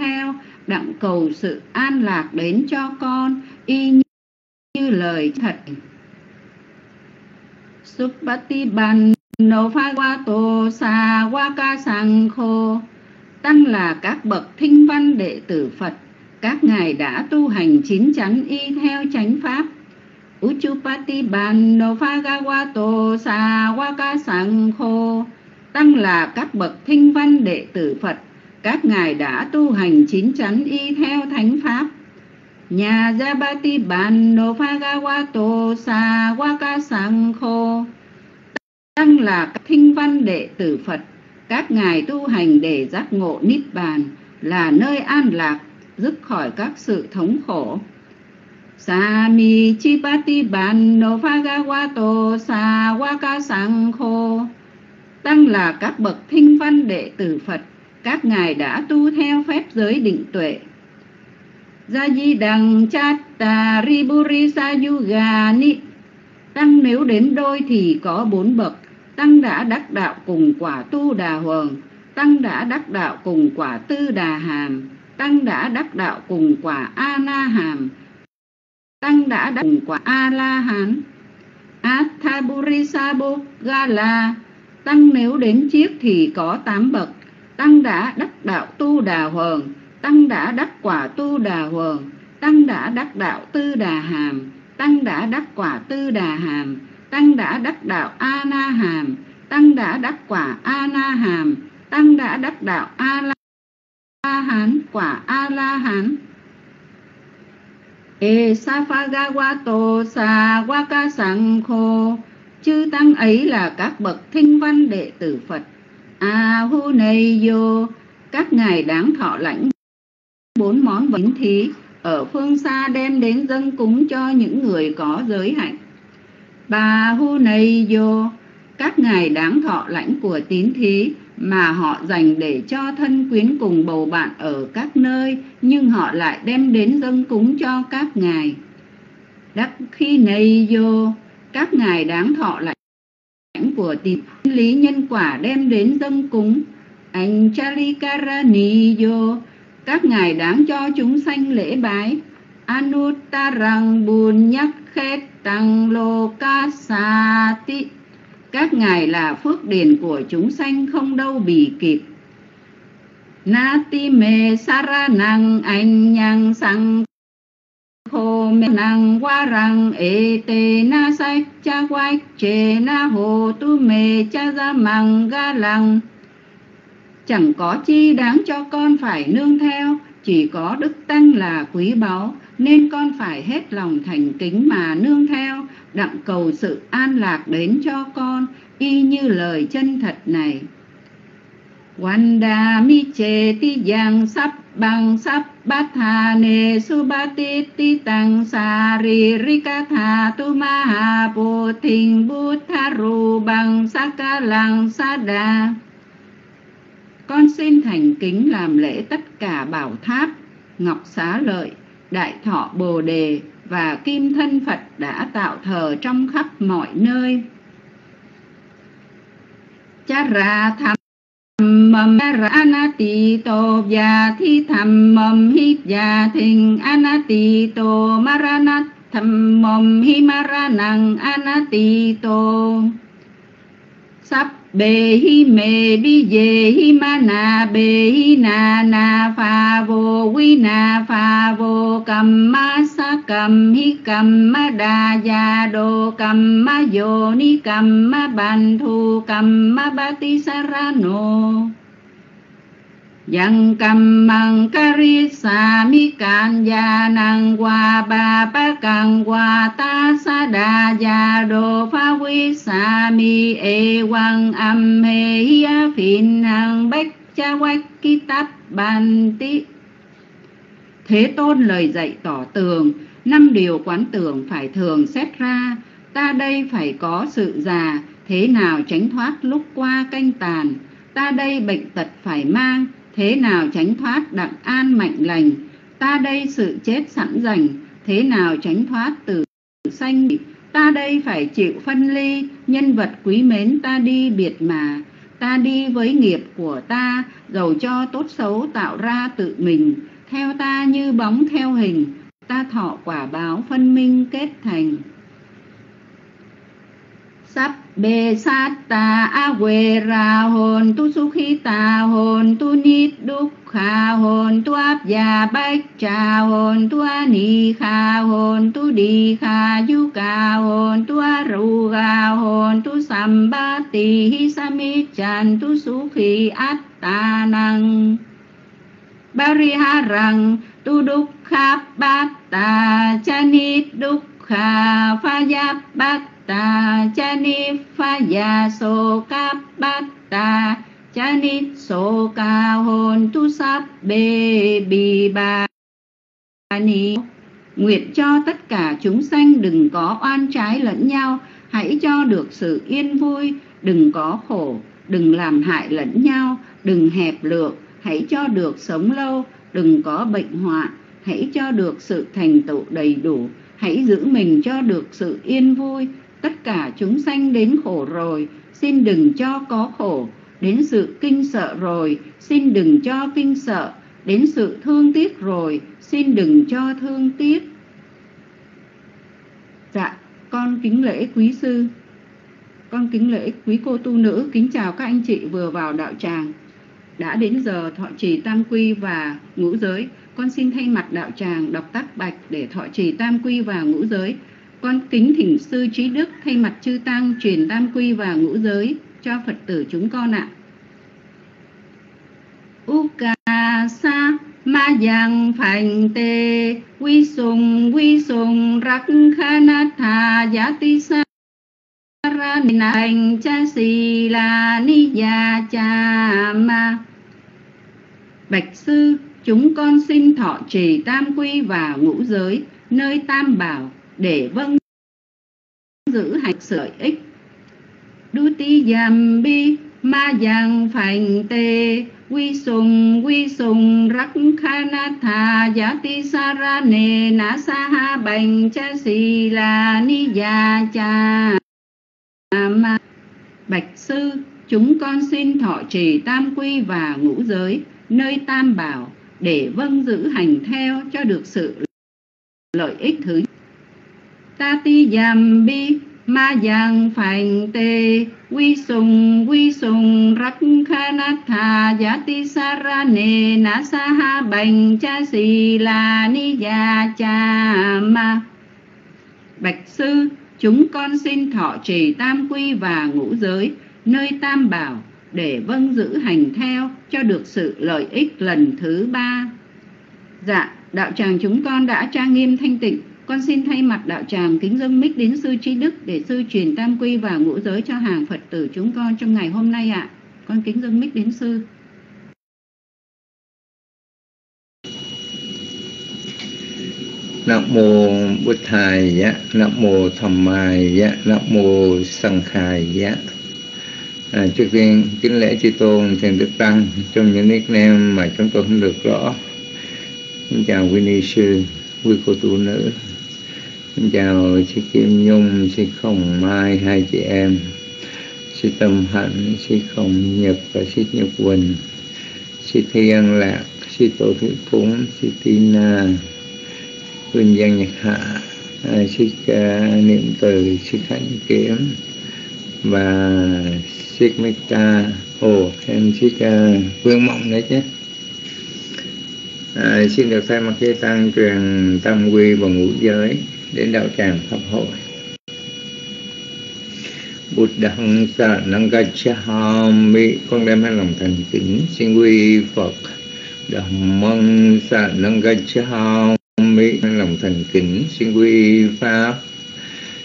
theo đặng cầu sự an lạc đến cho con y như, lời thật Supatiban Nophawato sang Sankho Tăng là các bậc thinh văn đệ tử Phật. Các ngài đã tu hành chín chắn y theo chánh pháp. Uchupatiban Nophawato sang Sankho Tăng là các bậc thinh văn đệ tử Phật. Các ngài đã tu hành chín chắn y theo thánh pháp. Nhà Jabati Ban ca sang khô. Tăng là các thinh văn đệ tử Phật, các ngài tu hành để giác ngộ Niết Bàn, là nơi an lạc, dứt khỏi các sự thống khổ. Sami Chipati Banno Phagawato sang khô. Tăng là các bậc thinh văn đệ tử Phật, các ngài đã tu theo phép giới định tuệ. Gia Di Đằng Chatta Riburisa Yugani Tăng nếu đến đôi thì có bốn bậc. Tăng đã đắc đạo cùng quả tu đà hoàng Tăng đã đắc đạo cùng quả tư đà hàm. Tăng đã đắc đạo cùng quả a na hàm Tăng đã đắc cùng quả a la hán Athaburisabo gala Tăng nếu đến chiếc thì có tám bậc. Tăng đã đắc đạo tu đà hoàng Tăng đã đắc quả tu đà hoàng Tăng đã đắc đạo tư đà hàm Tăng đã đắc quả tư đà hàm Tăng đã đắc đạo A Na hàm, Tăng đã đắc quả A Na hàm, Tăng đã đắc đạo A La Hán, quả A La Hán. E ca san Sankho Chư Tăng ấy là các bậc thinh văn đệ tử Phật. Ahuneyo, Này Các ngài đáng thọ lãnh. Bốn món vấn thí. Ở phương xa đem đến dâng cúng cho những người có giới hạnh. Bà hu này vô. Các ngài đáng thọ lãnh của tín thí mà họ dành để cho thân quyến cùng bầu bạn ở các nơi nhưng họ lại đem đến dâng cúng cho các ngài. Đắc khi này vô. Các ngài đáng thọ lãnh của tín lý nhân quả đem đến dâng cúng. Anh Chalikarani các ngài đáng cho chúng sanh lễ bái. Anuttarang bùn nhắc khét tăng lô các ngài là phước điền của chúng sanh không đâu bì kịp Nati me saranang anh nhang sang hồ me năng qua rằng ê tê na sai cha quay chê na hồ tu mê, cha ra măng ga lăng. Chẳng có chi đáng cho con phải nương theo, chỉ có đức tăng là quý báu, nên con phải hết lòng thành kính mà nương theo. Đặng cầu sự an lạc đến cho con, y như lời chân thật này. Wanda mi che ti giang sắp bằng sắp bát hà nê su ba ti ti tăng sa ri ri ca tha tu ma ha po thình bút tha ru bằng sa ca lăng sa đà con xin thành kính làm lễ tất cả bảo tháp, ngọc xá lợi, đại thọ bồ đề và kim thân phật đã tạo thờ trong khắp mọi nơi. Cha Ra tham mầm ra anati to và thi tham mầm hít và thình anati to maranat tham mầm hi maranang anati to sắp bê hi mê đi về hi ma na bê hi na na pha vô quy na pha vô cầm ma sa cầm hi cầm ma đa ya đô cầm ma yo ni cầm ma bàn thu cầm ma ba ti sa ra no Yang cầm măng kari sa mi can ya năng qua ba ba càng qua ta sa đa ya do pha vi sa mi e quang âm he ya phin năng bách cha quách ki tắp ban ti. Thế tôn lời dạy tỏ tường, Năm điều quán tưởng phải thường xét ra, Ta đây phải có sự già, Thế nào tránh thoát lúc qua canh tàn, Ta đây bệnh tật phải mang thế nào tránh thoát đặng an mạnh lành? Ta đây sự chết sẵn dành thế nào tránh thoát từ sanh? Ta đây phải chịu phân ly. Nhân vật quý mến ta đi biệt mà. Ta đi với nghiệp của ta dầu cho tốt xấu tạo ra tự mình. Theo ta như bóng theo hình, ta thọ quả báo phân minh kết thành sắp bê sát ta a quê ra hồn, tu su khi ta hồn, tu nít đúc kha hồn, tu áp già bách trà hồn, tu a ni kha hồn, tu đi kha du ca hồn, tu a ru ga hồn, tu sam ba ti hi sa mi chan tu su khi át ta năng. Barihārang tu ta, cha ni pha ya so bhatta bát ta. Cha ni so ka hồn tu sắp bê bì ba ni. Nguyện cho tất cả chúng sanh đừng có oan trái lẫn nhau. Hãy cho được sự yên vui, đừng có khổ, đừng làm hại lẫn nhau. Đừng hẹp lượng hãy cho được sống lâu, đừng có bệnh hoạn. Hãy cho được sự thành tựu đầy đủ. Hãy giữ mình cho được sự yên vui tất cả chúng sanh đến khổ rồi, xin đừng cho có khổ. Đến sự kinh sợ rồi, xin đừng cho kinh sợ. Đến sự thương tiếc rồi, xin đừng cho thương tiếc. Dạ con kính lễ quý sư. Con kính lễ quý cô tu nữ. Kính chào các anh chị vừa vào đạo tràng. Đã đến giờ thọ trì tam quy và ngũ giới. Con xin thay mặt đạo tràng đọc tác bạch để thọ trì tam quy và ngũ giới con kính thỉnh sư trí đức thay mặt chư tăng truyền tam quy và ngũ giới cho phật tử chúng con ạ. Ukasa ma yang phành tê quy sùng quy sùng rắc khanatha yati sa ra hành cha si la ni ya cha ma. Bạch sư, chúng con xin thọ trì tam quy và ngũ giới, nơi tam bảo, để vâng giữ hành lợi ích. duty ti bi, ma giang phành tê, quy sùng quy sùng rắc kha na tha giá ti sa ra nề na saha bành cha si la ni ya cha ma bạch sư chúng con xin thọ trì tam quy và ngũ giới nơi tam bảo để vâng giữ hành theo cho được sự lợi ích thứ ta ti yam bi ma yang phành tê quy sùng quy sùng rắc khanatha yati sarane na saha bành cha si la ni ya cha ma bạch sư chúng con xin thọ trì tam quy và ngũ giới nơi tam bảo để vâng giữ hành theo cho được sự lợi ích lần thứ ba. Dạ, đạo tràng chúng con đã trang nghiêm thanh tịnh. Con xin thay mặt đạo tràng kính dâng mít đến sư trí đức để sư truyền tam quy và ngũ giới cho hàng Phật tử chúng con trong ngày hôm nay ạ. À. Con kính dâng mít đến sư. Nam mô Bụt Thầy, Nam mô Tham Mai, Nam mô Sang Khai. À, trước tiên kính lễ chư tôn thiền đức tăng trong những nickname mà chúng tôi không được rõ xin chào quý ni sư quý cô tu nữ xin chào chị Kim Nhung chị Khổng Mai hai chị em. Chị Tâm Hạnh chị Khổng Nhật và chị Nhật Quỳnh. Chị Thiên Lạc chị tổ Thị Phúng chị Tina. Quỳnh Giang Nhật Hạ à, chị à, Niệm Từ chị Khánh Kiếm. Và chiếc meta ồ em chiếc uh, à, vương mộng đấy chứ. À, xin được thay mặt chư tăng truyền tâm quy và ngũ giới đến đạo tràng pháp hội. Bụt đăng sa năng gacchami con đem hai lòng thành kính xin quy Phật. Đồng măng sa năng gacchami lòng thành kính xin quy Pháp.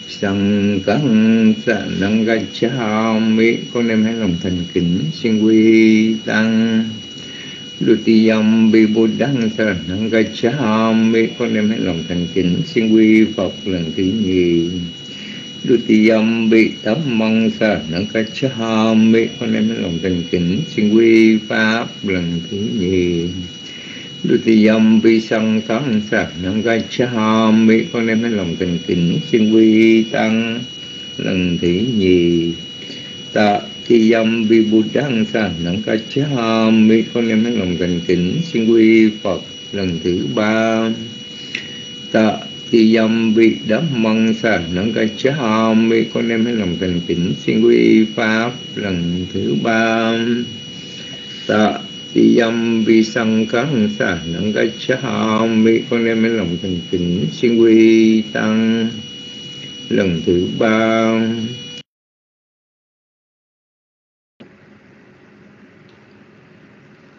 Sằng căng sa năng ca cha mi, con đem hai lòng thành kính xin quy tăng. Lutiyam bi buddhang sa gacchami. Cha con đem hết lòng thành kính, xin quy Phật lần thứ nhì. Lutiyam bi tam măng sa gacchami. Cha con đem hết lòng thành kính, xin quy Pháp lần thứ nhì. Dutiyam bi sang tăng sạc gacchami. Cha con đem hết lòng thành kính, xin quy tăng lần thứ nhì. Tạ thì dâm vi bù đăng sa nắng ca cha mi. Con em hết lòng thành kính, xin quy phật lần thứ ba. Tạ thì dâm vị đấm măng sa nắng ca cha mi. Con em hết lòng thành kính, xin quy pháp lần thứ ba. Tạ thì dâm vi sanh kháng sa nắng ca cha mi. Con em hãy lòng thành kính, xin quy tăng lần thứ ba.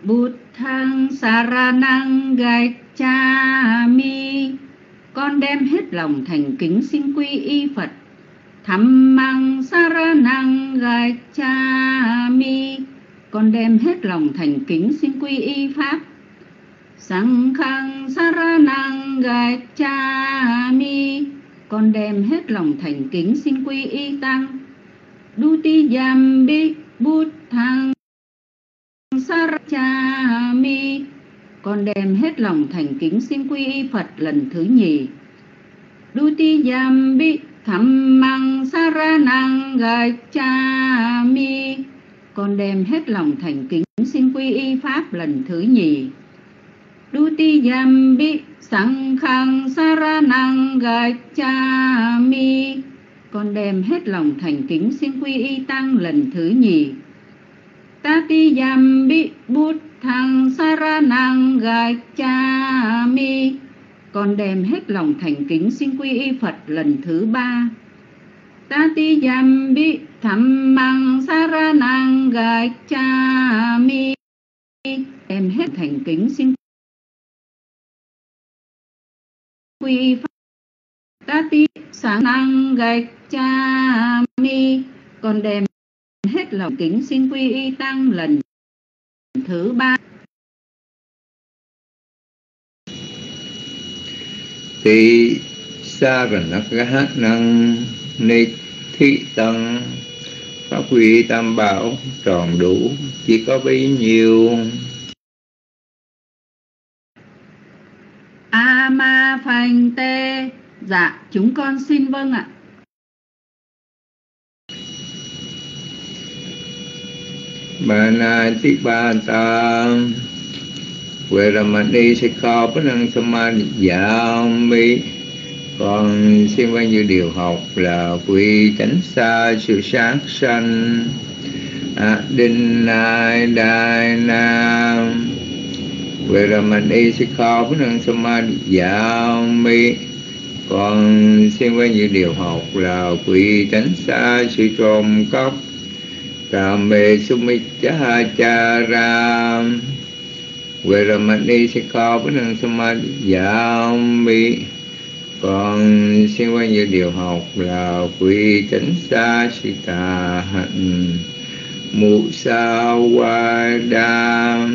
Bụt thang saranang mi, Con đem hết lòng thành kính xin quy y Phật. Tham mang saranang mi, Con đem hết lòng thành kính xin quy y Pháp. Sang khang saranang mi, Con đem hết lòng thành kính xin quy y Tăng. Duti yam bi bút thang Sarachami. Con đem hết lòng thành kính xin quy y Phật lần thứ nhì. Duti Yambi Tham Mang Saranang Gacchami Con đem hết lòng thành kính xin quy y Pháp lần thứ nhì. Duti Yambi Sang Saranang Gacchami Con đem hết lòng thành kính xin quy y Tăng lần thứ nhì. Tati Yambi Bút Thăng Saranang Gachami Con đem hết lòng thành kính xin quy y Phật lần thứ ba. Tati Yambi Tham Mang Saranang Gachami Đem hết thành kính xin quy y Phật. Tati Sanang Gachami Con đem hết lòng kính xin quy y tăng lần thứ ba. Thì sa rần nắc gá năng ni thị tăng. Pháp quy tam bảo tròn đủ chỉ có bấy nhiêu. A ma phanh tê. Dạ chúng con xin vâng ạ Manati Bata Veramani Sikha Panang Samadhyami còn xin bao nhiêu điều học là quy tránh xa sự sát sanh. À, Đinh Nai Đai Nam Veramani Sikha Panang Samadhyami còn xin bao nhiêu điều học là quy tránh xa sự trộm cắp Kame Sumichachara Veramani Sikha Panang Samadhyami Con xin qua như điều học là quy tránh xa si tà hạnh Mụ sa wa đa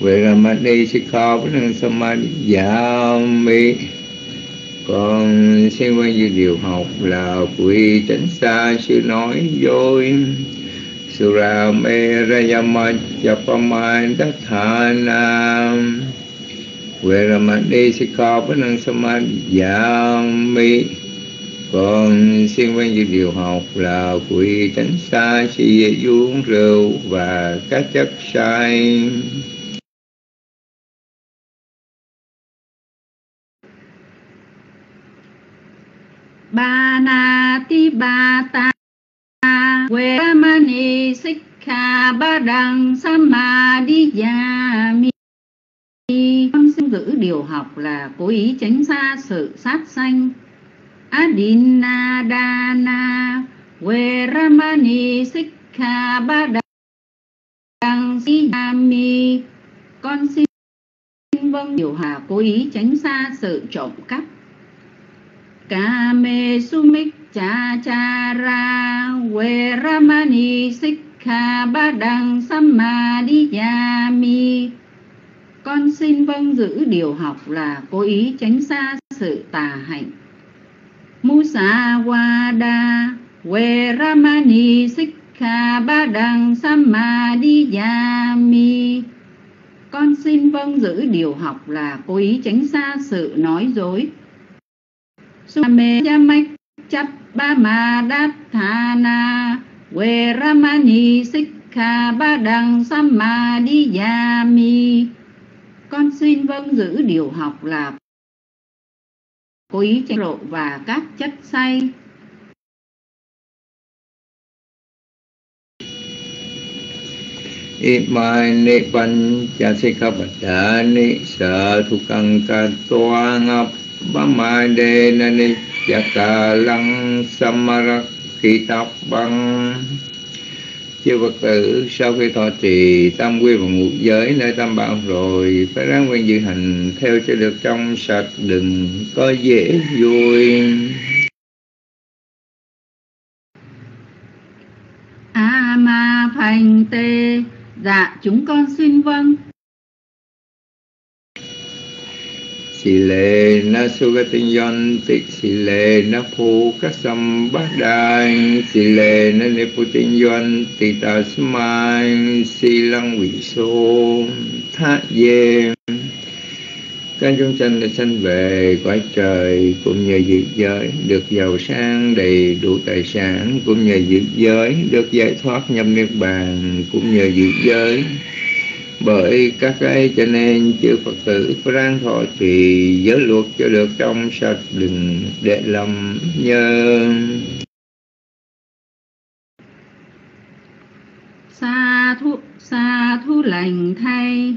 Veramani Sikha Panang Samadhyami con xin quan như điều học là quy tránh xa sự nói dối Sura me rayama japamai dathana Veramani sikha panang samadhyami Con xin quan như điều học là quy tránh xa sự uống rượu và các chất sai ba na ti ba ta quê mani sikha ba đằng samadhiyami con xin giữ điều học là cố ý tránh xa sự sát sanh adina dana quê ramani sikha ba đằng siyami con xin vâng điều hà cố ý tránh xa sự trộm cắp Kame sumik cha cha ra, we ramani sikha ba đằng mi Con xin vâng giữ điều học là cố ý tránh xa sự tà hạnh. Musa wada, we ramani sikha ba đằng mi Con xin vâng giữ điều học là cố ý tránh xa sự nói dối. Same Yamak Chap Ba Ma Đát Na Ramani Sikha Ba Đằng Samadhiyami. Con xin vâng giữ điều học là cố ý tránh lộ và các chất say. Imani pancasikapadani sathukang katoang Bamadena Chakalang Samarakhitabang Chư Phật tử, sau khi thọ trì tam quy và ngũ giới nơi tam bảo rồi, phải ráng nguyên dự hành theo cho được trong sạch, đừng có dễ vui. A ma phành tê Dạ chúng con xin vâng Sì lệ na sugatinyanti Sì lệ na phu kasam badai Sì lệ na niputinyanti tasmai Sì lăng vị sô thát dê các chúng sanh đã sanh về cõi trời cũng nhờ dự giới, được giàu sang đầy đủ tài sản, cũng nhờ dự giới, được giải thoát nhâm niết bàn, cũng nhờ dự giới bởi các cái cho nên chư Phật tử phải thọ trì giới luật cho được trong sạch đừng để lầm nhờ xa thu, xa thu lành thay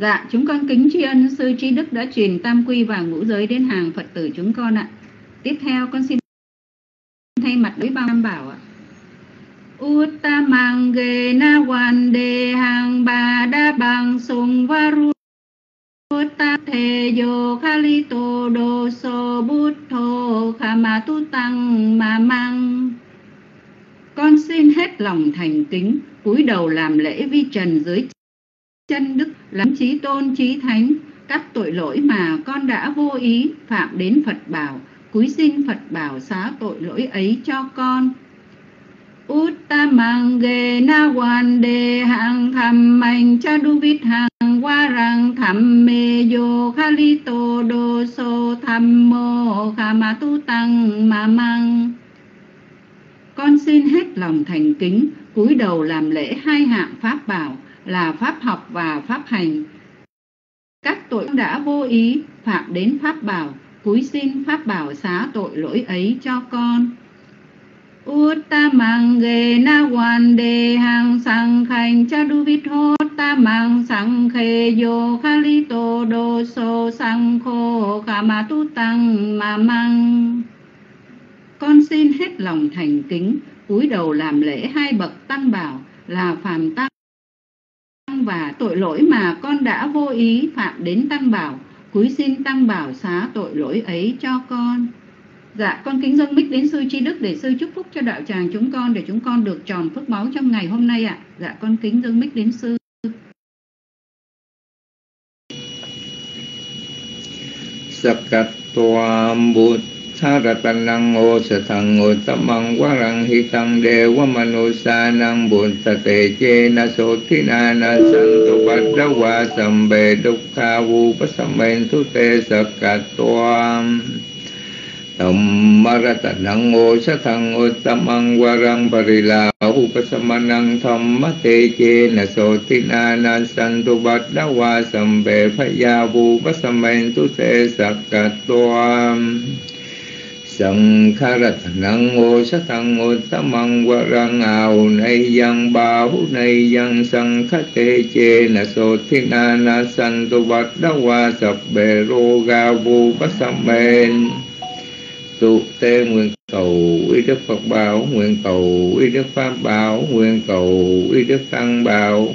Dạ, chúng con kính tri ân sư trí đức đã truyền tam quy và ngũ giới đến hàng Phật tử chúng con ạ. Tiếp theo con xin thay mặt đối bao tam bảo ạ. Uttamang ge na wan de hang ba đa bằng sung varu ta thề yo khalito do so bút thô khama tu tăng ma mang. Con xin hết lòng thành kính, cúi đầu làm lễ vi trần dưới chân đức lắm trí tôn trí thánh. Các tội lỗi mà con đã vô ý phạm đến Phật bảo, cúi xin Phật bảo xá tội lỗi ấy cho con. Uttamang ge na quan đề hang tham mạnh cha du vít hang wa rang tham me yo khalito đô so tham mô khama tu tăng ma mang con xin hết lòng thành kính, cúi đầu làm lễ hai hạng pháp bảo là pháp học và pháp hành. Các tội đã vô ý, phạm đến pháp bảo, cúi xin pháp bảo xá tội lỗi ấy cho con. Uttamang ghê na wan đề hàng sang khanh cha du vít hô ta mang sang khê yo tô đô sô sang khô kama tu tăng ma mang con xin hết lòng thành kính, cúi đầu làm lễ hai bậc tăng bảo là phàm tăng và tội lỗi mà con đã vô ý phạm đến tăng bảo. Cúi xin tăng bảo xá tội lỗi ấy cho con dạ con kính dâng mít đến sư tri đức để sư chúc phúc cho đạo tràng chúng con, để chúng con được tròn phước báo trong ngày hôm nay ạ À. dạ con kính dâng mít đến sư Sakatvam Bụt Tharatanang ô sa thằng ô tamang warang hitang dewa manusanang buntate che na so thina na santo badawa sambe dukkha vu pasamen tu te marata nang o sa thằng ô tamang warang parilahu pasamanang thamma te che na so ti na santo badawa sambe phaya vu pasamen tu se sakatvam sân kha ra nang ngô sát thang o tam măng ao răng nay yang bảo nay yang sang kha te che na so ti na na san tu bát đa wa sập bề rô ga vu bát sam tu tê nguyện cầu quý đức phật bảo, nguyện cầu quý đức pháp bảo, nguyện cầu quý đức tăng bảo.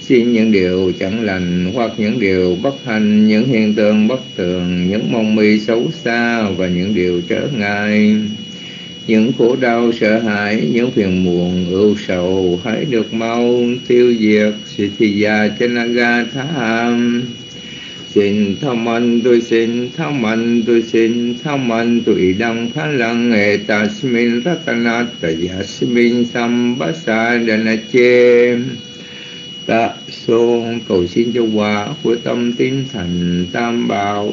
Xin những điều chẳng lành hoặc những điều bất hạnh, những hiện tượng bất thường những mong mi xấu xa và những điều trở ngại. Những khổ đau, sợ hãi, những phiền muộn, ưu sầu, hãy được mau tiêu diệt. Sự thì trên naga tham xin tham anh tôi xin tham anh tôi xin tham anh tôi đăng phá lăng hệ tasmin ratanata yasmin sambasa danache Tạ xôn cầu xin cho quả của tâm tín thành tam bảo,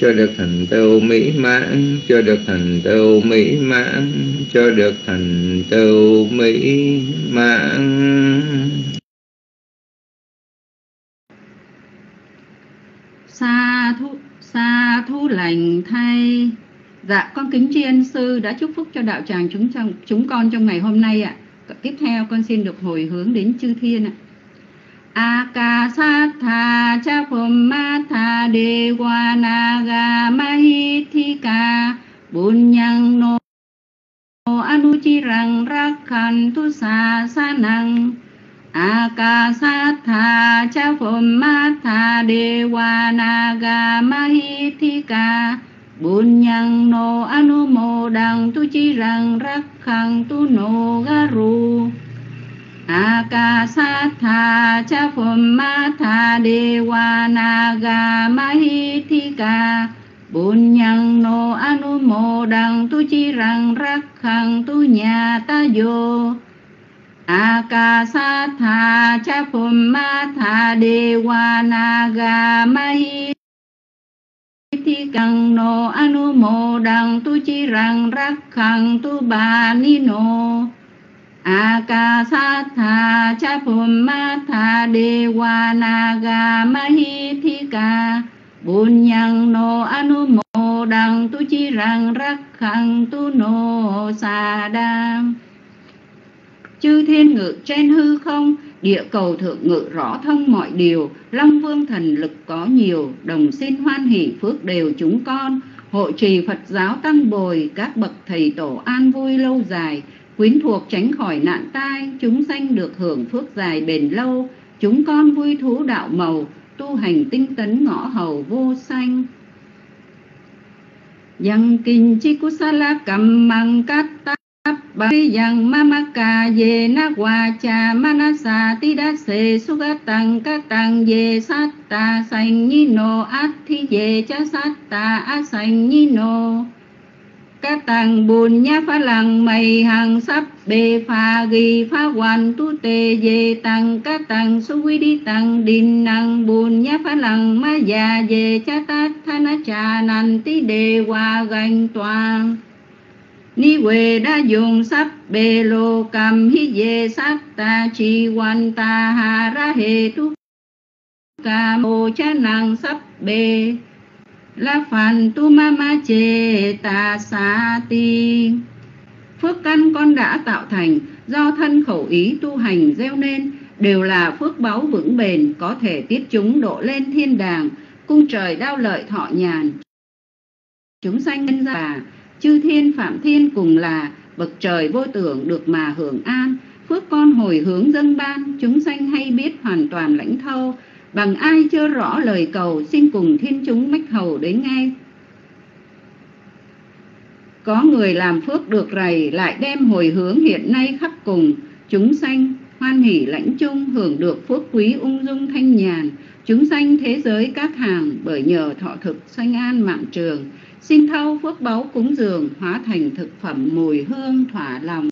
cho được thành tựu mỹ mãn, cho được thành tựu mỹ mãn, cho được thành tựu mỹ mãn. Xa thu xa thu lành thay dạ con kính tri ân sư đã chúc phúc cho đạo tràng chúng trong, chúng con trong ngày hôm nay ạ à. tiếp theo con xin được hồi hướng đến chư thiên ạ à. Akasatha cha Phumatha Dewa Naga Mahithika Bunyang no Anuchirang Rakhantu Sasanang Akasatha cha phummatha devanaga bún nhang no anu mô anumodang tu chi rằng rakhang tu no garu Akasatha cha phummatha devanaga bún nhang no anu mô anumodang tu chi rằng rakhang tu nhà ta vô akasatha cha phumatha devanaga mahi thi cần nô anu mô đằng tu chi rằng rắc khẳng tu ba ni nô akasatha cha phumatha devanaga mahi thi ca Bunyang no anu mô đằng tu chi rằng rắc khẳng tu nô sa đam chư thiên ngự trên hư không? Địa cầu thượng ngự rõ thông mọi điều. Long vương thần lực có nhiều, đồng xin hoan hỷ phước đều chúng con. Hộ trì phật giáo tăng bồi, các bậc thầy tổ an vui lâu dài. Quyến thuộc tránh khỏi nạn tai, chúng sanh được hưởng phước dài bền lâu. Chúng con vui thú đạo màu, tu hành tinh tấn ngõ hầu vô sanh. Yang kinh chi kusala cầm Bari yang mamaka ye na wa cha manasa tida se sugatang katang ye satta sanh nhi no athi ye cha satta asanh nhi no các tăng bùn nhá phá lằng mày hằng sắp bề phà ghi phá hoàn tu tề về tăng các tăng su quy đi tăng đình năng bùn nhá phá lằng ma già về cha tát tha na trà nan tí đề hòa gành toàn ni quê đã dùng sắp bê lô cầm hi về sắc ta chi quan ta hà ra hệ tu ca mô cha năng sắp bê la phàn tu ma ma chê ta sa ti phước căn con đã tạo thành do thân khẩu ý tu hành gieo nên đều là phước báu vững bền có thể tiếp chúng độ lên thiên đàng cung trời đao lợi thọ nhàn chúng sanh nhân già chư thiên, phạm thiên cùng là bậc trời vô tưởng được mà hưởng an. Phước con hồi hướng dâng ban, chúng sanh hay biết hoàn toàn lãnh thâu. Bằng ai chưa rõ lời cầu, xin cùng thiên chúng mách hầu đến ngay. Có người làm phước được rầy, lại đem hồi hướng hiện nay khắp cùng. Chúng sanh, hoan hỷ lãnh chung, hưởng được phước quý ung dung thanh nhàn. Chúng sanh thế giới các hàng, bởi nhờ thọ thực sanh an mạng trường xin thâu phước báu cúng dường, hóa thành thực phẩm mùi hương thỏa lòng.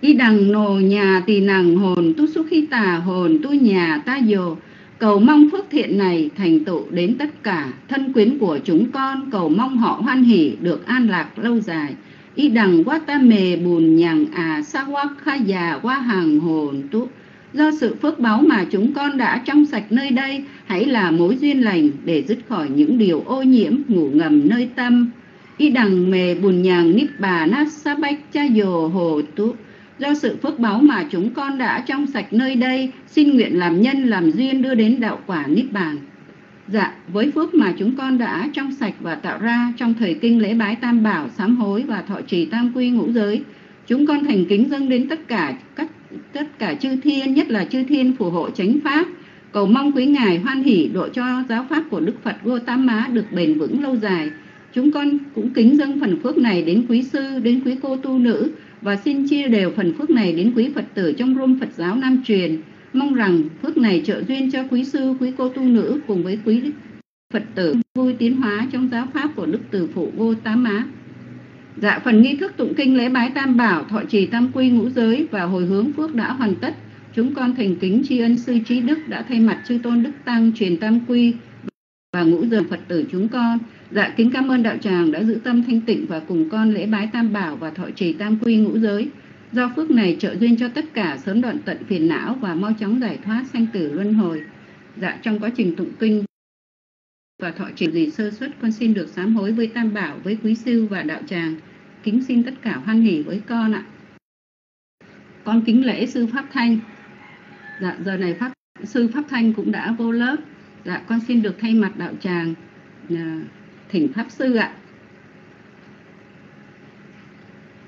Y đằng nồ nhà tỳ nằng hồn, tu xúc khi tà hồn, tu nhà ta dồ. Cầu mong phước thiện này thành tựu đến tất cả. Thân quyến của chúng con, cầu mong họ hoan hỷ, được an lạc lâu dài. Y đằng quá ta mề bùn nhằng à sa quá kha già quá hàng hồn tu do sự phước báu mà chúng con đã trong sạch nơi đây hãy là mối duyên lành để dứt khỏi những điều ô nhiễm ngủ ngầm nơi tâm y đằng mề bùn nhàng nít bà nát sa bách cha dồ hồ tú Do sự phước báu mà chúng con đã trong sạch nơi đây, xin nguyện làm nhân làm duyên đưa đến đạo quả nít Bàn. Dạ, với phước mà chúng con đã trong sạch và tạo ra trong thời kinh lễ bái tam bảo, sám hối và thọ trì tam quy ngũ giới, chúng con thành kính dâng đến tất cả các tất cả chư thiên, nhất là chư thiên phù hộ chánh pháp, cầu mong quý ngài hoan hỷ độ cho giáo pháp của Đức Phật gotama được bền vững lâu dài. Chúng con cũng kính dâng phần phước này đến quý sư, đến quý cô tu nữ và xin chia đều phần phước này đến quý Phật tử trong rôm Phật giáo Nam truyền. Mong rằng phước này trợ duyên cho quý sư, quý cô tu nữ cùng với quý Phật tử vui tiến hóa trong giáo pháp của Đức Từ Phụ Vô Dạ, phần nghi thức tụng kinh lễ bái tam bảo, thọ trì tam quy ngũ giới và hồi hướng phước đã hoàn tất. Chúng con thành kính tri ân sư trí đức đã thay mặt chư tôn đức tăng truyền tam quy và ngũ giới Phật tử chúng con. Dạ kính cảm ơn đạo tràng đã giữ tâm thanh tịnh và cùng con lễ bái tam bảo và thọ trì tam quy ngũ giới. Do phước này trợ duyên cho tất cả sớm đoạn tận phiền não và mau chóng giải thoát sanh tử luân hồi. Dạ trong quá trình tụng kinh và thọ trì gì sơ xuất con xin được sám hối với tam bảo với quý sư và đạo tràng. Kính xin tất cả hoan hỉ với con ạ. Con kính lễ sư pháp thanh. Dạ giờ này pháp sư pháp thanh cũng đã vô lớp. Dạ con xin được thay mặt đạo tràng à, thỉnh pháp sư ạ.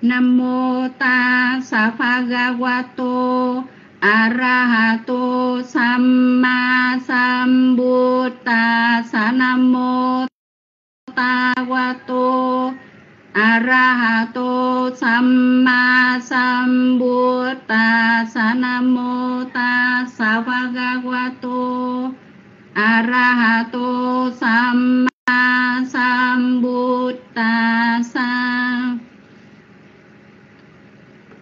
Nam mô ta sa pha ga wa to arahato sama sambuta sanamo tawato arahato sama sambuta sanamo tasawagawato arahato sama sambuta sa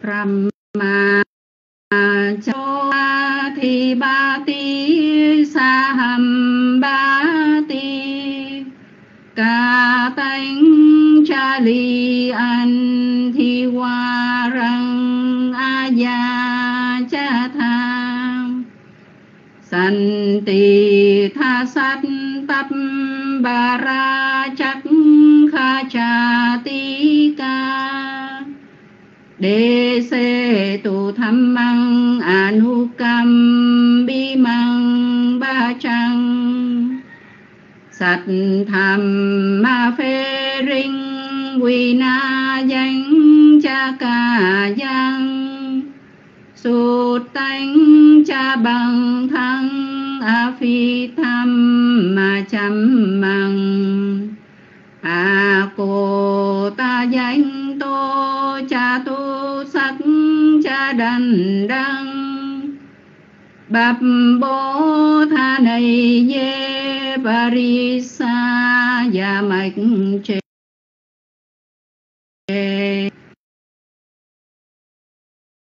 Ramah. À, cho thi ba ti sa hầm ba ti ca tánh cha li an thi hoa răng a ya cha tham san ti tha sát tập ba ra chắc kha cha ti ca đề xê tu tham măng anukam bi măng, ba chăng sát tham ma phê rinh, quy na danh cha ca giang. Su tánh cha bằng thăng, a phi tham ma chăm măng. A cô ta danh tô cha tu đành đăng. Bập bố tha này ye parisa ya mạch chế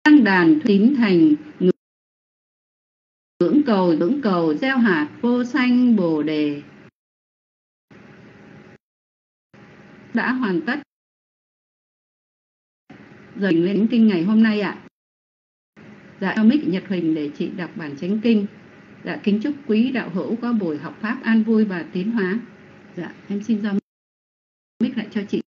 đăng đàn tín thành, ngưỡng cầu ngưỡng cầu gieo hạt vô xanh bồ đề. Đã hoàn tất. Rồi lên kinh ngày hôm nay ạ dạ cho mic nhật huỳnh để chị đọc bản chánh kinh dạ kính chúc quý đạo hữu có buổi học pháp an vui và tiến hóa dạ em xin giao mic lại cho chị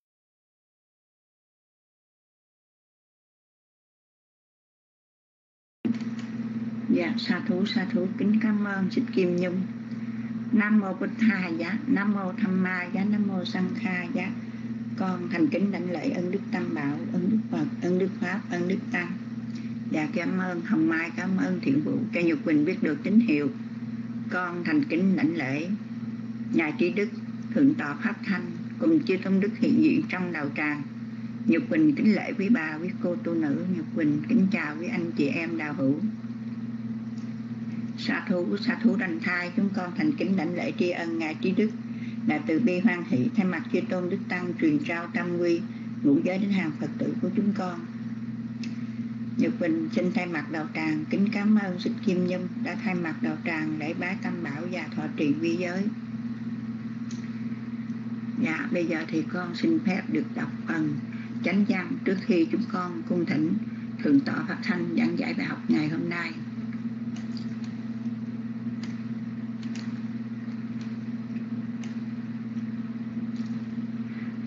Dạ, sa thú, sa thú, kính cảm ơn Xích Kim Nhung. Nam mô Bích Tha giá, Nam mô Tham Ma giá, Nam mô Sang Kha giá. Con thành kính đảnh lễ ơn Đức Tam Bảo, ơn Đức Phật, ơn Đức Pháp, ơn Đức Tăng. Dạ, cảm ơn Hồng Mai, cảm ơn Thiện Vụ, cho Nhục Quỳnh biết được tín hiệu. Con thành kính lãnh lễ Nhà Trí Đức, Thượng tọa Pháp Thanh, cùng chư Tôn Đức hiện diện trong đạo tràng. Nhục Quỳnh kính lễ quý bà, quý cô tu nữ. Nhục Quỳnh kính chào quý anh chị em đạo hữu sa thú sa thú đành thai chúng con thành kính lãnh lễ tri ân ngài trí đức đã từ bi hoan hỷ thay mặt chư tôn đức tăng truyền trao tam quy ngũ giới đến hàng phật tử của chúng con Nhật Bình xin thay mặt đạo tràng kính cảm ơn Sức Kim Nhâm đã thay mặt đạo tràng lễ bái tam bảo và thọ trì vi giới. Dạ, bây giờ thì con xin phép được đọc phần chánh văn trước khi chúng con cung thỉnh thượng tọa Phát Thanh giảng giải bài học ngày hôm nay.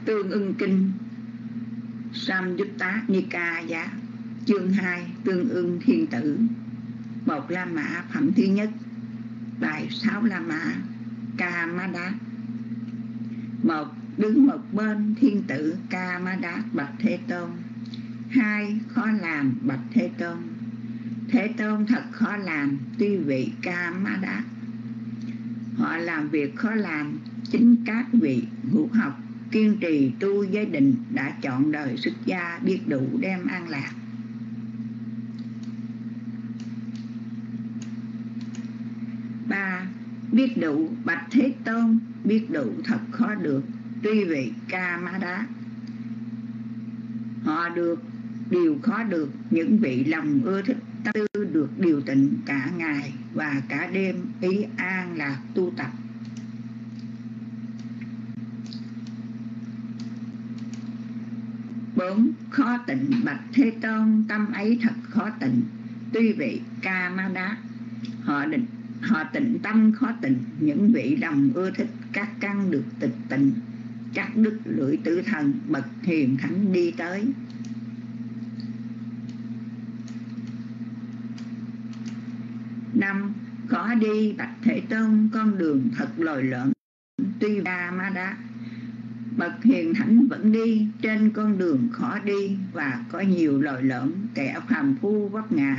Tương ưng kinh Samyutta Nikaya chương 2 Tương ưng thiên tử. Một La Mã phẩm thứ nhất. Bài sáu La Mã Ca Ma Đát một, đứng một bên thiên tử Ca Ma Đát bạch Thế Tôn. Hai, khó làm bạch Thế Tôn. Thế Tôn thật khó làm, tuy vị Ca Ma Đát họ làm việc khó làm, chính các vị ngũ học kiên trì tu giới định đã chọn đời xuất gia biết đủ đem an lạc. biết đủ bạch thế tôn, biết đủ thật khó được. Tuy vị ca ma đá họ được, điều khó được, những vị lòng ưa thích tư được điều tịnh cả ngày và cả đêm, ý an lạc tu tập. Bốn, khó tịnh bạch thế tôn, tâm ấy thật khó tịnh. Tuy vị ca ma đá họ định họ tịnh tâm, khó tịnh. Những vị đồng ưa thích các căn được tịch tịnh. Chắc đức lưỡi tử thần, bậc hiền thánh đi tới. Năm có đi bạch thể tôn, con đường thật lồi lợn tuy đa ma đá, bậc hiền thánh vẫn đi. Trên con đường khó đi và có nhiều lồi lợn kẻ phàm phu vấp ngã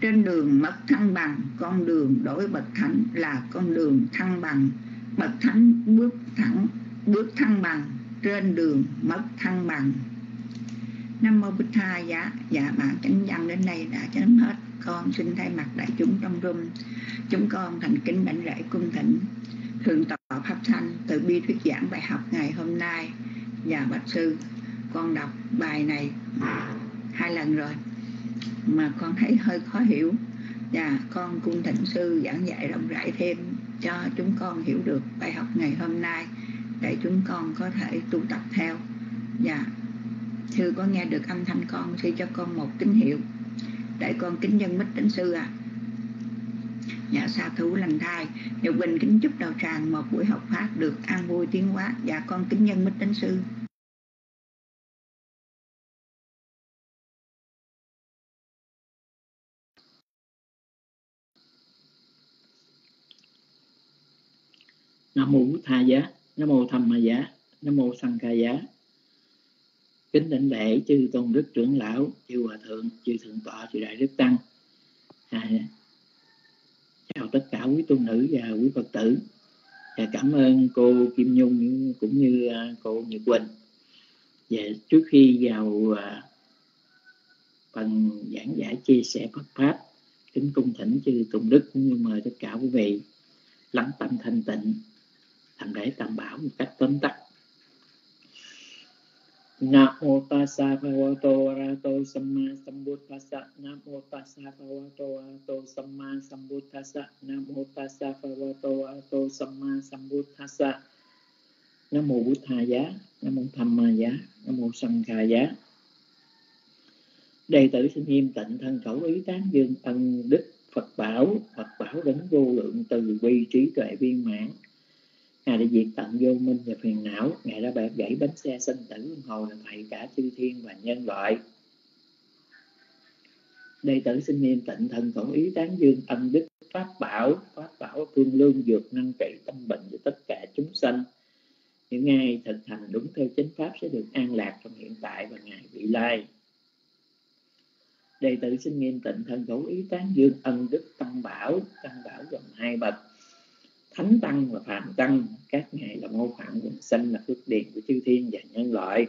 trên đường mất thăng bằng, con đường đối bậc thánh là con đường thăng bằng. Bậc thánh bước thẳng, bước thăng bằng trên đường mất thăng bằng. Nam Mô Bích Tha dạ dạ bạn chánh văn đến đây đã chấm hết. Con xin thay mặt đại chúng trong room chúng con thành kính đảnh lễ cung thỉnh, thượng tọa pháp thanh từ bi thuyết giảng bài học ngày hôm nay. Và bạch sư, con đọc bài này hai lần rồi mà con thấy hơi khó hiểu. Và con cung thỉnh sư giảng dạy rộng rãi thêm cho chúng con hiểu được bài học ngày hôm nay để chúng con có thể tu tập theo. Và sư có nghe được âm thanh con sư cho con một tín hiệu. Để con kính dân mít đến sư à dạ sa thú lành thai nhật bình kính chúc đầu tràng một buổi học pháp được an vui tiến hóa. Dạ con kính nhân mít đến sư. Nam mô bút tha giá nam mô tham ma giá nam mô sanh ca giá. Kính đảnh lễ chư tôn đức trưởng lão chư hòa thượng chư thượng tọa chư đại đức tăng. À, chào tất cả quý tôn nữ và quý phật tử. Và cảm ơn cô kim nhung cũng như à, cô nhật quỳnh. Và trước khi vào à, phần giảng giải chia sẻ Phật pháp kính cung thỉnh chư tôn đức cũng như mời tất cả quý vị lắng tâm thanh tịnh thành đấy tam bảo một cách tóm tắt. Nam mô tassa bhagavato arahato samma sambuddhassa Nam mô tassa bhagavato arahato samma sambuddhassa Nam mô tassa bhagavato arahato samma sambuddhassa Nam mô Bụt Tha giá Nam mô Tham Ma giá Nam mô Sanh Kha giá. Đệ tử xin nghiêm tịnh thân khẩu ý tán dương ân đức Phật bảo Phật bảo đến vô lượng từ bi trí tuệ viên mãn. Ngài đã diệt tận vô minh và phiền não, Ngài đã bẻ gãy bánh xe sinh tử luân hồi là thầy cả chư thiên và nhân loại. Đệ tử xin niệm tịnh thần khẩu ý tán dương ân đức pháp bảo, pháp bảo phương lương dược năng trị tâm bệnh cho tất cả chúng sanh. Những ai thực hành đúng theo chính pháp sẽ được an lạc trong hiện tại và ngày vị lai. Đệ tử xin niệm tịnh thần khẩu ý tán dương ân đức tăng bảo, tăng bảo gồm hai bậc thánh tăng và phạm tăng. Các ngài là mô phạm quần sanh là phước điền của chư thiên và nhân loại.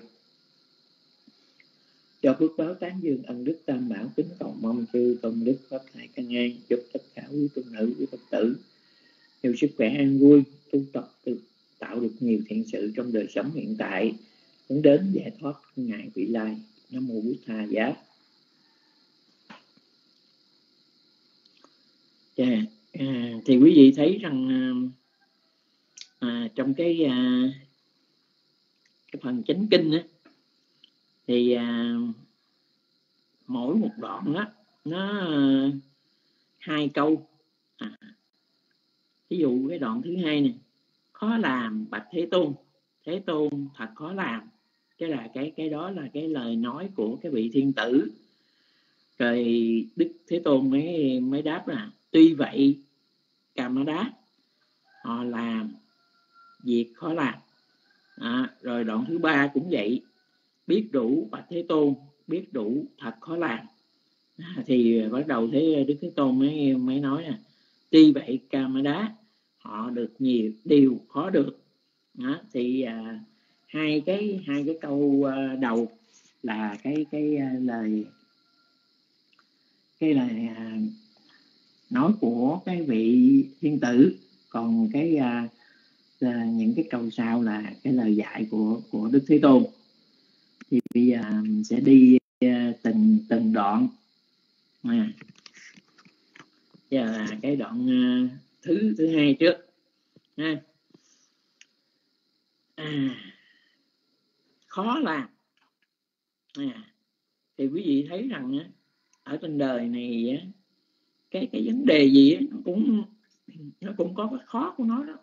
Cho phước báo tán dương ân đức tam bảo kính cầu mong chư tôn đức pháp thải căn an chúc tất cả quý tôn nữ, quý phật tử nhiều sức khỏe an vui, tu tập được, tạo được nhiều thiện sự trong đời sống hiện tại, hướng đến giải thoát ngài vị lai. Nam mô bút tha giá. Yeah à, thì quý vị thấy rằng à, à, trong cái à, cái phần chánh kinh á, thì à, mỗi một đoạn á nó à, hai câu. À, ví dụ cái đoạn thứ hai này khó làm bạch thế tôn. Thế tôn thật khó làm. Cái là cái cái đó là cái lời nói của cái vị thiên tử. Rồi đức thế tôn mới mới đáp là tuy vậy cà đá. Họ làm việc khó làm. À, rồi đoạn thứ ba cũng vậy. Biết đủ và thế tôn biết đủ thật khó làm. À, thì bắt đầu thấy đức thế tôn mới mới nói nè tuy vậy cà đá họ được nhiều điều khó được. À, thì à, hai cái hai cái câu à, đầu là cái cái à, lời cái lời à, nói của cái vị thiên tử. Còn cái à, à, những cái câu sau là cái lời dạy của của đức thế tôn. Thì bây giờ sẽ đi à, từng từng đoạn. À. giờ là cái đoạn à, thứ thứ hai trước. À. À, khó làm. À, thì quý vị thấy rằng ở trên đời này á cái cái vấn đề gì nó cũng nó cũng có cái khó của nó đó.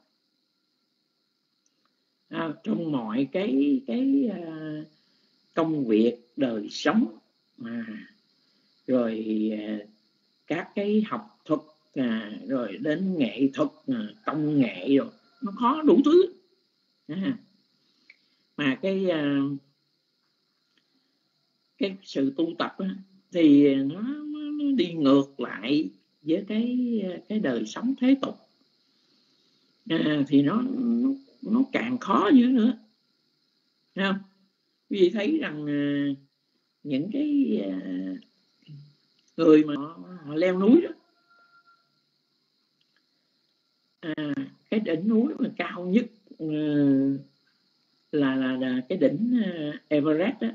À, trong mọi cái cái uh, công việc đời sống mà rồi uh, các cái học thuật à, rồi đến nghệ thuật à, công nghệ rồi nó khó đủ thứ. À, mà cái à, cái sự tu tập á, thì nó đi ngược lại với cái cái đời sống thế tục. À, thì nó, nó nó càng khó dữ nữa. Thấy không? Quý vị thấy rằng à, những cái à, người mà họ, họ leo núi đó à, cái đỉnh núi mà cao nhất à, là, là là cái đỉnh à, Everest đó.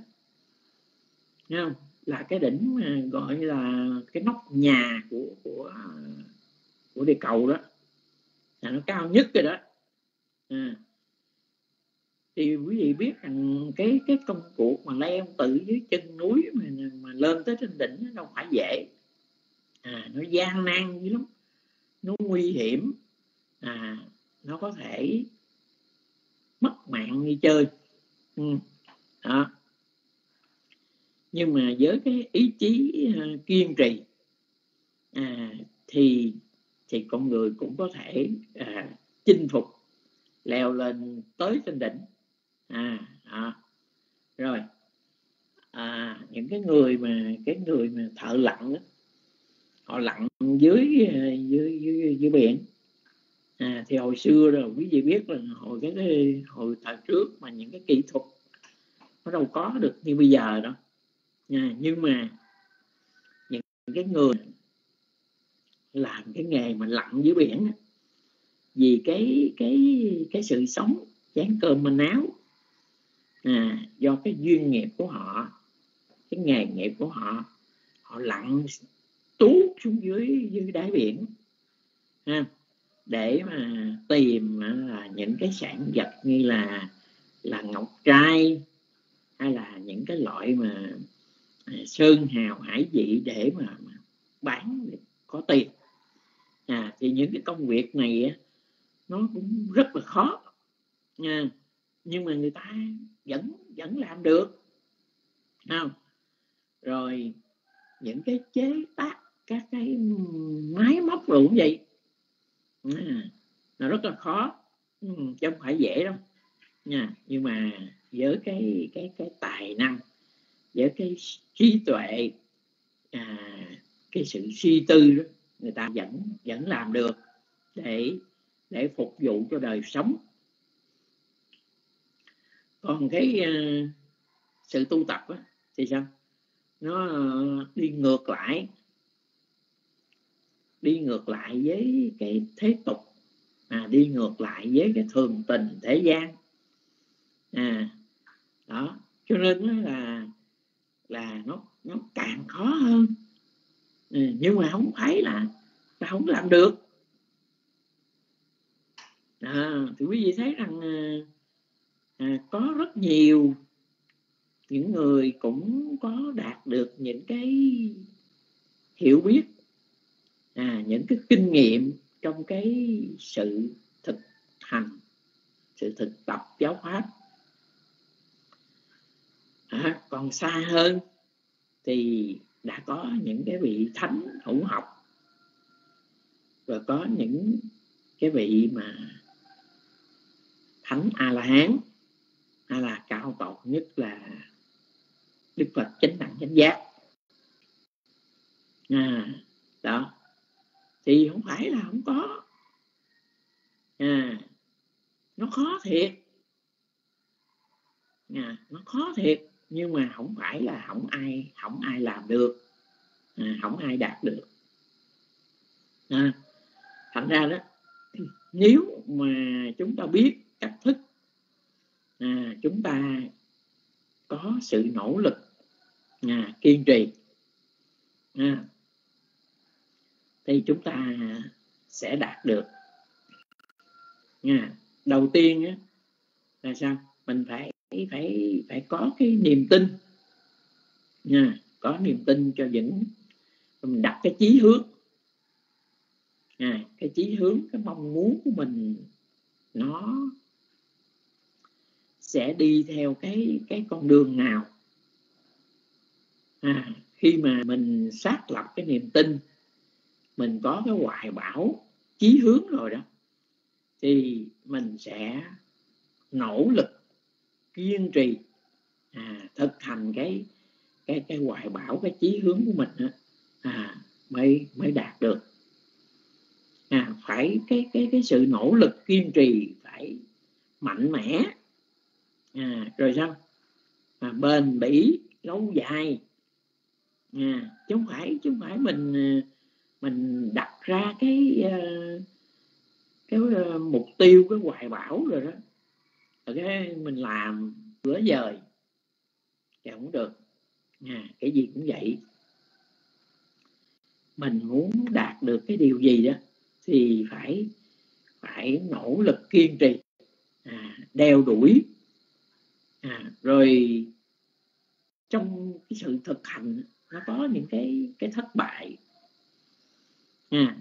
Thấy không? Là cái đỉnh mà gọi là cái nóc nhà của của của địa cầu đó. Là nó cao nhất rồi đó. À. thì quý vị biết rằng cái cái công cuộc mà leo tự dưới chân núi mà, mà lên tới trên đỉnh nó đâu phải dễ. À, nó gian nan dữ lắm. Nó nguy hiểm. À, nó có thể mất mạng đi chơi. Ừ. đó nhưng mà với cái ý chí uh, kiên trì à, thì thì con người cũng có thể à, chinh phục leo lên tới trên đỉnh. À, à rồi à, những cái người mà cái người mà thợ lặn đó, họ lặn dưới ờ, dưới dưới, dưới biển. À, thì hồi xưa rồi quý vị biết là hồi cái hồi thời trước mà những cái kỹ thuật nó đâu có được như bây giờ đâu à, nhưng mà những cái người làm cái nghề mà lặn dưới biển vì cái cái cái sự sống chán cơm manh áo à, do cái duyên nghiệp của họ cái nghề nghiệp của họ họ lặn tuốt xuống dưới dưới đáy biển ha để mà tìm à, là những cái sản vật như là là ngọc trai hay là những cái loại mà sơn hào hải vị để mà, mà bán để có tiền. À, thì những cái công việc này nó cũng rất là khó. Nha nhưng mà người ta vẫn vẫn làm được. Không? Rồi những cái chế tác các cái máy móc rồi cũng vậy. À, nó rất là khó. Ừ, chứ không phải dễ đâu. Nha nhưng mà với cái cái cái tài năng với cái trí tuệ à, cái sự suy tư đó người ta vẫn vẫn làm được để để phục vụ cho đời sống. Còn cái uh, sự tu tập á, thì sao? Nó uh, đi ngược lại đi ngược lại với cái thế tục à, đi ngược lại với cái thường tình thế gian. À đó cho nên là là nó nó càng khó hơn. Ừ, nhưng mà không phải là ta không làm được. À, thì quý vị thấy rằng à, à, có rất nhiều những người cũng có đạt được những cái hiểu biết à, những cái kinh nghiệm trong cái sự thực hành sự thực tập giáo pháp à, còn xa hơn thì đã có những cái vị thánh hữu học và có những cái vị mà thánh a la hán hay là cao tột nhất là đức phật chánh đẳng chánh giác. À, đó. Thì không phải là không có. À, nó khó thiệt. À, nó khó thiệt nhưng mà không phải là không ai không ai làm được. À, không ai đạt được. À, thành ra đó nếu mà chúng ta biết cách thức à, chúng ta có sự nỗ lực à, kiên trì à, thì chúng ta sẽ đạt được. À, đầu tiên á, là sao? Mình phải phải phải có cái niềm tin. Nha có niềm tin cho những mình đặt cái chí hướng. Nha, cái chí hướng cái mong muốn của mình nó sẽ đi theo cái cái con đường nào. À, khi mà mình xác lập cái niềm tin mình có cái hoài bảo chí hướng rồi đó thì mình sẽ nỗ lực kiên trì à, thực hành cái cái cái hoài bảo cái chí hướng của mình à, mới mới đạt được. À, phải cái cái cái sự nỗ lực kiên trì phải mạnh mẽ. À, rồi sao? À, bền bỉ lâu dài. À, chứ không phải chứ không phải mình à, mình đặt ra cái à, cái à, mục tiêu cái hoài bảo rồi đó rồi cái mình làm bữa dời. Thì không được. À, cái gì cũng vậy. Mình muốn đạt được cái điều gì đó thì phải phải nỗ lực kiên trì. À, đeo đuổi. À, rồi trong cái sự thực hành nó có những cái cái thất bại. À,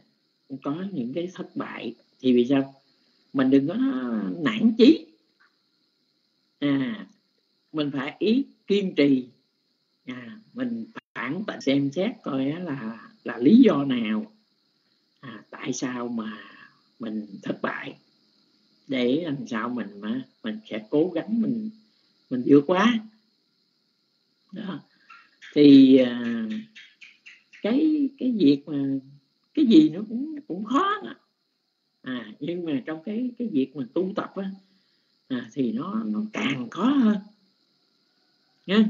có những cái thất bại. Thì vì sao? Mình đừng có nản chí à, mình phải ý kiên trì. À, mình phản bệnh xem xét coi là là lý do nào à, tại sao mà mình thất bại. Để làm sao mình mà mình sẽ cố gắng mình mình vượt qua đó. Thì à, cái cái việc mà cái gì nó cũng cũng khó. À. à nhưng mà trong cái cái việc mà tu tập á à, thì nó nó càng khó hơn. Nha.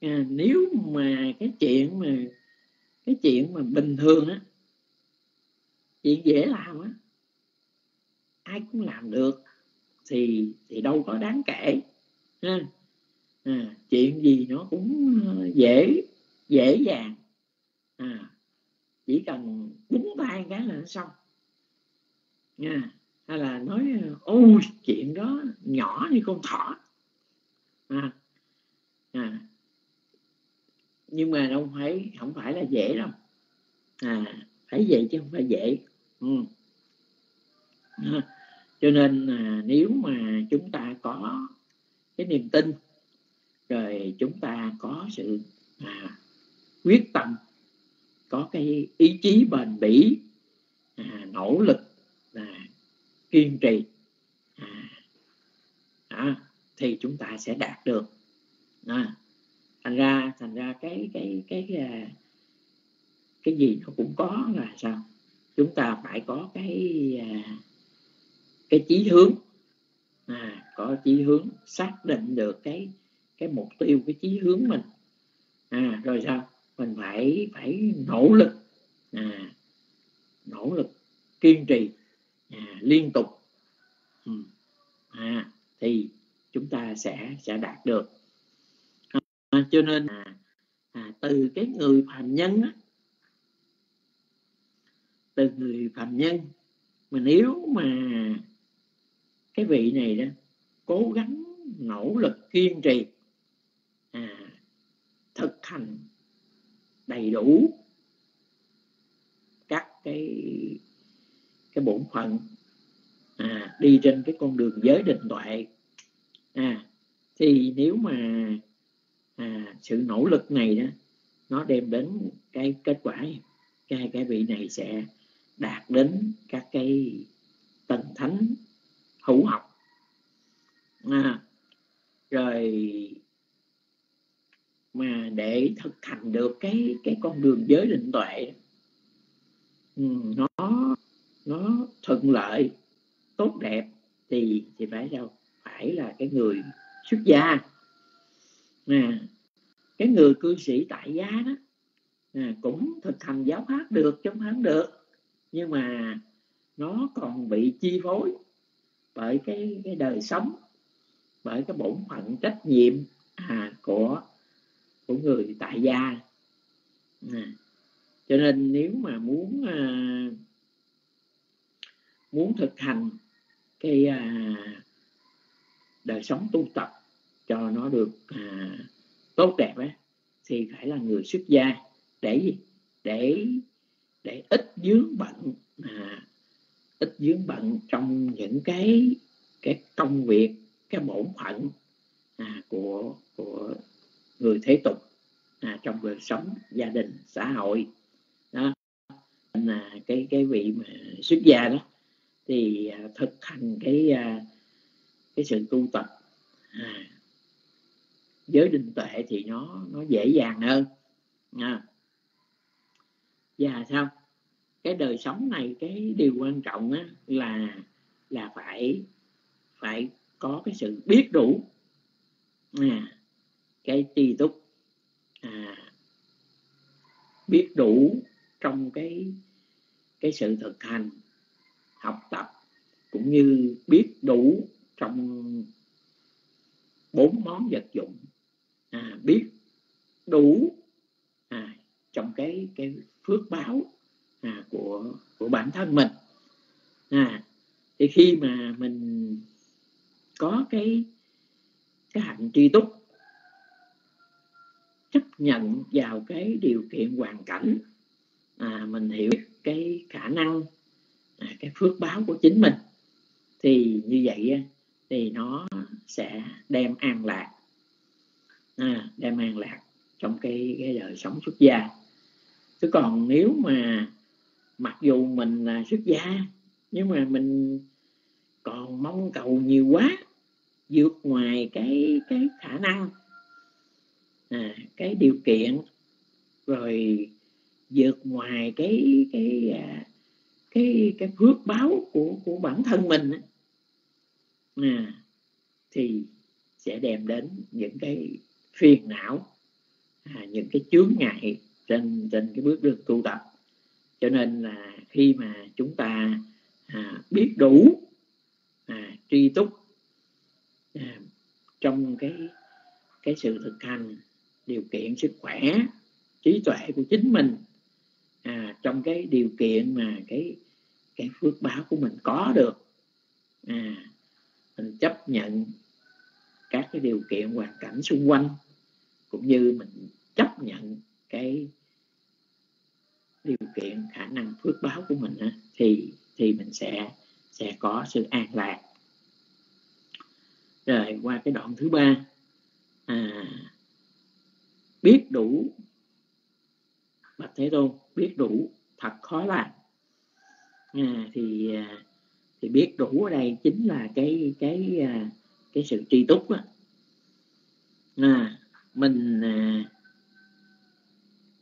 À, nếu mà cái chuyện mà cái chuyện mà bình thường á chuyện dễ làm á ai cũng làm được thì thì đâu có đáng kể ha. À, chuyện gì nó cũng ờ, dễ dễ dàng. À, chỉ cần búng tay cái là nó xong. Nha hay là nói ôi chuyện đó nhỏ như con thỏ. À, à, nhưng mà đâu phải không phải là dễ đâu. À phải vậy chứ không phải dễ. Ừ. à, cho nên à, nếu mà chúng ta có cái niềm tin rồi chúng ta có sự à, quyết tâm có cái ý chí bền bỉ à, nỗ lực là kiên trì. À, à, thì chúng ta sẽ đạt được. À, thành ra thành ra cái cái cái cái, cái gì nó cũng có là sao? Chúng ta phải có cái à, cái chí hướng. À, có chí hướng xác định được cái cái mục tiêu cái chí hướng mình. À, rồi sao? Mình phải phải nỗ lực. À, nỗ lực kiên trì à, liên tục ừ. à, thì chúng ta sẽ sẽ đạt được à, cho nên à, à, từ cái người phạm nhân á, từ người phạm nhân mà nếu mà cái vị này đó cố gắng nỗ lực kiên trì à, thực hành đầy đủ các cái cái bổn phận à, đi trên cái con đường giới định tuệ. À, thì nếu mà à, sự nỗ lực này đó nó đem đến cái kết quả cái cái vị này sẽ đạt đến các cái tầng thánh hữu học. À, rồi mà để thực hành được cái cái con đường giới định tuệ ừ, nó nó thuận lợi tốt đẹp thì thì phải đâu phải là cái người xuất gia. À, cái người cư sĩ tại gia đó à, cũng thực hành giáo pháp được chống hắn được. Nhưng mà nó còn bị chi phối bởi cái cái đời sống bởi cái bổn phận trách nhiệm à, của của người tại gia. À, cho nên nếu mà muốn à, muốn thực hành cái à, đời sống tu tập cho nó được à, tốt đẹp ấy, thì phải là người xuất gia để gì? Để để ít dướng bận à, ít dướng bận trong những cái cái công việc cái bổn phận à, của của người thế tục à, trong đời sống gia đình xã hội. Đó. Là cái cái vị mà xuất gia đó thì à, thực hành cái à, cái sự tu tập à, giới định tuệ thì nó nó dễ dàng hơn à. và sao cái đời sống này cái điều quan trọng á, là là phải phải có cái sự biết đủ à, cái tri túc à, biết đủ trong cái cái sự thực hành học tập cũng như biết đủ trong bốn món vật dụng. À, biết đủ à, trong cái cái phước báo à, của của bản thân mình. À, thì khi mà mình có cái cái hạnh tri túc chấp nhận vào cái điều kiện hoàn cảnh à, mình hiểu cái khả năng À, cái phước báo của chính mình thì như vậy thì nó sẽ đem an lạc à, đem an lạc trong cái cái đời sống xuất gia. Chứ còn nếu mà mặc dù mình là xuất gia nhưng mà mình còn mong cầu nhiều quá vượt ngoài cái cái khả năng à, cái điều kiện rồi vượt ngoài cái cái à, cái cái phước báo của của bản thân mình à, thì sẽ đem đến những cái phiền não à, những cái chướng ngại trên trên cái bước đường tu tập. Cho nên là khi mà chúng ta à, biết đủ à, tri túc à, trong cái cái sự thực hành điều kiện sức khỏe trí tuệ của chính mình à, trong cái điều kiện mà cái cái phước báo của mình có được. À, mình chấp nhận các cái điều kiện hoàn cảnh xung quanh cũng như mình chấp nhận cái điều kiện khả năng phước báo của mình thì thì mình sẽ sẽ có sự an lạc. Rồi qua cái đoạn thứ ba à, biết đủ bạch thế tôn biết đủ thật khó làm. Ờ, à, thì thì biết đủ ở đây chính là cái cái à, cái sự tri túc á. À, mình à,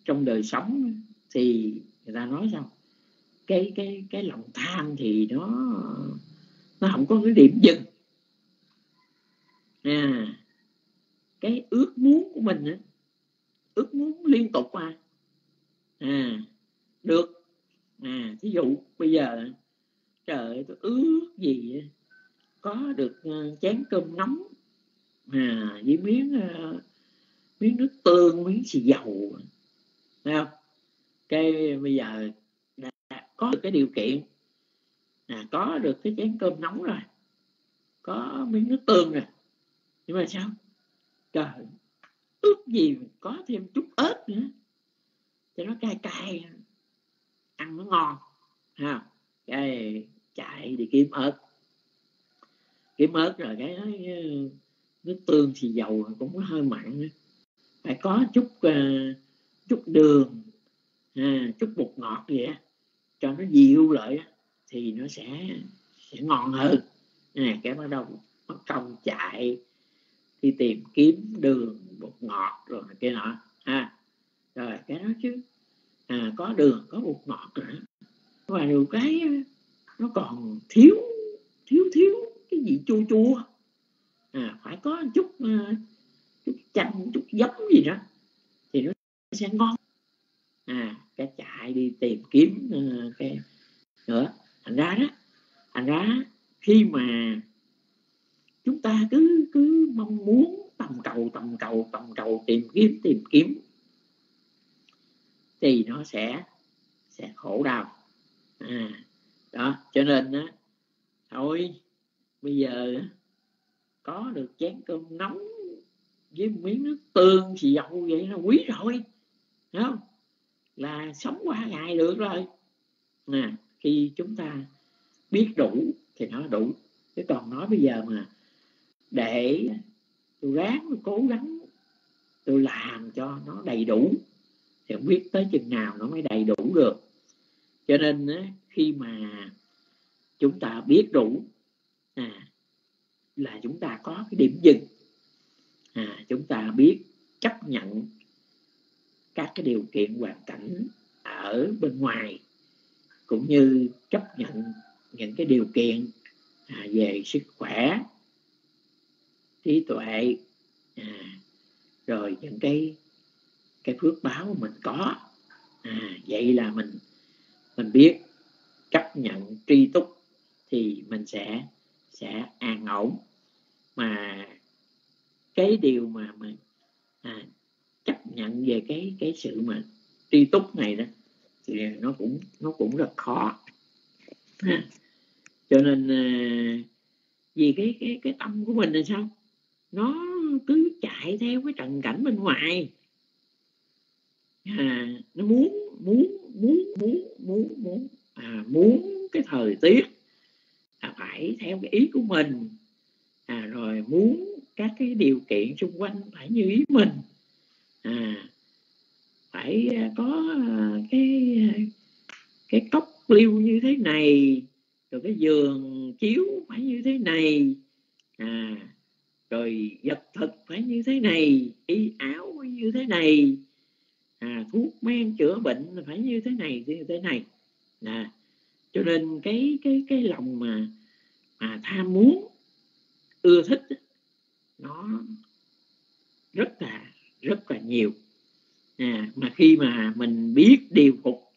trong đời sống thì người ta nói sao? Cái cái cái lòng tham thì nó nó không có cái điểm dừng. À cái ước muốn của mình ước muốn liên tục à à được à thí dụ bây giờ trời ơi tôi ước gì có được ờ, chén cơm nóng à với miếng uh, miếng nước tương miếng xì dầu Thấy không? Cái bây giờ đã có được cái điều kiện à, có được cái chén cơm nóng rồi có miếng nước tương rồi. Nhưng mà sao? Trời ước gì có thêm chút ớt nữa cho nó cay cay ăn nó ngon ha. Cái chạy đi kiếm ớt. Kiếm ớt rồi cái nước tương thì dầu cũng có hơi mặn phải có chút uh, chút đường à, chút bột ngọt vậy á cho nó dịu lại thì nó sẽ sẽ ngon hơn. À, cái bắt đầu mất công chạy đi tìm kiếm đường bột ngọt rồi kia nọ ha. Rồi cái đó chứ à, có đường có bột ngọt rồi và nhiều cái nó còn thiếu thiếu thiếu cái gì chua chua. À, phải có chút uh, chút chanh chút giấm gì đó thì nó sẽ ngon. À cái chạy đi tìm kiếm uh, cái nữa. Thành ra đó thành ra khi mà chúng ta cứ cứ mong muốn tầm cầu tầm cầu tầm cầu tìm kiếm tìm kiếm thì nó sẽ sẽ khổ đau. À, đó cho nên á thôi bây giờ có được chén cơm nóng với miếng nước tương xì dầu vậy là quý rồi Đúng không? Là sống qua ngày được rồi. Nè khi chúng ta biết đủ thì nó đủ. Chứ còn nói bây giờ mà để tôi ráng tôi cố gắng tôi làm cho nó đầy đủ thì không biết tới chừng nào nó mới đầy đủ được. Cho nên khi mà chúng ta biết đủ à, là chúng ta có cái điểm dừng. À, chúng ta biết chấp nhận các cái điều kiện hoàn cảnh ở bên ngoài cũng như chấp nhận những cái điều kiện à, về sức khỏe trí tuệ à, rồi những cái cái phước báo mình có. À, vậy là mình mình biết chấp nhận tri túc thì mình sẽ sẽ an ổn. Mà cái điều mà mình à, chấp nhận về cái cái sự mà tri túc này đó thì nó cũng nó cũng rất khó. Ha. cho nên à, vì cái cái cái tâm của mình là sao? Nó cứ chạy theo cái trần cảnh bên ngoài à, nó muốn muốn muốn muốn muốn muốn. À, muốn cái thời tiết là phải theo cái ý của mình. À, rồi muốn các cái điều kiện xung quanh phải như ý mình. À, phải à, có à, cái à, cái cốc liêu như thế này rồi cái giường chiếu phải như thế này. À, rồi vật thực phải như thế này y áo phải như thế này à, thuốc men chữa bệnh phải như thế này như thế này. À, cho nên cái cái cái lòng mà mà tham muốn ưa thích nó rất là rất là nhiều. À, mà khi mà mình biết điều phục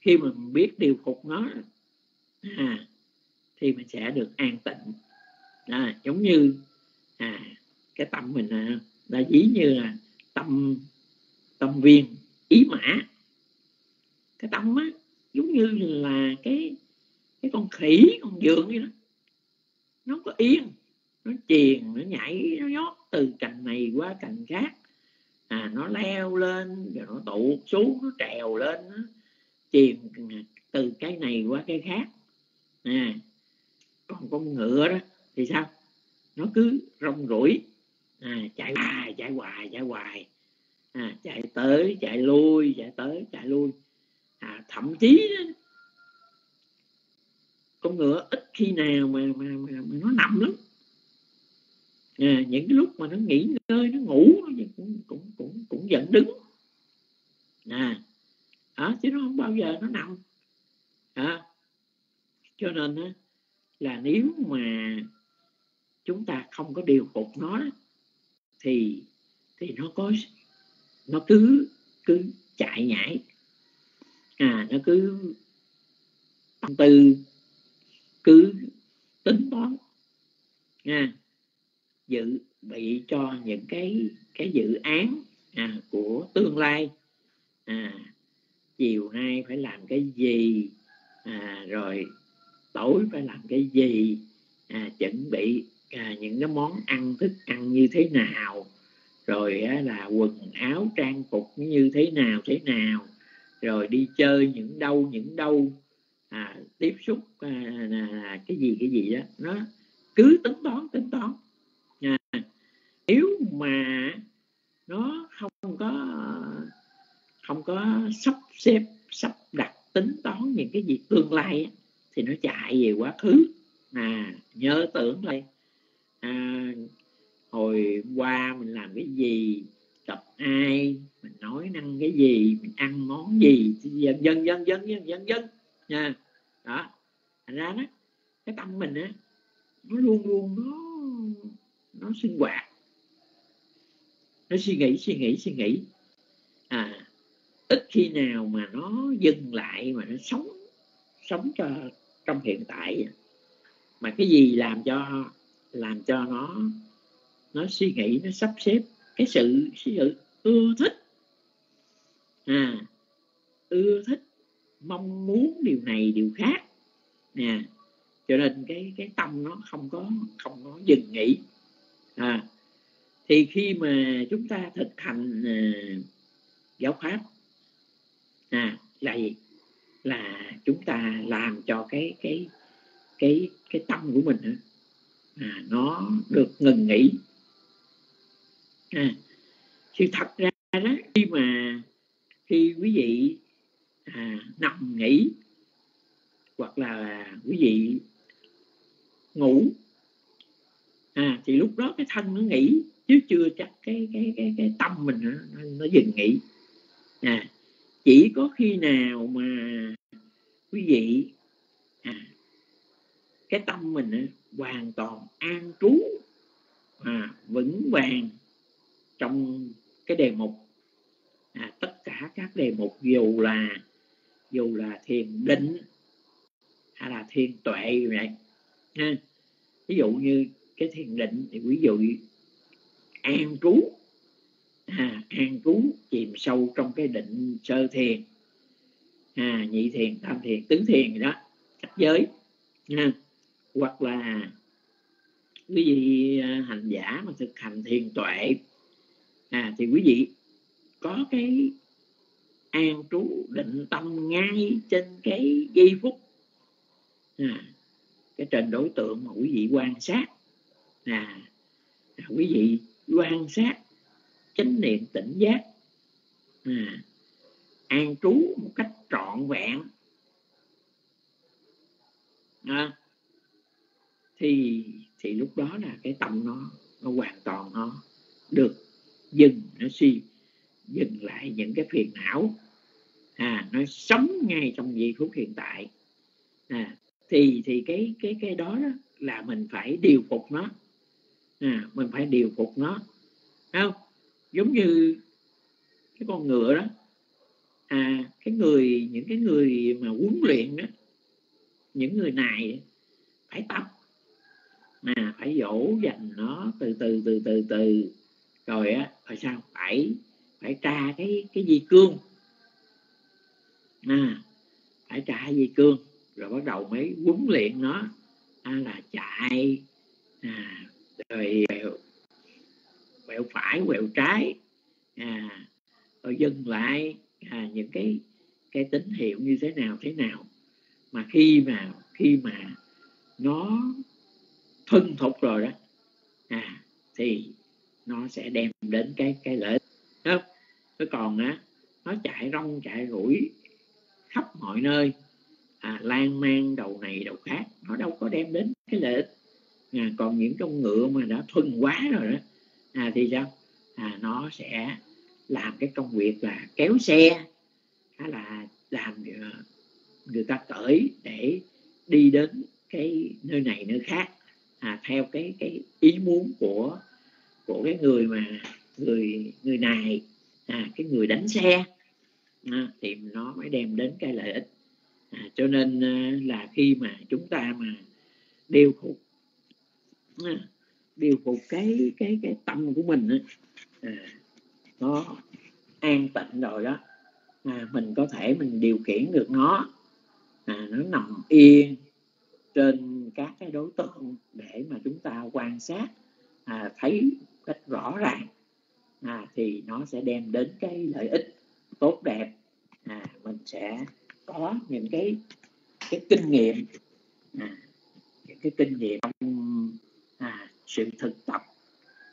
khi mình biết điều phục nó à, thì mình sẽ được an tịnh. À, giống như à, cái tâm mình à là ví như là tâm tâm viên, ý mã. Cái tâm á, giống như là cái cái con khỉ, con dường vậy đó. Nó có yên, nó triền nó nhảy, nó nhót từ cành này qua cành khác. À nó leo lên, rồi nó tụt xuống, nó trèo lên, nó triền từ cái này qua cái khác. À còn con ngựa đó thì sao? Nó cứ rong rủi à, chạy hoài chạy hoài chạy hoài. À, chạy tới chạy lui chạy tới chạy lui. À, thậm chí đó, con ngựa ít khi nào mà mà, mà, mà nó nằm lắm. À, những cái lúc mà nó nghỉ ngơi nó ngủ nó cũng cũng cũng cũng giận đứng. À à, chứ nó không bao giờ nó nằm. À, cho nên á, là nếu mà chúng ta không có điều phục nó thì thì nó có nó cứ cứ chạy nhảy. À nó cứ tâm tư cứ tính toán à, dự bị cho những cái cái dự án à, của tương lai. À, chiều nay phải làm cái gì? À, rồi tối phải làm cái gì? À, chuẩn bị à, những cái món ăn thức ăn như thế nào rồi á, là quần áo trang phục như thế nào thế nào rồi đi chơi những đâu những đâu à, tiếp xúc à, à, cái gì cái gì đó nó cứ tính toán tính toán. À, nếu mà nó không có không có sắp xếp sắp đặt tính toán những cái gì tương lai thì nó chạy về quá khứ. À nhớ tưởng lại à, hồi qua mình làm cái gì gặp ai mình nói năng cái gì mình ăn món gì dân dân dân dân dân dân dân nha. Đó thành ra đó cái tâm mình á nó luôn luôn nó nó sinh hoạt. Nó suy nghĩ suy nghĩ suy nghĩ. À ít khi nào mà nó dừng lại mà nó sống sống cho trong hiện tại. Mà cái gì làm cho làm cho nó nó suy nghĩ nó sắp xếp cái sự sự ưa thích. À ưa thích mong muốn điều này điều khác. Nè cho nên cái cái tâm nó không có không có dừng nghỉ. À, thì khi mà chúng ta thực hành à, giáo pháp à, là gì là chúng ta làm cho cái cái cái cái tâm của mình à, nó được ngừng nghỉ. À, sự thật ra đó khi mà khi quý vị à, nằm nghỉ hoặc là quý vị ngủ à thì lúc đó cái thân nó nghỉ chứ chưa chắc cái cái cái cái tâm mình nó, nó dừng nghỉ. À chỉ có khi nào mà quý vị à, cái tâm mình hoàn toàn an trú à, vững vàng trong cái đề mục. À, tất cả các đề mục dù là dù là thiền định hay là thiền tuệ vậy ha ví dụ như cái thiền định thì ví dụ an trú à, an trú chìm sâu trong cái định sơ thiền à, nhị thiền tam thiền tứ thiền gì đó cách giới ha hoặc là quý vị à, hành giả mà thực hành thiền tuệ à, thì quý vị có cái an trú định tâm ngay trên cái giây phút à, cái trên đối tượng mà quý vị quan sát à, à quý vị quan sát chánh niệm tỉnh giác à, an trú một cách trọn vẹn. À, thì thì lúc đó là cái tâm nó nó hoàn toàn nó được dừng nó suy dừng lại những cái phiền não. À nó sống ngay trong giây phút hiện tại. À thì thì cái cái cái đó, đó là mình phải điều phục nó. À mình phải điều phục nó. Không? Giống như cái con ngựa đó. À cái người những cái người mà huấn luyện đó những người này phải tập mà phải dỗ dành nó từ từ từ từ từ. Rồi á rồi sao? Phải phải tra cái cái di cương. À phải tra di cương. Rồi bắt đầu mới huấn luyện nó. À, là chạy à, rồi quẹo phải quẹo trái. À, rồi dừng lại. À, những cái cái tín hiệu như thế nào thế nào. Mà khi mà khi mà nó thuần thục rồi đó. À thì nó sẽ đem đến cái cái lợi ích. Không cái còn á nó chạy rong chạy rủi khắp mọi nơi. À, lan man đầu này đầu khác nó đâu có đem đến cái lợi ích. À, còn những con ngựa mà đã thuần quá rồi đó à, thì sao? À, nó sẽ làm cái công việc là kéo xe hay là làm ờ, người ta cởi để đi đến cái nơi này nơi khác à, theo cái cái ý muốn của của cái người mà người người này à, cái người đánh xe à, thì nó mới đem đến cái lợi ích. À, cho nên à, là khi mà chúng ta mà điều phục à, điều phục cái cái cái tâm của mình à, nó an tịnh rồi đó à, mình có thể mình điều khiển được nó à, nó nằm yên trên các cái đối tượng để mà chúng ta quan sát à, thấy cách rõ ràng à, thì nó sẽ đem đến cái lợi ích tốt đẹp. À, mình sẽ có những cái cái kinh nghiệm à, những cái kinh nghiệm trong à, sự thực tập.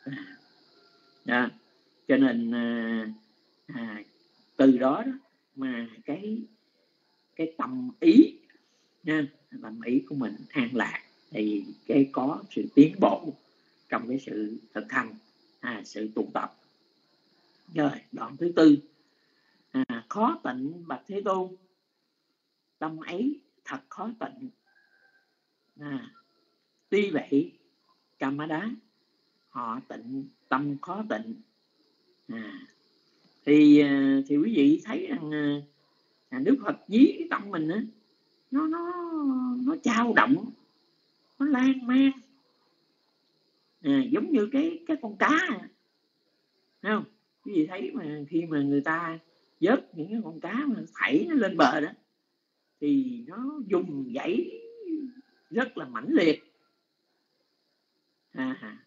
À, à, cho nên à, à, từ đó, đó mà cái cái tâm ý nha tâm ý của mình an lạc. Thì cái có sự tiến bộ trong cái sự thực hành à, sự tụ tập. Rồi đoạn thứ tư. À, khó tịnh bạch thế tôn. Tâm ấy thật khó tịnh. À, tuy vậy cam họ tịnh tâm khó tịnh. À, thì à, thì quý vị thấy rằng à, đức phật dí cái tâm mình á nó nó nó trao động nó lan man. À, giống như cái cái con cá. À. Thấy không? Quý vị thấy mà khi mà người ta vớt những cái con cá mà thảy nó lên bờ đó thì nó dùng dãy rất là mãnh liệt. À,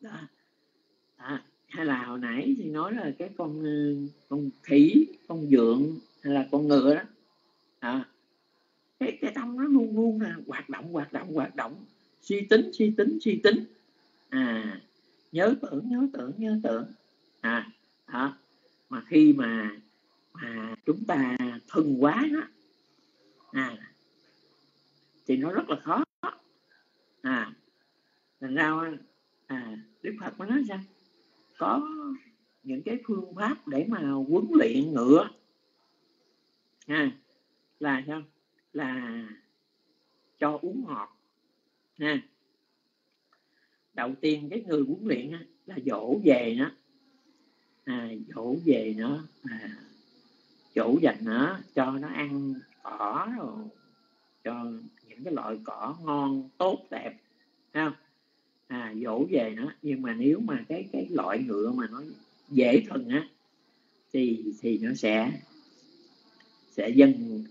đó. đó. Hay là hồi nãy thì nói là cái con ờ, con khỉ con dượng hay là con ngựa đó. À, cái cái tâm nó luôn luôn là hoạt động hoạt động hoạt động. Suy tính suy tính suy tính. À nhớ tưởng nhớ tưởng nhớ tưởng. À đó. Mà khi mà mà chúng ta thân quá đó à thì nó rất là khó. À thành ra à đức phật mới nói sao? Có những cái phương pháp để mà huấn luyện ngựa. À là sao? Là cho uống ngọt ha đầu tiên cái người huấn luyện á, là dỗ về nó à, dỗ về nó à, dỗ dành nó cho nó ăn cỏ rồi cho những cái loại cỏ ngon tốt đẹp ha. à, dỗ về nó nhưng mà nếu mà cái cái loại ngựa mà nó dễ thuần á thì thì nó sẽ sẽ dâng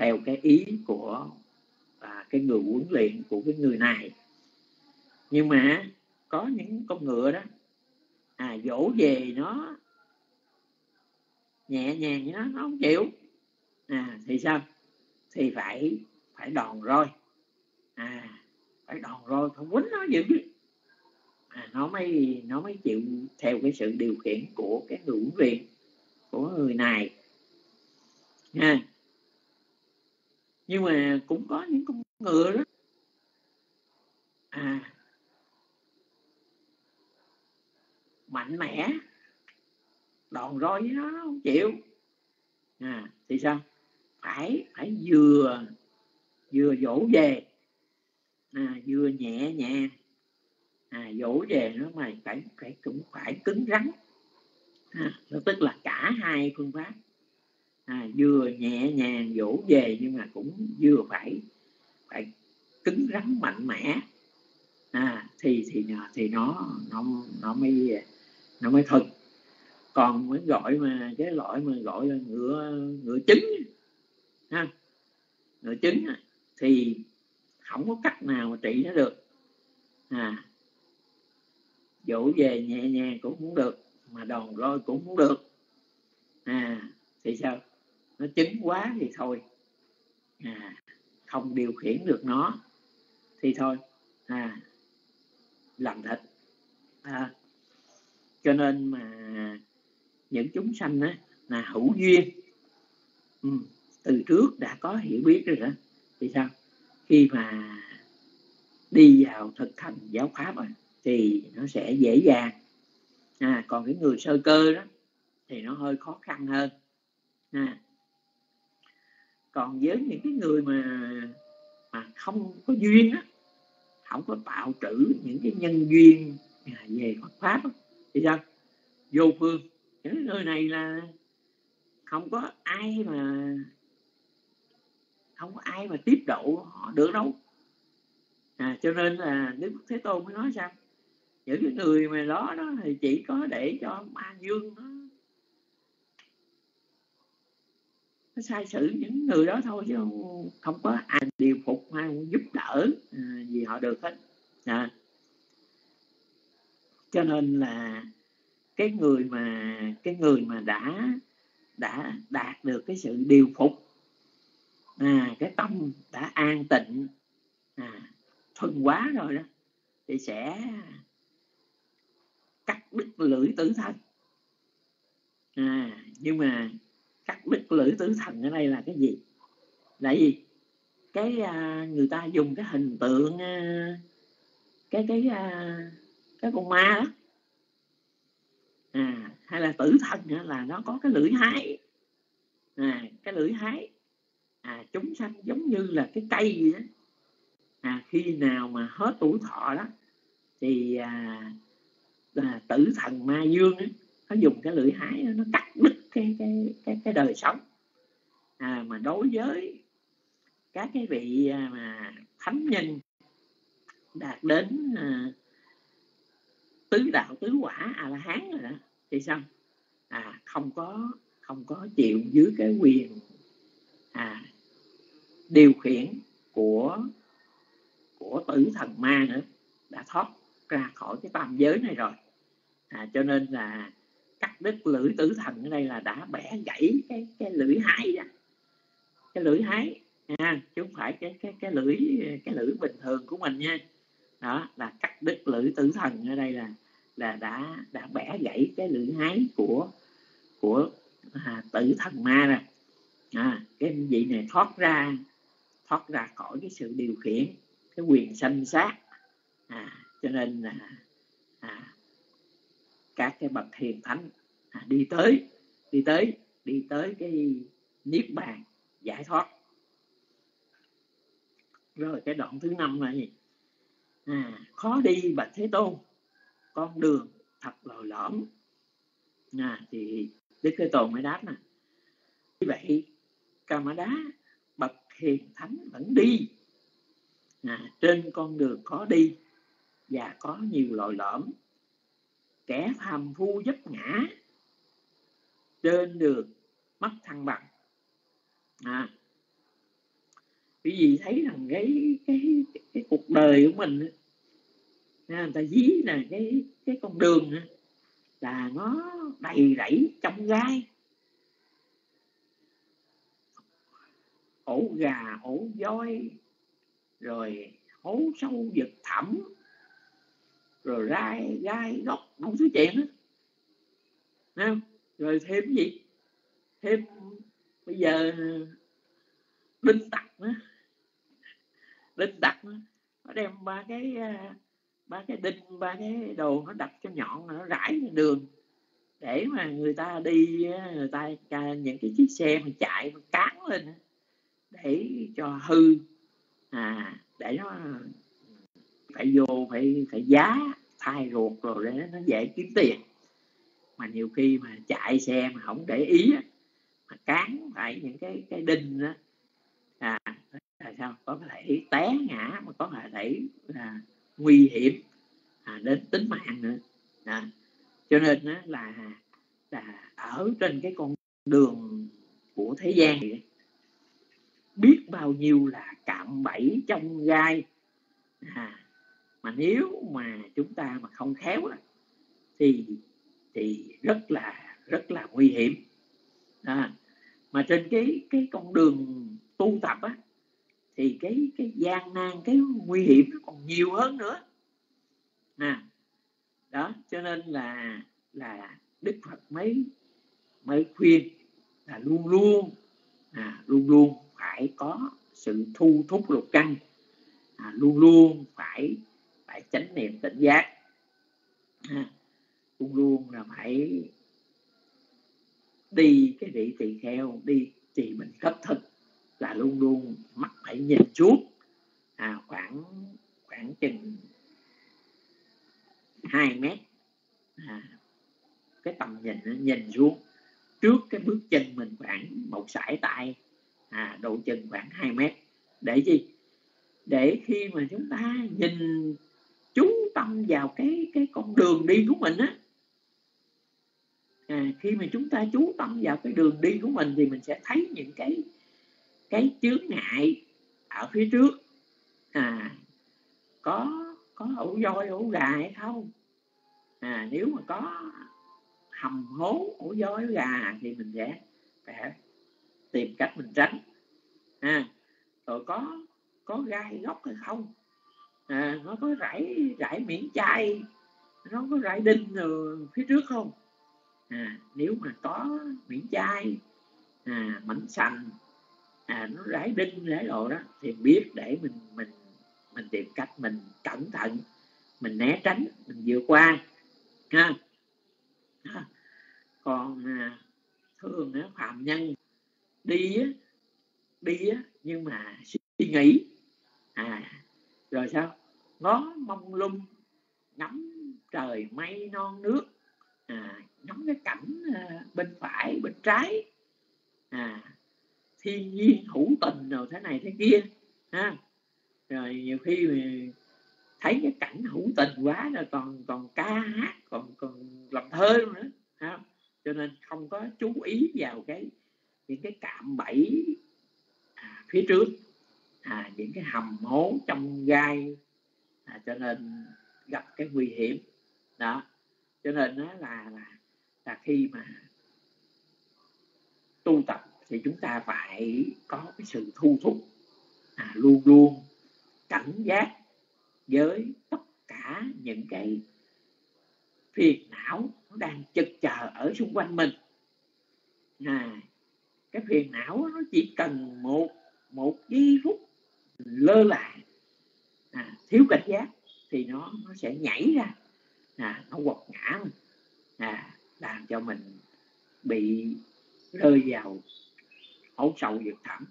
theo cái ý của à, cái người huấn luyện của cái người này. Nhưng mà có những con ngựa đó à dỗ về nó nhẹ nhàng với nó nó không chịu. À thì sao? Thì phải phải đòn roi. À phải đòn roi phải quýnh nó dữ. À, nó mới nó mới chịu theo cái sự điều khiển của cái người huấn luyện của người này. Nha nhưng mà cũng có những con ngựa đó. À. Mạnh mẽ. Đòn roi với nó nó không chịu. À thì sao? Phải phải vừa vừa dỗ về. À, vừa nhẹ nhàng. À, dỗ về nó mày phải phải cũng phải cứng rắn. À, tức là cả hai phương pháp à, vừa nhẹ nhàng dỗ về nhưng mà cũng vừa phải phải cứng rắn mạnh mẽ. À, thì thì thì nó nó nó mới nó mới thật còn mới gọi mà cái loại mà gọi là ngựa ngựa trứng ha ngựa trứng thì không có cách nào mà trị nó được. À dỗ về nhẹ nhàng cũng không được mà đòn roi cũng không được. À thì sao? Nó chứng quá thì thôi. À không điều khiển được nó thì thôi. À làm thịt. À, cho nên mà những chúng sanh á, là hữu duyên. Ừ, từ trước đã có hiểu biết rồi đó. Thì sao? Khi mà đi vào thực hành giáo pháp rồi, thì nó sẽ dễ dàng. À, còn cái người sơ cơ đó thì nó hơi khó khăn hơn. À, còn với những cái người mà mà không có duyên á không có tạo trữ những cái nhân duyên về Phật pháp á, thì sao? Vô phương. Những người này là không có ai mà không có ai mà tiếp độ họ được đâu. À, cho nên là đức thế tôn mới nói sao? Những cái người mà đó đó thì chỉ có để cho ma dương nó nó sai sự những người đó thôi chứ không, không có ai điều phục hay giúp đỡ à, gì họ được hết à. cho nên là cái người mà cái người mà đã đã đạt được cái sự điều phục à, cái tâm đã an tịnh à, thuần quá rồi đó thì sẽ cắt đứt lưỡi tử thân. à, nhưng mà cắt đứt lưỡi tử thần ở đây là cái gì? Là gì? Cái à, người ta dùng cái hình tượng à, cái cái à, cái con ma đó. À, hay là tử thần là nó có cái lưỡi hái. À, cái lưỡi hái. À, chúng sanh giống như là cái cây gì đó à, khi nào mà hết tuổi thọ đó thì à, à, tử thần ma dương ấy, nó dùng cái lưỡi hái đó, nó cắt đứt cái cái cái cái đời sống. À, mà đối với các cái vị à, mà thánh nhân đạt đến à, tứ đạo tứ quả a la hán rồi đó thì sao? À không có không có chịu dưới cái quyền à điều khiển của của tử thần ma nữa đã thoát ra khỏi cái tam giới này rồi. À, cho nên là cắt đứt lưỡi tử thần ở đây là đã bẻ gãy cái cái lưỡi hái ra cái lưỡi hái à, chứ không phải cái cái cái lưỡi cái lưỡi bình thường của mình nha. Đó là cắt đứt lưỡi tử thần ở đây là là đã đã bẻ gãy cái lưỡi hái của của à, tử thần ma rồi à, cái vị này thoát ra thoát ra khỏi cái sự điều khiển cái quyền sanh sát. À, cho nên là à, các cái bậc hiền thánh. À, đi tới đi tới đi tới cái niết bàn giải thoát. Rồi cái đoạn thứ năm là gì à, khó đi bạch thế tôn con đường thật lồi lõm. À, thì đức thế tôn mới đáp nè. Như vậy ca mã đá bậc hiền thánh vẫn đi. À, trên con đường khó đi và có nhiều lồi lõm kẻ phàm phu dấp ngã trên đường mất thăng bằng. À, quý vị thấy rằng cái cái cái cuộc đời của mình người ta dí là cái cái con đường là nó đầy rẫy trong gai. Ổ gà ổ voi rồi hố sâu vực thẳm rồi gai gai gốc không thứ chuyện đó rồi thêm cái gì? Thêm, bây giờ đinh tặc nữa. Đinh tặc nữa. Nó đem ba cái à, ba cái đinh, ba cái đồ nó đặt cho nhọn nó rải đường. Để mà người ta đi à, người ta những cái chiếc xe mà chạy mà cán lên để cho hư. À để nó phải vô, phải phải giá thay ruột rồi để nó dễ kiếm tiền. Mà nhiều khi mà chạy xe mà không để ý mà cán phải những cái cái đinh đó à là sao? Có thể té ngã mà có thể là nguy hiểm à, đến tính mạng nữa. À, cho nên đó là là ở trên cái con đường của thế gian này, biết bao nhiêu là cạm bẫy trong gai à, mà nếu mà chúng ta mà không khéo đó, thì thì rất là rất là nguy hiểm. À, mà trên cái cái con đường tu tập á thì cái cái gian nan cái nguy hiểm nó còn nhiều hơn nữa. À, đó cho nên là là đức phật mới mới khuyên là luôn luôn à, luôn luôn phải có sự thu thúc lục căn à, luôn luôn phải phải chánh niệm tỉnh giác. À, luôn luôn là phải đi cái vị tỳ kheo đi thì mình cấp thực là luôn luôn mắt phải nhìn xuống à, khoảng khoảng chừng 2 mét. À, cái tầm nhìn nó nhìn xuống. Trước cái bước chân mình khoảng một sải tay à, độ chừng khoảng 2 mét. Để gì để khi mà chúng ta nhìn tâm vào cái cái con đường đi của mình á. À, khi mà chúng ta chú tâm vào cái đường đi của mình thì mình sẽ thấy những cái cái chướng ngại ở phía trước. À có có ổ voi ổ gà hay không? À nếu mà có hầm hố ổ voi ổ gà thì mình sẽ phải tìm cách mình tránh. À rồi có có gai góc hay không? À, nó có rải rải miễn chai nó có rải đinh rồi phía trước không? À, nếu mà có miễn chai à, mảnh sành à, nó rải đinh rải lộ đó thì biết để mình mình mình tìm cách mình cẩn thận mình né tránh mình vượt qua ha. Còn à, thường á, phạm nhân đi á, đi á, nhưng mà suy nghĩ à rồi sao? Nó mông lung ngắm trời mây non nước. À, ngắm cái cảnh à, bên phải bên trái. À, thiên nhiên hữu tình rồi thế này thế kia ha. Rồi nhiều khi thấy cái cảnh hữu tình quá rồi còn còn ca hát còn còn làm thơ nữa ha. Cho nên không có chú ý vào cái những cái cạm bẫy à, phía trước. À, những cái hầm hố trong gai à, cho nên gặp cái nguy hiểm. Đó. Cho nên đó là là là khi mà tu tập thì chúng ta phải có cái sự thu thúc à, luôn luôn cảnh giác với tất cả những cái phiền não nó đang chực chờ ở xung quanh mình. À, cái phiền não nó chỉ cần một một giây phút lơ là à, thiếu cảnh giác thì nó nó sẽ nhảy ra. À, nó quật ngã. Mình à, làm cho mình bị rơi vào hố sâu vực thẳm.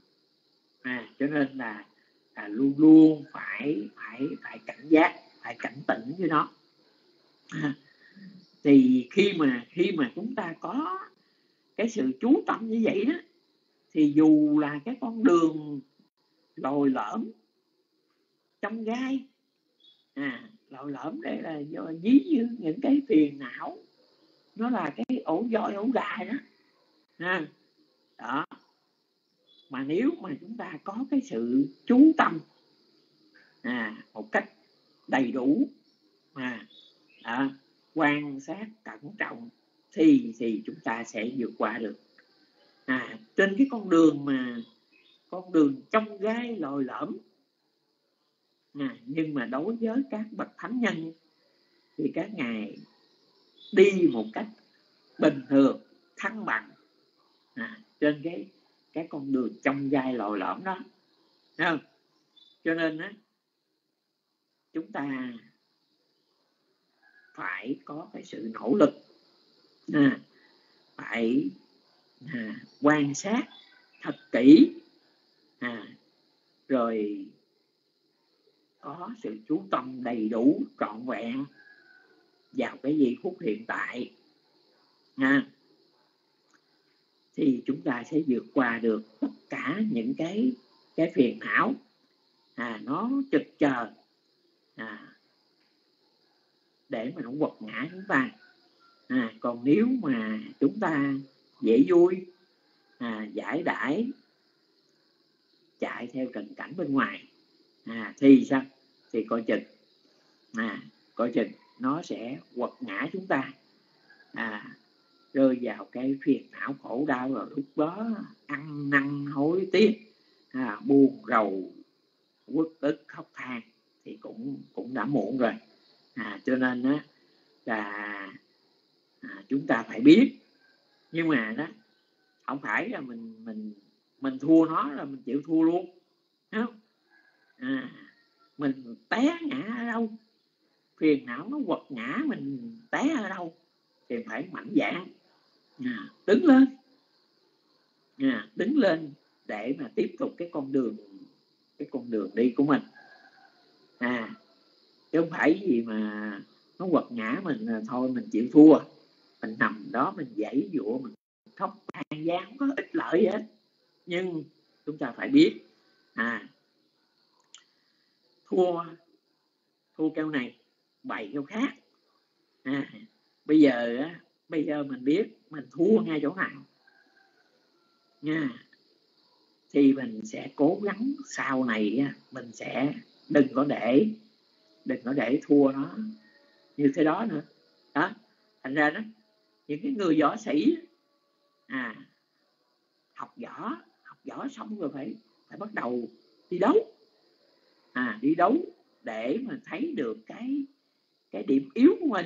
À, cho nên là à, luôn luôn phải phải phải cảnh giác phải cảnh tỉnh với nó. À, thì khi mà khi mà chúng ta có cái sự chú tâm như vậy đó thì dù là cái con đường lồi lõm trong gai. À lồi lõm đây là do dí như những cái phiền não. Nó là cái ổ voi ổ gà đó. À, đó. Mà nếu mà chúng ta có cái sự chú tâm à, một cách đầy đủ à, à, quan sát cẩn trọng thì thì chúng ta sẽ vượt qua được. À, trên cái con đường mà con đường trong gai lồi lõm à, nhưng mà đối với các bậc thánh nhân thì các ngài đi một cách bình thường thăng bằng à, trên cái cái con đường trong gai lồi lõm đó Thấy không? Cho nên á chúng ta phải có cái sự nỗ lực à, phải à, quan sát thật kỹ à, rồi có sự chú tâm đầy đủ trọn vẹn vào cái gì phút hiện tại ha. Thì chúng ta sẽ vượt qua được tất cả những cái cái phiền não à, nó trực chờ à, để mà nó quật ngã chúng ta. À, còn nếu mà chúng ta dễ vui à, giải đãi chạy theo trần cảnh bên ngoài à, thì sao? Thì coi chừng. À, coi chừng nó sẽ quật ngã chúng ta. À, rơi vào cái phiền não khổ đau rồi lúc đó ăn năn hối tiếc à, buồn rầu quất ức khóc than thì cũng cũng đã muộn rồi. À, cho nên á là à, chúng ta phải biết. Nhưng mà đó không phải là mình mình mình thua nó là mình chịu thua luôn không? À, mình té ngã ở đâu? Phiền não nó quật ngã mình té ở đâu? Thì phải mạnh dạn. À, đứng lên. À, đứng lên để mà tiếp tục cái con đường cái con đường đi của mình. À chứ không phải gì mà nó quật ngã mình thôi mình chịu thua. Mình nằm đó mình dãy dụa mình khóc than gian có ích lợi gì hết. Nhưng chúng ta phải biết à thua. Thua keo này bày keo khác. À, bây giờ á bây giờ mình biết mình thua ngay chỗ nào. Nha. Thì mình sẽ cố gắng sau này mình sẽ đừng có để đừng có để thua nó như thế đó nữa. Đó thành ra đó những cái người võ sĩ à học võ học võ xong rồi phải phải bắt đầu đi đấu à đi đấu để mà thấy được cái cái điểm yếu của mình.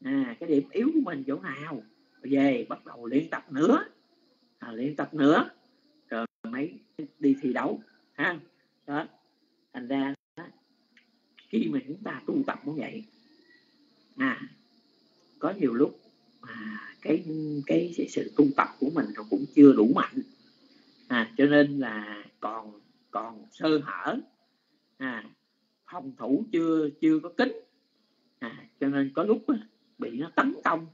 À cái điểm yếu của mình chỗ nào? Về bắt đầu luyện tập nữa. À, luyện tập nữa. Rồi mới đi thi đấu ha. Đó. Thành ra khi mà chúng ta tu tập như vậy à có nhiều lúc mà cái cái cái sự tu tập của mình nó cũng chưa đủ mạnh. À, cho nên là còn còn sơ hở à, phòng thủ chưa chưa có kính. À, cho nên có lúc á, bị nó tấn công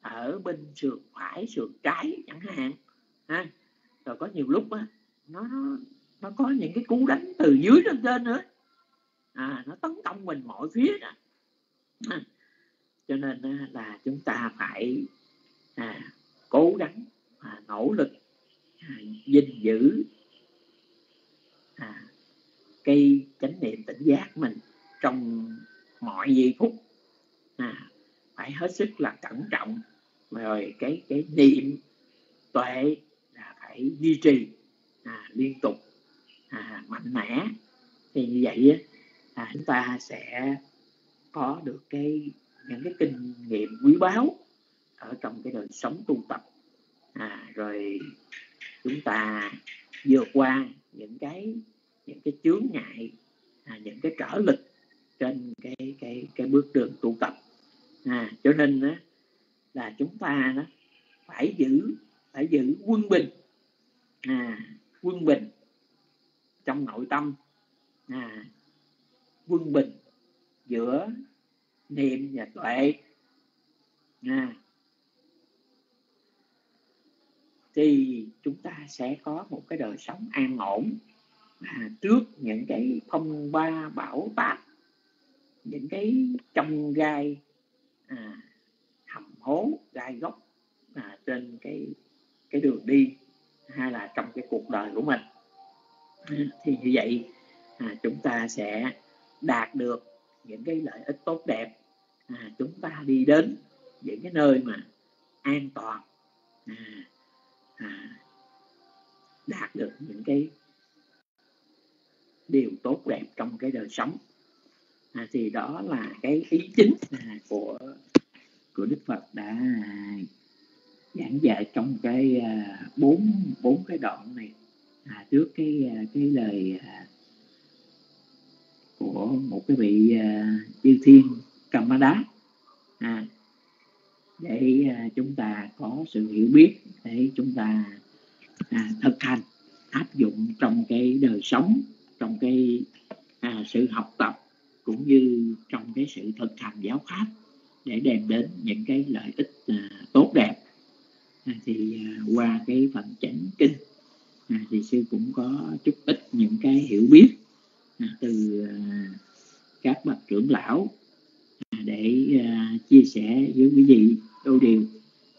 ở bên sườn phải sườn trái chẳng hạn. Ha. rồi có nhiều lúc á, nó nó có những cái cú đánh từ dưới lên trên nữa. À, nó tấn công mình mọi phía đó. À, cho nên là chúng ta phải à, cố gắng à, nỗ lực à, gìn giữ à, cái chánh niệm tỉnh giác mình trong mọi giây phút. À, phải hết sức là cẩn trọng. Rồi cái cái niệm tuệ là phải duy trì à, liên tục à, mạnh mẽ. Thì như vậy à, chúng ta sẽ có được cái những cái kinh nghiệm quý báu ở trong cái đời sống tu tập. À, rồi chúng ta vượt qua những cái những cái chướng ngại à, những cái trở lực trên cái cái cái bước đường tu tập. À, cho nên đó, là chúng ta đó phải giữ phải giữ quân bình. À, quân bình trong nội tâm. À, quân bình giữa niệm và tuệ. À, thì chúng ta sẽ có một cái đời sống an ổn à, trước những cái phong ba bão táp những cái trong gai à, hầm hố gai góc à, trên cái cái đường đi hay là trong cái cuộc đời của mình. À, thì như vậy à, chúng ta sẽ đạt được những cái lợi ích tốt đẹp. À, chúng ta đi đến những cái nơi mà an toàn. À, à, đạt được những cái điều tốt đẹp trong cái đời sống. À, thì đó là cái ý chính à, của của Đức Phật đã giảng dạy trong cái à, bốn bốn cái đoạn này. À, trước cái à, cái lời của một cái vị chư thiên Kamada à, để chúng ta có sự hiểu biết để chúng ta à, thực hành áp dụng trong cái đời sống trong cái à, sự học tập cũng như trong cái sự thực hành giáo pháp để đem đến những cái lợi ích à, tốt đẹp. À, thì à, qua cái phần chánh kinh à, thì sư cũng có chút ít những cái hiểu biết à, từ à, các bậc trưởng lão à, để à, chia sẻ với quý vị đôi điều.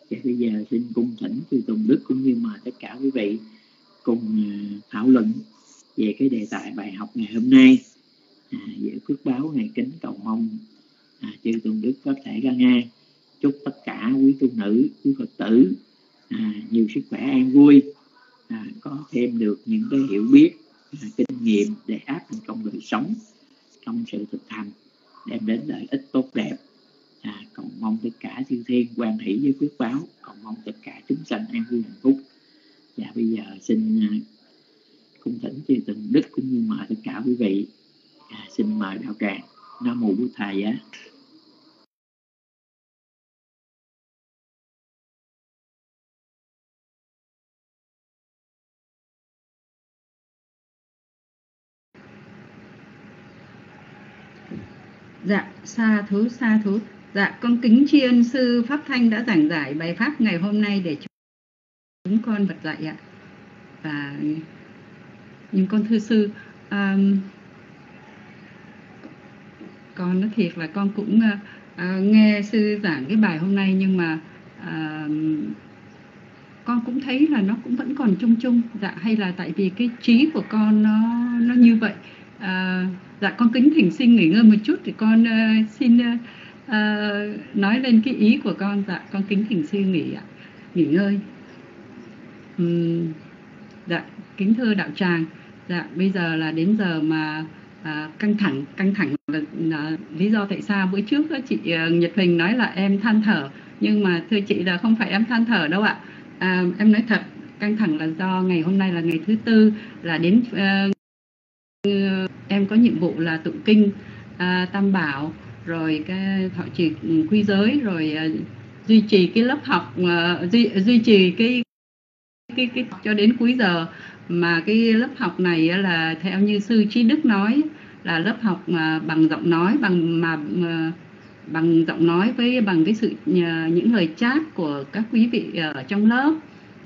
Thì bây giờ xin cung thỉnh chư Tùng Đức cũng như mà tất cả quý vị cùng à, thảo luận về cái đề tài bài học ngày hôm nay à, giữa phước báo ngày kính cầu mong à, chư tôn đức có thể ra nghe chúc tất cả quý tu nữ quý phật tử à, nhiều sức khỏe an vui à, có thêm được những cái hiểu biết à, kinh nghiệm để áp dụng trong đời sống trong sự thực hành đem đến lợi ích tốt đẹp. À, cầu mong tất cả chư thiên quan hỷ với phước báo cầu mong tất cả chúng sanh an vui hạnh phúc. Và bây giờ xin à, cung thỉnh chư từng đức cũng như mời tất cả quý vị. À, xin mời đạo tràng. Nam mô bổn thầy á Dạ, xa thứ xa thứ Dạ, con kính tri ân sư Pháp Thanh đã giảng giải bài pháp ngày hôm nay để chúng con vật lại ạ. Và nhưng con thưa sư, um, con nói thiệt là con cũng uh, uh, nghe sư giảng cái bài hôm nay nhưng mà uh, con cũng thấy là nó cũng vẫn còn chung chung. Dạ hay là tại vì cái trí của con nó nó như vậy. À, dạ con kính thỉnh xin nghỉ ngơi một chút thì con uh, xin uh, uh, nói lên cái ý của con. Dạ con kính thỉnh sư nghỉ ạ nghỉ ngơi. Uhm, dạ kính thưa đạo tràng dạ bây giờ là đến giờ mà à, căng thẳng căng thẳng là, là lý do tại sao? Bữa trước đó, chị uh, Nhật Huỳnh nói là em than thở. Nhưng mà thưa chị là không phải em than thở đâu ạ. À, em nói thật căng thẳng là do ngày hôm nay là ngày thứ tư là đến uh, em có nhiệm vụ là tụng kinh uh, tam bảo rồi cái thọ trì quy giới rồi uh, duy trì cái lớp học uh, duy duy trì cái cái cái cho đến cuối giờ mà cái lớp học này là theo như sư trí đức nói là lớp học mà bằng giọng nói bằng mà, à, bằng giọng nói với bằng cái sự à, những lời chat của các quý vị ở trong lớp.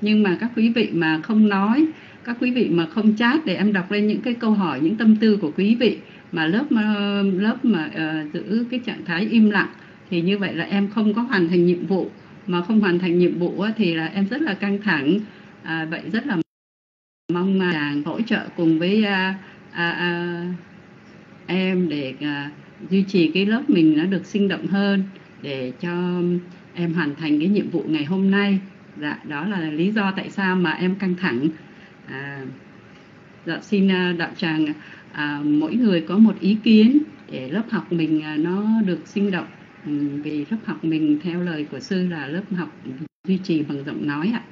Nhưng mà các quý vị mà không nói các quý vị mà không chat để em đọc lên những cái câu hỏi những tâm tư của quý vị mà lớp à, lớp mà uh, giữ cái trạng thái im lặng thì như vậy là em không có hoàn thành nhiệm vụ. Mà không hoàn thành nhiệm vụ thì là em rất là căng thẳng à, vậy rất là mong mà chàng hỗ trợ cùng với à, à, à, em để à, duy trì cái lớp mình nó được sinh động hơn để cho em hoàn thành cái nhiệm vụ ngày hôm nay. Dạ đó là lý do tại sao mà em căng thẳng. À, dạ xin à, đạo tràng à, mỗi người có một ý kiến để lớp học mình à, nó được sinh động. Ừ, vì lớp học mình theo lời của sư là lớp học duy trì bằng giọng nói ạ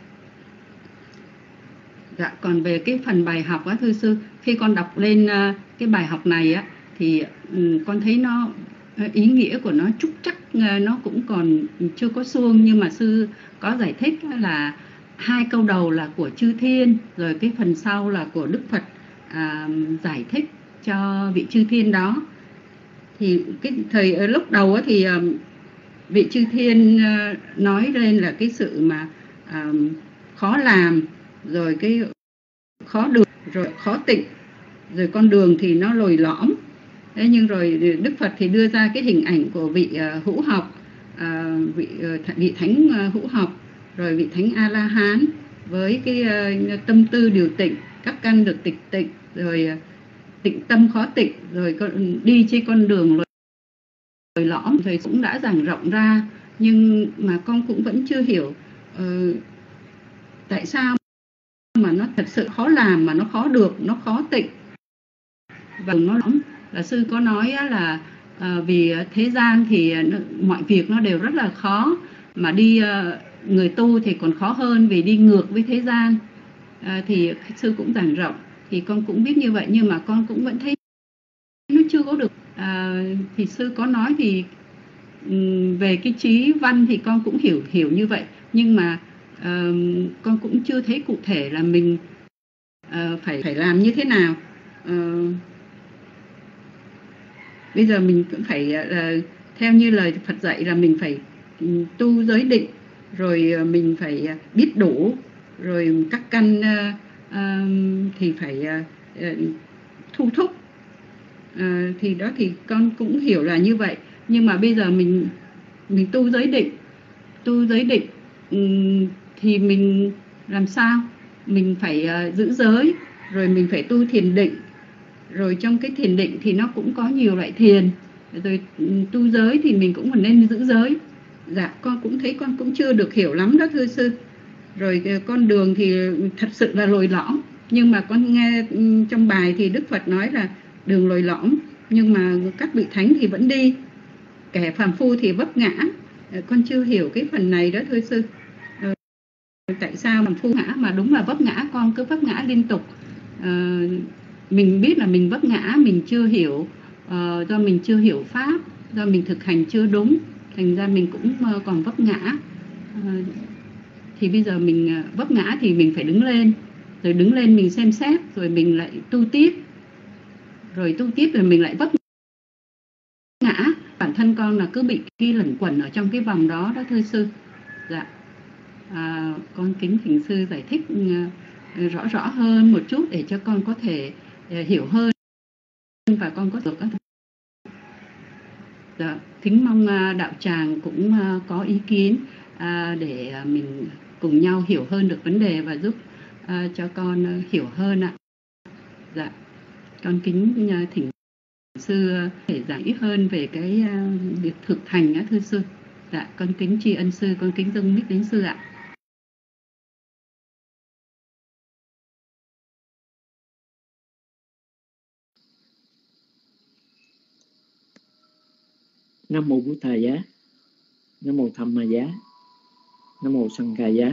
dạ còn về cái phần bài học á thưa sư khi con đọc lên à, cái bài học này á thì ừ, con thấy nó ờ, ý nghĩa của nó trúc chắc ờ, nó cũng còn chưa có xuông. Nhưng mà sư có giải thích là hai câu đầu là của chư thiên rồi cái phần sau là của đức phật à, giải thích cho vị chư thiên đó. Thì cái thời ờ, lúc đầu á thì vị chư thiên nói lên là cái sự mà à, khó làm rồi cái khó được rồi khó tịnh. Rồi con đường thì nó lồi lõm. Thế nhưng rồi đức phật thì đưa ra cái hình ảnh của vị uh, hữu học uh, vị uh, vị thánh uh, hữu học rồi vị thánh a la hán với cái uh, tâm tư điều tịnh các căn được tịch tịnh rồi uh, tịnh tâm khó tịnh rồi con, ừ, đi trên con đường lồi, lồi lõm. Rồi cũng đã giảng rộng ra nhưng mà con cũng vẫn chưa hiểu uh, tại sao mà nó thật sự khó làm mà nó khó được nó khó tịnh. Và nó là sư có nói là à, vì thế gian thì ờ, mọi việc nó đều rất là khó. Mà đi ờ, người tu thì còn khó hơn vì đi ngược với thế gian. À, thì sư cũng giảng rộng. Thì con cũng biết như vậy nhưng mà con cũng vẫn thấy nó chưa có được. À, thì sư có nói thì về cái trí văn thì con cũng hiểu hiểu như vậy. Nhưng mà uh, con cũng chưa thấy cụ thể là mình uh, phải phải làm như thế nào. Uh, bây giờ mình cũng phải uh, theo như lời Phật dạy là mình phải tu giới định rồi mình phải biết đủ rồi các căn uh, uh, thì phải uh, thu thúc. Uh, thì đó thì con cũng hiểu là như vậy. Nhưng mà bây giờ mình mình tu giới định tu giới định um, thì mình làm sao? Mình phải uh, giữ giới rồi mình phải tu thiền định. Rồi trong cái thiền định thì nó cũng có nhiều loại thiền. Rồi tu giới thì mình cũng còn nên giữ giới. Dạ con cũng thấy con cũng chưa được hiểu lắm đó thưa sư. Rồi ờ, con đường thì thật sự là lồi lõm. Nhưng mà con nghe trong bài thì đức phật nói là đường lồi lõm nhưng mà các vị thánh thì vẫn đi. Kẻ phàm phu thì vấp ngã. Ờ, con chưa hiểu cái phần này đó thưa sư tại sao làm phu ngã mà đúng là vấp ngã? Con cứ vấp ngã liên tục. À, mình biết là mình vấp ngã mình chưa hiểu uh, do mình chưa hiểu pháp do mình thực hành chưa đúng thành ra mình cũng uh, còn vấp ngã. Uh, thì bây giờ mình uh, vấp ngã thì mình phải đứng lên rồi đứng lên mình xem xét rồi mình lại tu tiếp. Rồi tu tiếp rồi mình lại vấp ngã. Bản thân con là cứ bị ghi lẩn quẩn ở trong cái vòng đó đó thưa sư. Dạ à, con kính thỉnh sư giải thích uh, rõ rõ hơn một chút để cho con có thể uh, hiểu hơn và con có được dạ, kính mong uh, đạo tràng cũng uh, có ý kiến uh, để uh, mình cùng nhau hiểu hơn được vấn đề và giúp uh, cho con uh, hiểu hơn ạ. Dạ con kính uh, thỉnh sư để giải hơn về cái uh, việc thực hành á thưa sư. Dạ con kính tri ân sư con kính dâng biết đến sư ạ. Nam mô bút thà giá. Nam mô tham ma giá. Nam mô sanh ca giá.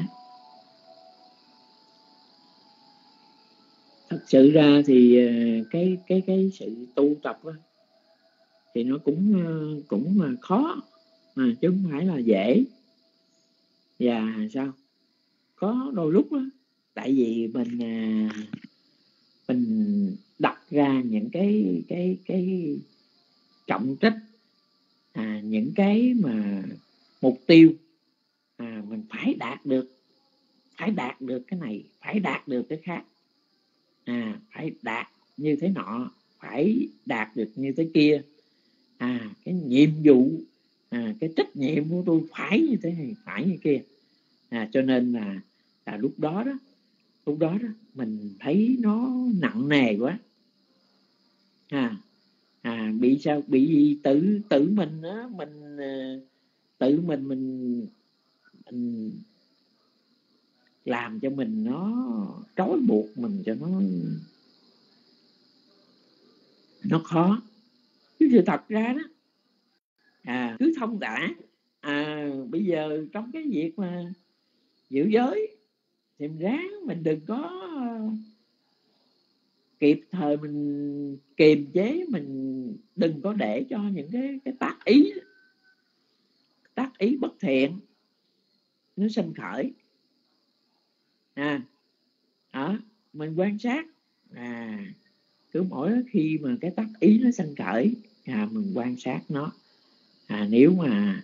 Thật sự ra thì ờ, cái cái cái sự tu tập đó, thì nó cũng ờ, cũng là khó mà chứ không phải là dễ. Và sao? Có đôi lúc đó tại vì mình ờ, mình đặt ra những cái cái cái trọng trách à, những cái mà mục tiêu à, mình phải đạt được phải đạt được cái này phải đạt được cái khác. À, phải đạt như thế nọ phải đạt được như thế kia. À cái nhiệm vụ à, cái trách nhiệm của tôi phải như thế này phải như kia. À, cho nên là, là lúc đó đó lúc đó đó mình thấy nó nặng nề quá. À, à bị sao? Bị tự tự mình á, mình à, tự mình mình mình làm cho mình nó trói buộc mình cho nó nó khó. Chứ sự thật ra đó à cứ thông tả à bây giờ trong cái việc mà giữ giới thì ráng, mình đừng có kịp thời mình kiềm chế, mình đừng có để cho những cái cái tác ý tác ý bất thiện nó sinh khởi. À đó, mình quan sát. À cứ mỗi khi mà cái tác ý nó sinh khởi à mình quan sát nó. À nếu mà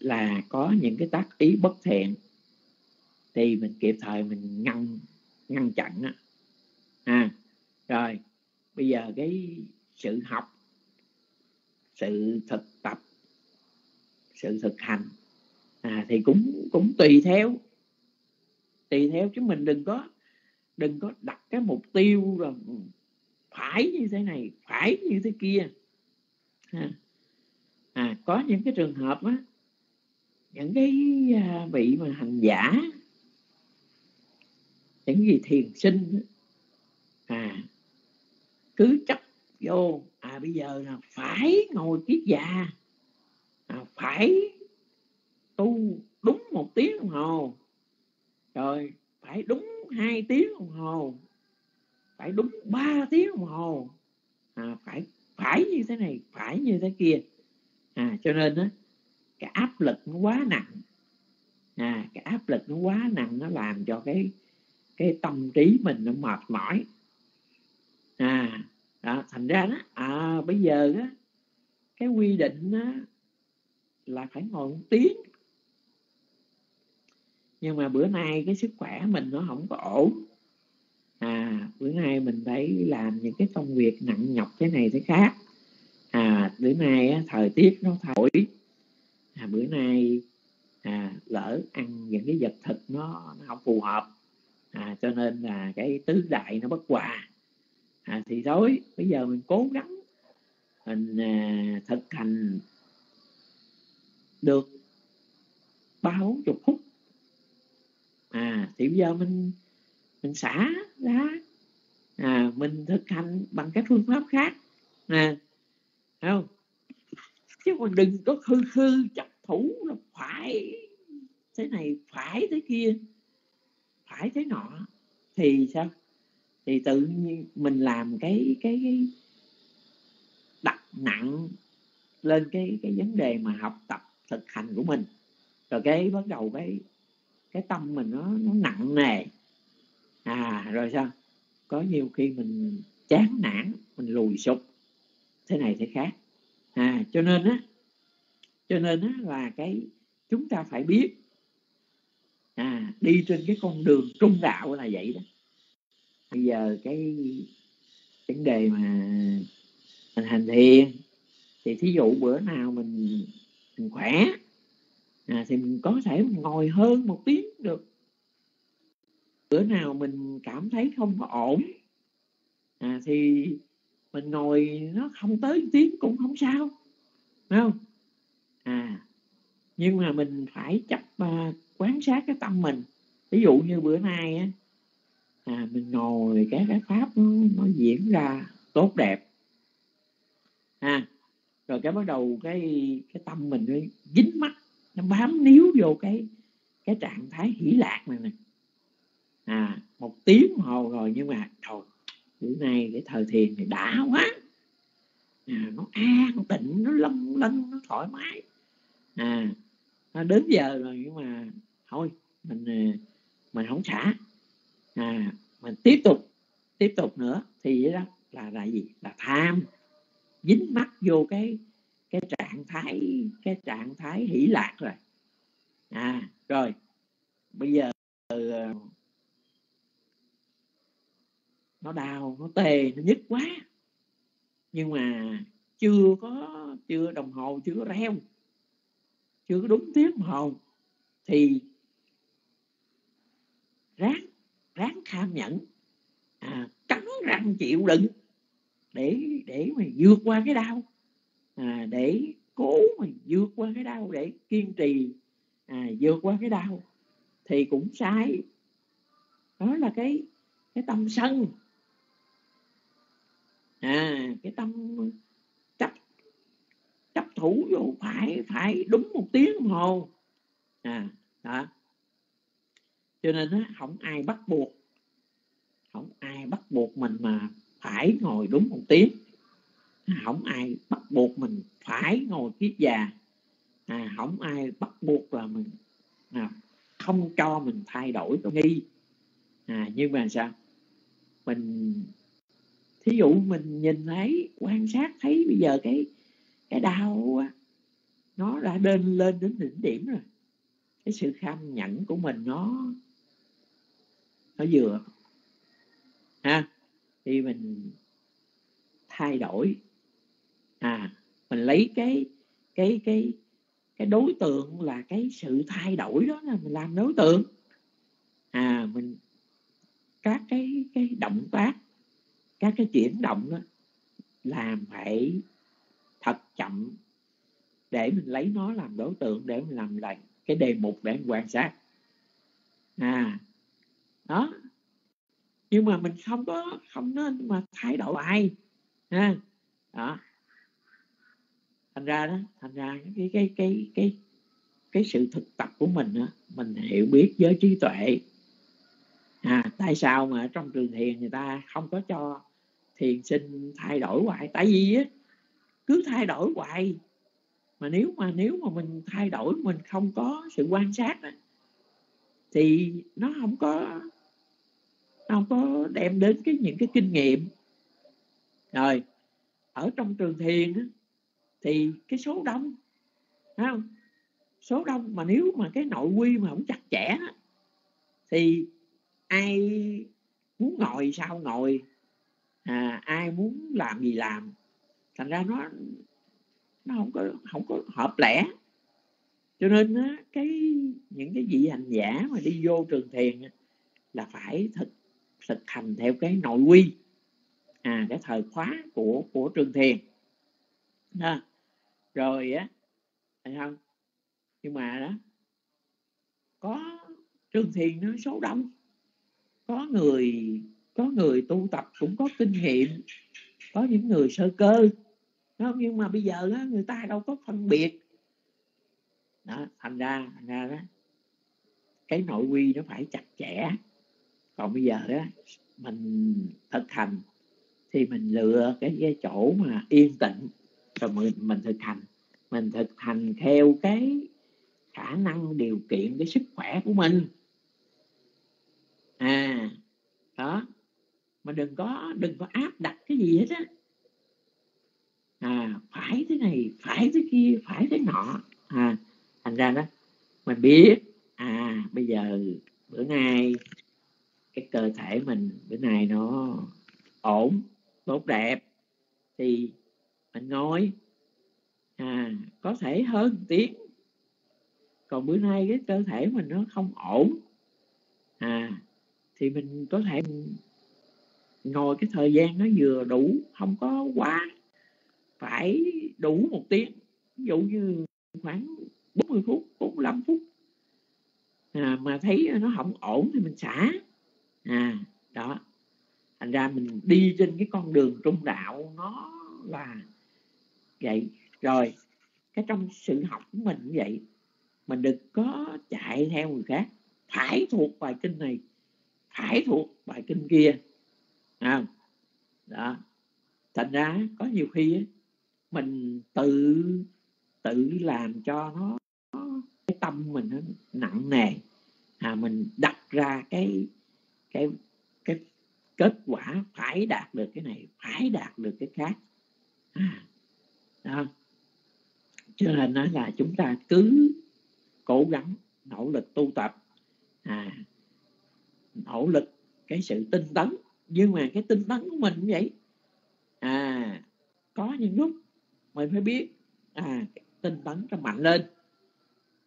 là có những cái tác ý bất thiện thì mình kịp thời mình ngăn ngăn chặn á. À rồi bây giờ cái sự học sự thực tập sự thực hành à, thì cũng cũng tùy theo. Tùy theo chứ mình đừng có đừng có đặt cái mục tiêu rồi phải như thế này phải như thế kia. À, à có những cái trường hợp á những cái à, vị mà hành giả những gì thiền sinh à cứ chấp vô. À bây giờ là phải ngồi kiết già. À, phải tu đúng một tiếng đồng hồ. Rồi phải đúng hai tiếng đồng hồ. Phải đúng ba tiếng đồng hồ. À, phải phải như thế này phải như thế kia. À cho nên á cái áp lực nó quá nặng. À cái áp lực nó quá nặng nó làm cho cái cái tâm trí mình nó mệt mỏi. À đó, thành ra đó à bây giờ đó cái quy định đó, là phải ngồi một tiếng. Nhưng mà bữa nay cái sức khỏe mình nó không có ổn. À bữa nay mình phải làm những cái công việc nặng nhọc thế này thế khác. À bữa nay á, thời tiết nó thổi à, bữa nay à, lỡ ăn những cái vật thực nó, nó không phù hợp. À, cho nên là cái tứ đại nó bất hòa à, thì thôi bây giờ mình cố gắng mình à, thực hành được ba bốn chục phút. À thì bây giờ mình mình xả ra. À mình thực hành bằng cái phương pháp khác. À, nè không? Chứ còn đừng có khư khư chấp thủ là phải thế này phải thế kia phải thế nọ. Thì sao? Thì tự nhiên mình làm cái cái, cái đặt nặng lên cái cái vấn đề mà học tập thực hành của mình. Rồi cái bắt đầu cái cái tâm mình nó nó nặng nề. À rồi sao? Có nhiều khi mình chán nản mình lùi sụp. Thế này thế khác. À cho nên á cho nên á là cái chúng ta phải biết. À đi trên cái con đường trung đạo là vậy đó bây giờ cái vấn đề mà mình hành thiền thì thí dụ bữa nào mình mình khỏe à, thì mình có thể mình ngồi hơn một tiếng được. Bữa nào mình cảm thấy không có ổn à, thì mình ngồi nó không tới tiếng cũng không sao Đúng không? À nhưng mà mình phải chấp uh, à, quán sát cái tâm mình. Ví dụ như bữa nay á à, mình ngồi cái cái pháp nó, nó diễn ra tốt đẹp. À, rồi cái bắt đầu cái cái tâm mình nó dính mắt nó bám níu vô cái cái trạng thái hỷ lạc này nè. À một tiếng hồ rồi nhưng mà trời bữa nay cái thời thiền này đã quá. À, nó an tịnh nó lân lân nó thoải mái. À nó đến giờ rồi nhưng mà thôi mình à, mình không xả à mình tiếp tục tiếp tục nữa thì đó là là gì? Là tham. Dính mắt vô cái cái trạng thái, cái trạng thái hỷ lạc rồi. À rồi. Bây giờ ờ, nó đau, nó tê, nó nhức quá. Nhưng mà chưa có, chưa đồng hồ, chưa có reo, chưa có đúng tiếng đồng hồ thì ráng ráng kham nhẫn à, cắn răng chịu đựng để để mà vượt qua cái đau à, để cố mà vượt qua cái đau để kiên trì à, vượt qua cái đau thì cũng sai. Đó là cái cái tâm sân. À cái tâm chấp chấp thủ vô phải phải đúng một tiếng đồng hồ. À đó cho nên á không ai bắt buộc không ai bắt buộc mình mà phải ngồi đúng một tiếng. Không ai bắt buộc mình phải ngồi kiết già. À, không ai bắt buộc là mình à, không cho mình thay đổi tôi nghi à, nhưng mà sao? Mình thí dụ mình nhìn thấy quan sát thấy bây giờ cái cái đau á, nó đã lên lên đến đỉnh điểm rồi. Cái sự kham nhẫn của mình nó nó vừa. Ha? Thì mình thay đổi. À mình lấy cái cái cái cái đối tượng là cái sự thay đổi đó là mình làm đối tượng. À mình, các cái cái động tác, các cái chuyển động đó làm phải thật chậm để mình lấy nó làm đối tượng, để mình làm lại cái đề mục để mình quan sát. À đó. Nhưng mà mình không có không nên mà thay đổi ai ha. Đó. Thành ra đó thành ra cái cái cái cái cái sự thực tập của mình đó, mình hiểu biết với trí tuệ. À tại sao mà trong trường thiền người ta không có cho thiền sinh thay đổi hoài? Tại vì á cứ thay đổi hoài. Mà nếu mà nếu mà mình thay đổi mình không có sự quan sát đó, thì nó không có nó không có đem đến cái những cái kinh nghiệm. Rồi ở trong trường thiền đó, thì cái số đông thấy không? Số đông mà nếu mà cái nội quy mà không chặt chẽ thì ai muốn ngồi sao ngồi? À, ai muốn làm gì làm? Thành ra nó nó không có không có hợp lẽ. Cho nên á, cái những cái vị hành giả mà đi vô trường thiền là phải thực thực hành theo cái nội quy. À cái thời khóa của của trường thiền. À, rồi á thấy không? Nhưng mà đó có trường thiền nó số đông. Có người có người tu tập cũng có kinh nghiệm. Có những người sơ cơ. Không? nhưng mà bây giờ đó, người ta đâu có phân biệt. Đó, thành ra thành ra đó cái nội quy nó phải chặt chẽ còn bây giờ đó mình thực hành thì mình lựa cái, cái chỗ mà yên tĩnh rồi mình, mình thực hành. Mình thực hành theo cái khả năng điều kiện cái sức khỏe của mình. À đó. Mà đừng có đừng có áp đặt cái gì hết á. À phải thế này phải thế kia phải thế nọ. À thành ra đó mình biết à bây giờ bữa nay cái cơ thể mình bữa nay nó ổn tốt đẹp thì mình ngồi. À có thể hơn tiếng. Còn bữa nay cái cơ thể mình nó không ổn. À thì mình có thể ngồi cái thời gian nó vừa đủ không có quá phải đủ một tiếng. Ví dụ như khoảng 40 phút 45 phút. À, mà thấy nó không ổn thì mình xả à đó. Thành ra mình đi trên cái con đường trung đạo nó là vậy. Rồi cái trong sự học của mình như vậy mình đừng có chạy theo người khác. Phải thuộc bài kinh này phải thuộc bài kinh kia. À, đó. Thành ra có nhiều khi mình tự tự làm cho nó cái tâm mình nó nặng nề. À mình đặt ra cái cái cái kết quả phải đạt được cái này phải đạt được cái khác. À, đó. cho nên nói là chúng ta cứ cố gắng nỗ lực tu tập. À, nỗ lực cái sự tinh tấn. Nhưng mà cái tinh tấn của mình cũng vậy. À có những lúc mình phải biết à tinh tấn cho mạnh lên.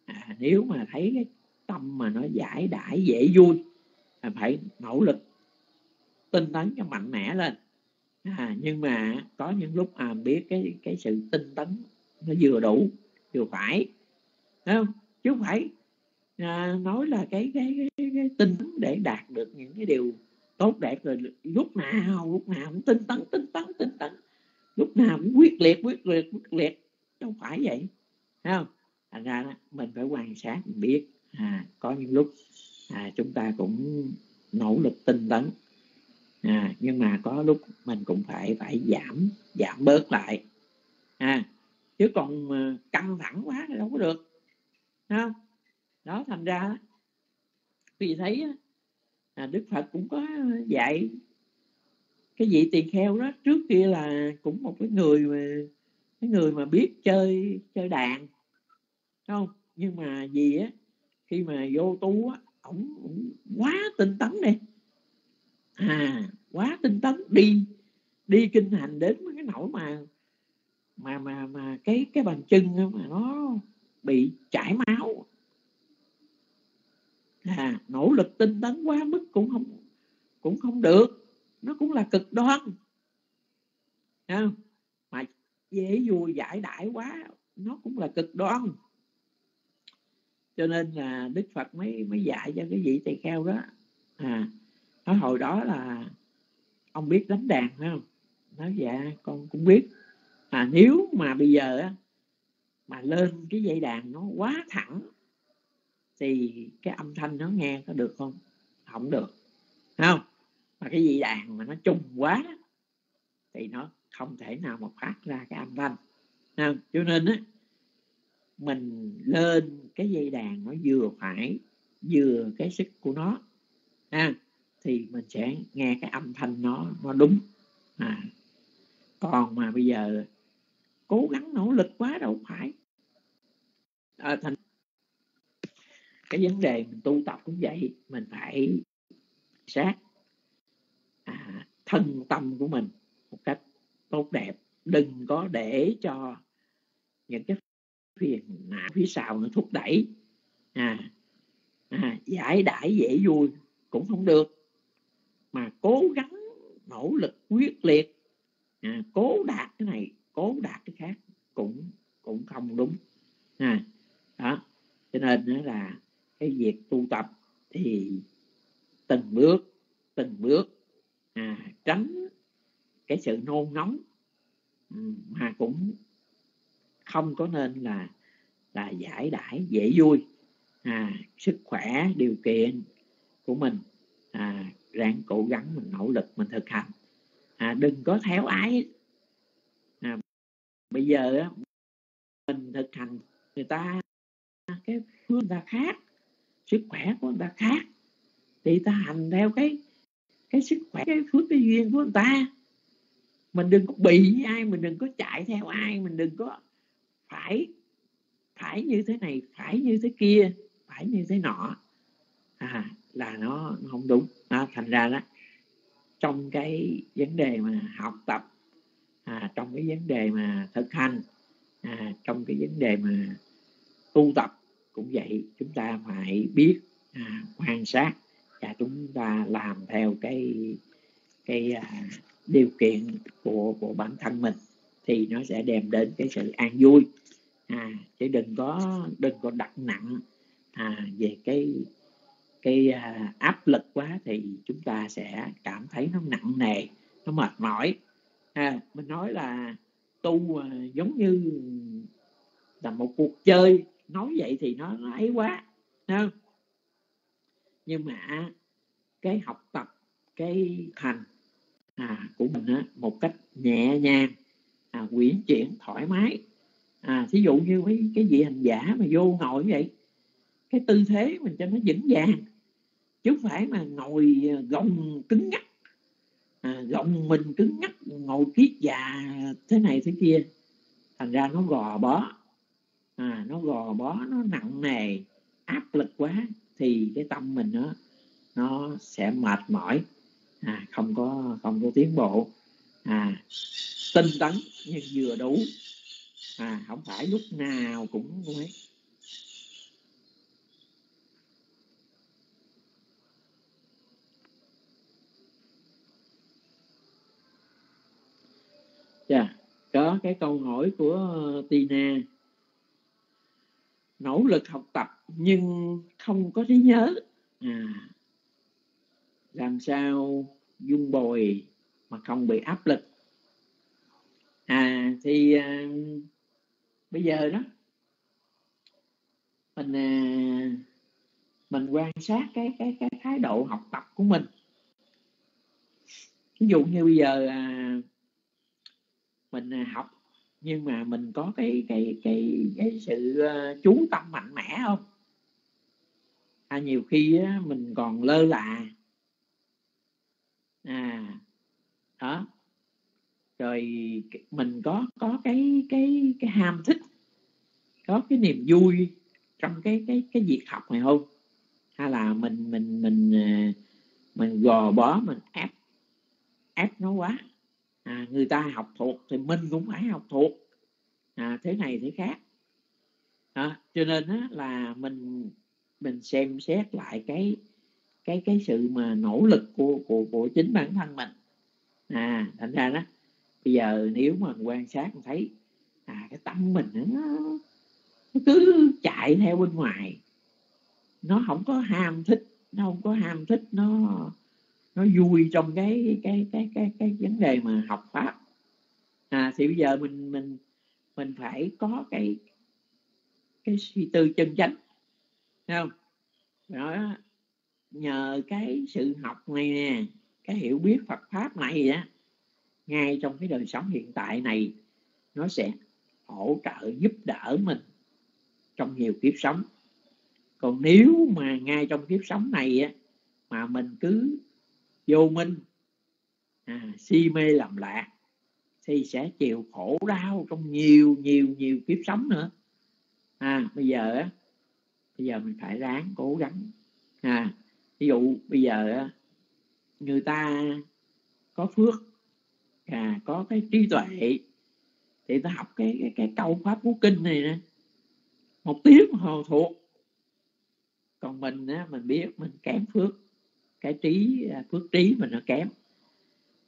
À, nếu mà thấy cái tâm mà nó giải đãi dễ vui phải nỗ lực tinh tấn cho mạnh mẽ lên. À, nhưng mà có những lúc à biết cái cái sự tinh tấn nó vừa đủ vừa phải. Thấy không? Chứ không phải à, nói là cái cái, cái, cái tinh tấn để đạt được những cái điều tốt đẹp rồi lúc nào lúc nào cũng tinh tấn tinh tấn tinh tấn. Lúc nào cũng quyết liệt quyết liệt quyết liệt. Đâu phải vậy. Thấy không? Thành ra đó, mình phải quan sát mình biết à, có những lúc à, chúng ta cũng nỗ lực tinh tấn. À, nhưng mà có lúc mình cũng phải phải giảm giảm bớt lại. À, chứ còn à, căng thẳng quá thì đâu có được. Không? Đó thành ra vì thấy à, đức phật cũng có dạy cái vị tỳ kheo đó. Trước kia là cũng một cái người mà cái người mà biết chơi chơi đàn không? Nhưng mà gì á khi mà vô tu á ổng, ổng quá tinh tấn đi. À quá tinh tấn. Đi đi kinh hành đến cái nỗi mà mà mà mà cái cái bàn chân mà nó bị chảy máu. À nỗ lực tinh tấn quá mức cũng không cũng không được. Nó cũng là cực đoan. Không? mà dễ vui giải đãi quá nó cũng là cực đoan cho nên là đức phật mới mới dạy cho cái vị tỳ kheo đó. À nói hồi đó là ông biết đánh đàn, phải không? Nói dạ con cũng biết. À nếu mà bây giờ á, mà lên cái dây đàn nó quá thẳng, thì cái âm thanh nó nghe có được không? Không được. Không? Mà cái dây đàn mà nó chung quá, thì nó không thể nào mà phát ra cái âm thanh. Không? cho nên á mình lên cái dây đàn nó vừa phải vừa cái sức của nó ha thì mình sẽ nghe cái âm thanh nó nó đúng à. Còn mà bây giờ cố gắng nỗ lực quá đâu phải. À, thành cái vấn đề mình tu tập cũng vậy mình phải sát à, thân tâm của mình một cách tốt đẹp. Đừng có để cho những cái phiền não phía sau nó thúc đẩy? À, à, giải đãi dễ vui cũng không được. Mà cố gắng nỗ lực quyết liệt. À, cố đạt cái này cố đạt cái khác cũng cũng không đúng. À, đó cho nên đó là cái việc tu tập thì từng bước từng bước à, tránh cái sự nôn nóng ừ, mà cũng không có nên là là giải đãi dễ vui. À, sức khỏe điều kiện của mình à, ráng cố gắng mình nỗ lực mình thực hành. À, đừng có theo ái. À, bây giờ mình thực hành người ta cái phương người ta khác sức khỏe của người ta khác thì ta hành theo cái cái sức khỏe cái phước cái duyên của người ta. Mình đừng có bị ai mình đừng có chạy theo ai mình đừng có phải phải như thế này phải như thế kia phải như thế nọ. À, là nó, nó không đúng. À, thành ra đó trong cái vấn đề mà học tập à, trong cái vấn đề mà thực hành à, trong cái vấn đề mà tu tập cũng vậy chúng ta phải biết à, quan sát và chúng ta làm theo cái cái à, điều kiện của của bản thân mình thì nó sẽ đem đến cái sự an vui à, chứ đừng có đừng có đặt nặng à, về cái cái à, áp lực quá thì chúng ta sẽ cảm thấy nó nặng nề nó mệt mỏi à, mình nói là tu à, giống như là một cuộc chơi nói vậy thì nó, nó ấy quá không? nhưng mà cái học tập cái thành à, của mình á, một cách nhẹ nhàng à, quyển chuyển thoải mái. À, thí dụ như mấy cái vị hành giả mà vô ngồi vậy cái tư thế mình cho nó vững vàng. Chứ không phải mà ngồi à, gồng cứng ngắc. À, gồng mình cứng ngắc ngồi kiết già thế này thế kia. Thành ra nó gò bó. À, nó gò bó nó nặng nề áp lực quá thì cái tâm mình nó nó sẽ mệt mỏi. À, không có không có tiến bộ. À, tinh tấn nhưng vừa đủ. À, không phải lúc nào cũng ấy dạ, có cái câu hỏi của Tina. Nỗ lực học tập nhưng không có trí nhớ. À, làm sao dung bồi mà không bị áp lực? À thì à, bây giờ đó mình à, mình quan sát cái cái cái thái độ học tập của mình. Ví dụ như bây giờ à, mình à, học nhưng mà mình có cái cái cái cái sự à, chú tâm mạnh mẽ không? À, nhiều khi á, mình còn lơ là. À đó rồi mình có có cái cái cái ham thích có cái niềm vui trong cái cái cái việc học này không? Hay là mình mình mình à, mình gò bó mình ép ép nó quá? À, người ta học thuộc thì mình cũng phải học thuộc. À, thế này thế khác. À, cho nên á, là mình mình xem xét lại cái cái cái sự mà nỗ lực của của của chính bản thân mình. À thành ra đó bây giờ nếu mà quan sát mình thấy à cái tâm mình nó, nó cứ chạy theo bên ngoài. Nó không có ham thích nó không có ham thích nó nó vui trong cái cái cái cái cái vấn đề mà học pháp. À thì bây giờ mình mình mình phải có cái cái suy tư chân chánh Thấy không? Đó nhờ cái sự học này nè cái hiểu biết Phật pháp này á ngay trong cái đời sống hiện tại này nó sẽ hỗ trợ giúp đỡ mình trong nhiều kiếp sống. Còn nếu mà ngay trong kiếp sống này á mà mình cứ vô minh à, si mê lầm lạc thì sẽ chịu khổ đau trong nhiều nhiều nhiều kiếp sống nữa. À bây giờ á bây giờ mình phải ráng cố gắng. À ví dụ bây giờ á người ta có phước à có cái trí tuệ thì ta học cái cái, cái câu pháp cú kinh này nè. Một tiếng hồ thuộc. Còn mình á mình biết mình kém phước cái trí à, phước trí mình nó kém.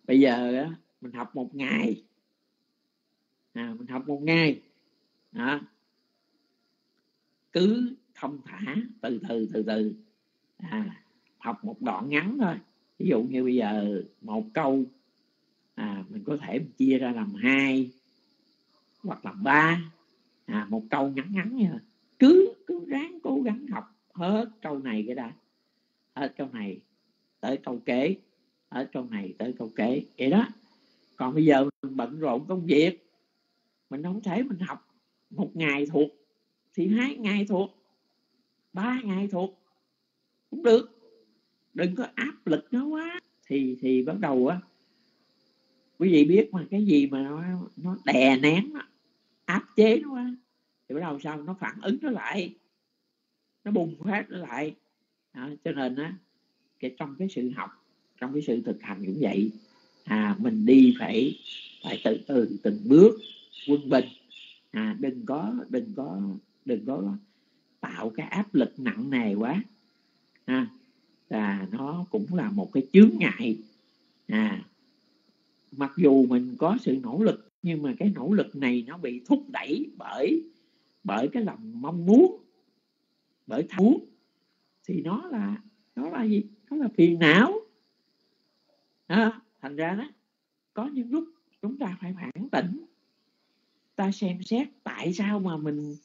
Bây giờ á mình học một ngày. À, mình học một ngày. Đó. cứ thông thả từ từ từ từ. À, học một đoạn ngắn thôi. Ví dụ như bây giờ một câu à, mình có thể chia ra làm hai hoặc làm ba. À, một câu ngắn ngắn như cứ cứ ráng cố gắng học hết câu này cái đã. Hết câu này tới câu kế. Hết câu này tới câu kế. Vậy đó. Còn bây giờ mình bận rộn công việc. Mình không thể mình học một ngày thuộc thì hai ngày thuộc ba ngày thuộc. Cũng được. Đừng có áp lực nó quá. Thì thì bắt đầu á quý vị biết mà cái gì mà nó, nó đè nén nó, áp chế nó quá thì bắt đầu sao nó phản ứng nó lại nó bùng phát nó lại. À, cho nên á cái trong cái sự học trong cái sự thực hành cũng vậy. À mình đi phải phải từ từ từng bước quân bình. À đừng có đừng có đừng có tạo cái áp lực nặng nề quá. À, và nó cũng là một cái chướng ngại. À mặc dù mình có sự nỗ lực nhưng mà cái nỗ lực này nó bị thúc đẩy bởi bởi cái lòng mong muốn bởi tham muốn. Thì nó là nó là gì? Nó là phiền não. À, thành ra đó có những lúc chúng ta phải phản tỉnh. Ta xem xét tại sao mà mình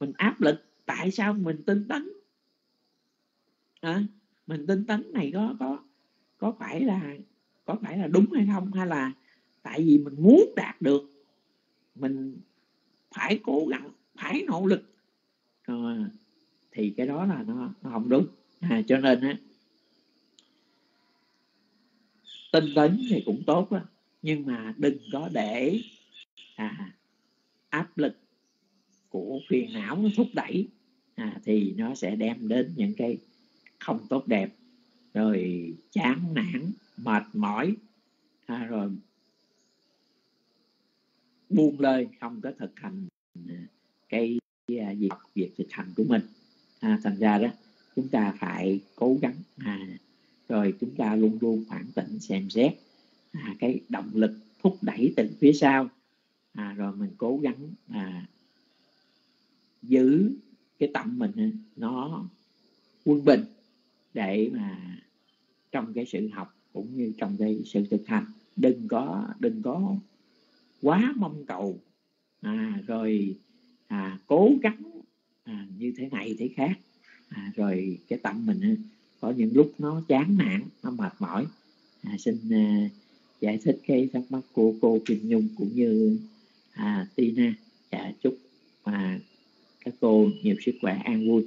mình áp lực tại sao mình tinh tấn. À, mình tinh tấn này có có có phải là có phải là đúng hay không hay là tại vì mình muốn đạt được mình phải cố gắng phải nỗ lực. À, thì cái đó là nó, nó không đúng. À, cho nên á tinh tấn thì cũng tốt đó nhưng mà đừng có để à, áp lực của phiền não nó thúc đẩy. À, thì nó sẽ đem đến những cái không tốt đẹp rồi chán nản mệt mỏi. À, rồi buông lơi không có thực hành à, cái à, việc việc thực hành của mình. À, thành ra đó chúng ta phải cố gắng à, rồi chúng ta luôn luôn phản tỉnh xem xét à, cái động lực thúc đẩy từ phía sau. À, rồi mình cố gắng à, giữ cái tâm mình à, nó quân bình để mà trong cái sự học cũng như trong cái sự thực hành. Đừng có đừng có quá mong cầu. À, rồi à, cố gắng à, như thế này thế khác. À, rồi cái tâm mình à, có những lúc nó chán nản nó mệt mỏi. À, xin à, giải thích cái thắc mắc của cô Kim Nhung cũng như à, Tina. Dạ chúc à, các cô nhiều sức khỏe an vui.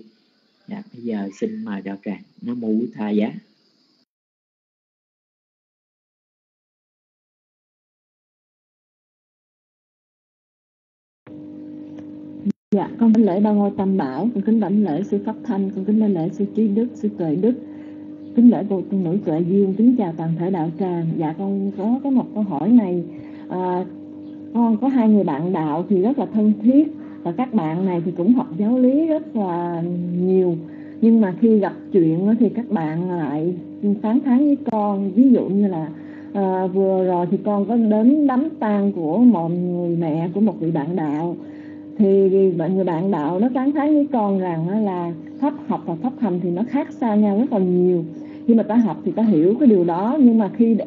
Dạ bây giờ xin mời đạo tràng nam mô tha giá Dạ, con kính lễ ba ngôi tam bảo, con kính lãnh lễ sư Pháp Thanh, con kính lãnh lễ sư Trí Đức, sư Tuệ Đức, kính lễ cô tiên nữ Tuệ Duyên, kính chào toàn thể đạo tràng. Dạ, con có cái một câu hỏi này. À, con có hai người bạn đạo thì rất là thân thiết và các bạn này thì cũng học giáo lý rất là nhiều. Nhưng mà khi gặp chuyện thì các bạn lại phán thán với con. Ví dụ như là à, vừa rồi thì con có đến đám tang của một người mẹ của một vị bạn đạo thì người bạn đạo nó tán thán với con rằng là pháp học và pháp hành thì nó khác xa nhau rất là nhiều khi mà ta học thì ta hiểu cái điều đó nhưng mà khi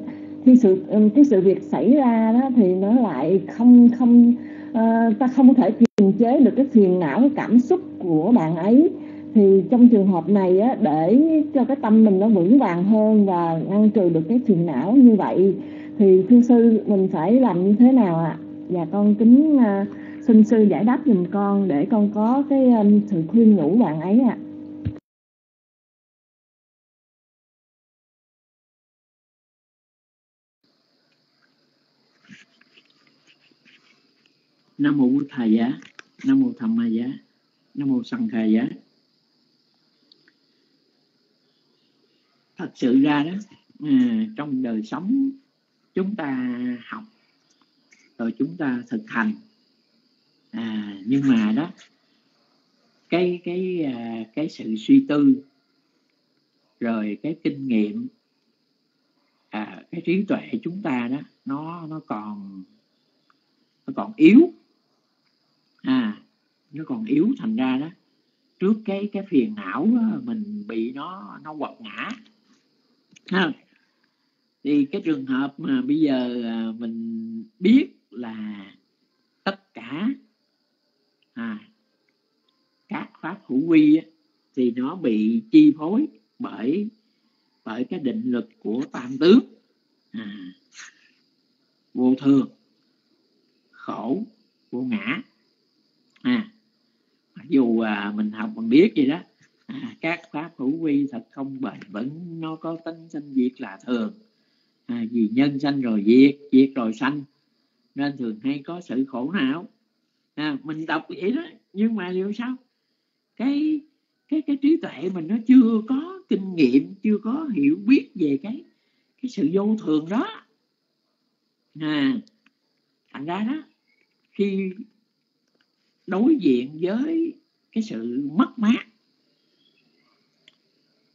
khi sự cái sự việc xảy ra đó thì nó lại không không uh, ta không thể kiềm chế được cái phiền não cái cảm xúc của bạn ấy thì trong trường hợp này á, để cho cái tâm mình nó vững vàng hơn và ngăn trừ được cái phiền não như vậy thì thư sư mình phải làm như thế nào ạ? À? và con kính uh, xin sư giải đáp giùm con để con có cái um, sự khuyên nhủ bạn ấy ạ. À. Nam mô Bụt Thầy giá, Nam mô Tham Ma giá, Nam mô sằng Khai giá. Thật sự ra đó, à, trong đời sống chúng ta học rồi chúng ta thực hành à, nhưng mà đó cái cái à, cái sự suy tư rồi cái kinh nghiệm à, cái trí tuệ chúng ta đó nó nó còn nó còn yếu. À nó còn yếu thành ra đó trước cái cái phiền não đó, mình bị nó nó quật ngã. Ha. Thì cái trường hợp mà bây giờ à, mình biết là tất cả à, các pháp hữu vi á, thì nó bị chi phối bởi bởi cái định lực của tam tướng à, vô thường khổ vô ngã. À, mặc dù à, mình học mình biết gì đó à, các pháp hữu vi thật không bền vững nó có tính sanh diệt là thường. À, vì nhân sanh rồi diệt diệt rồi sanh nên thường hay có sự khổ não à, mình đọc vậy đó nhưng mà liệu sao? Cái cái cái trí tuệ mình nó chưa có kinh nghiệm chưa có hiểu biết về cái cái sự vô thường đó. À thành ra đó khi đối diện với cái sự mất mát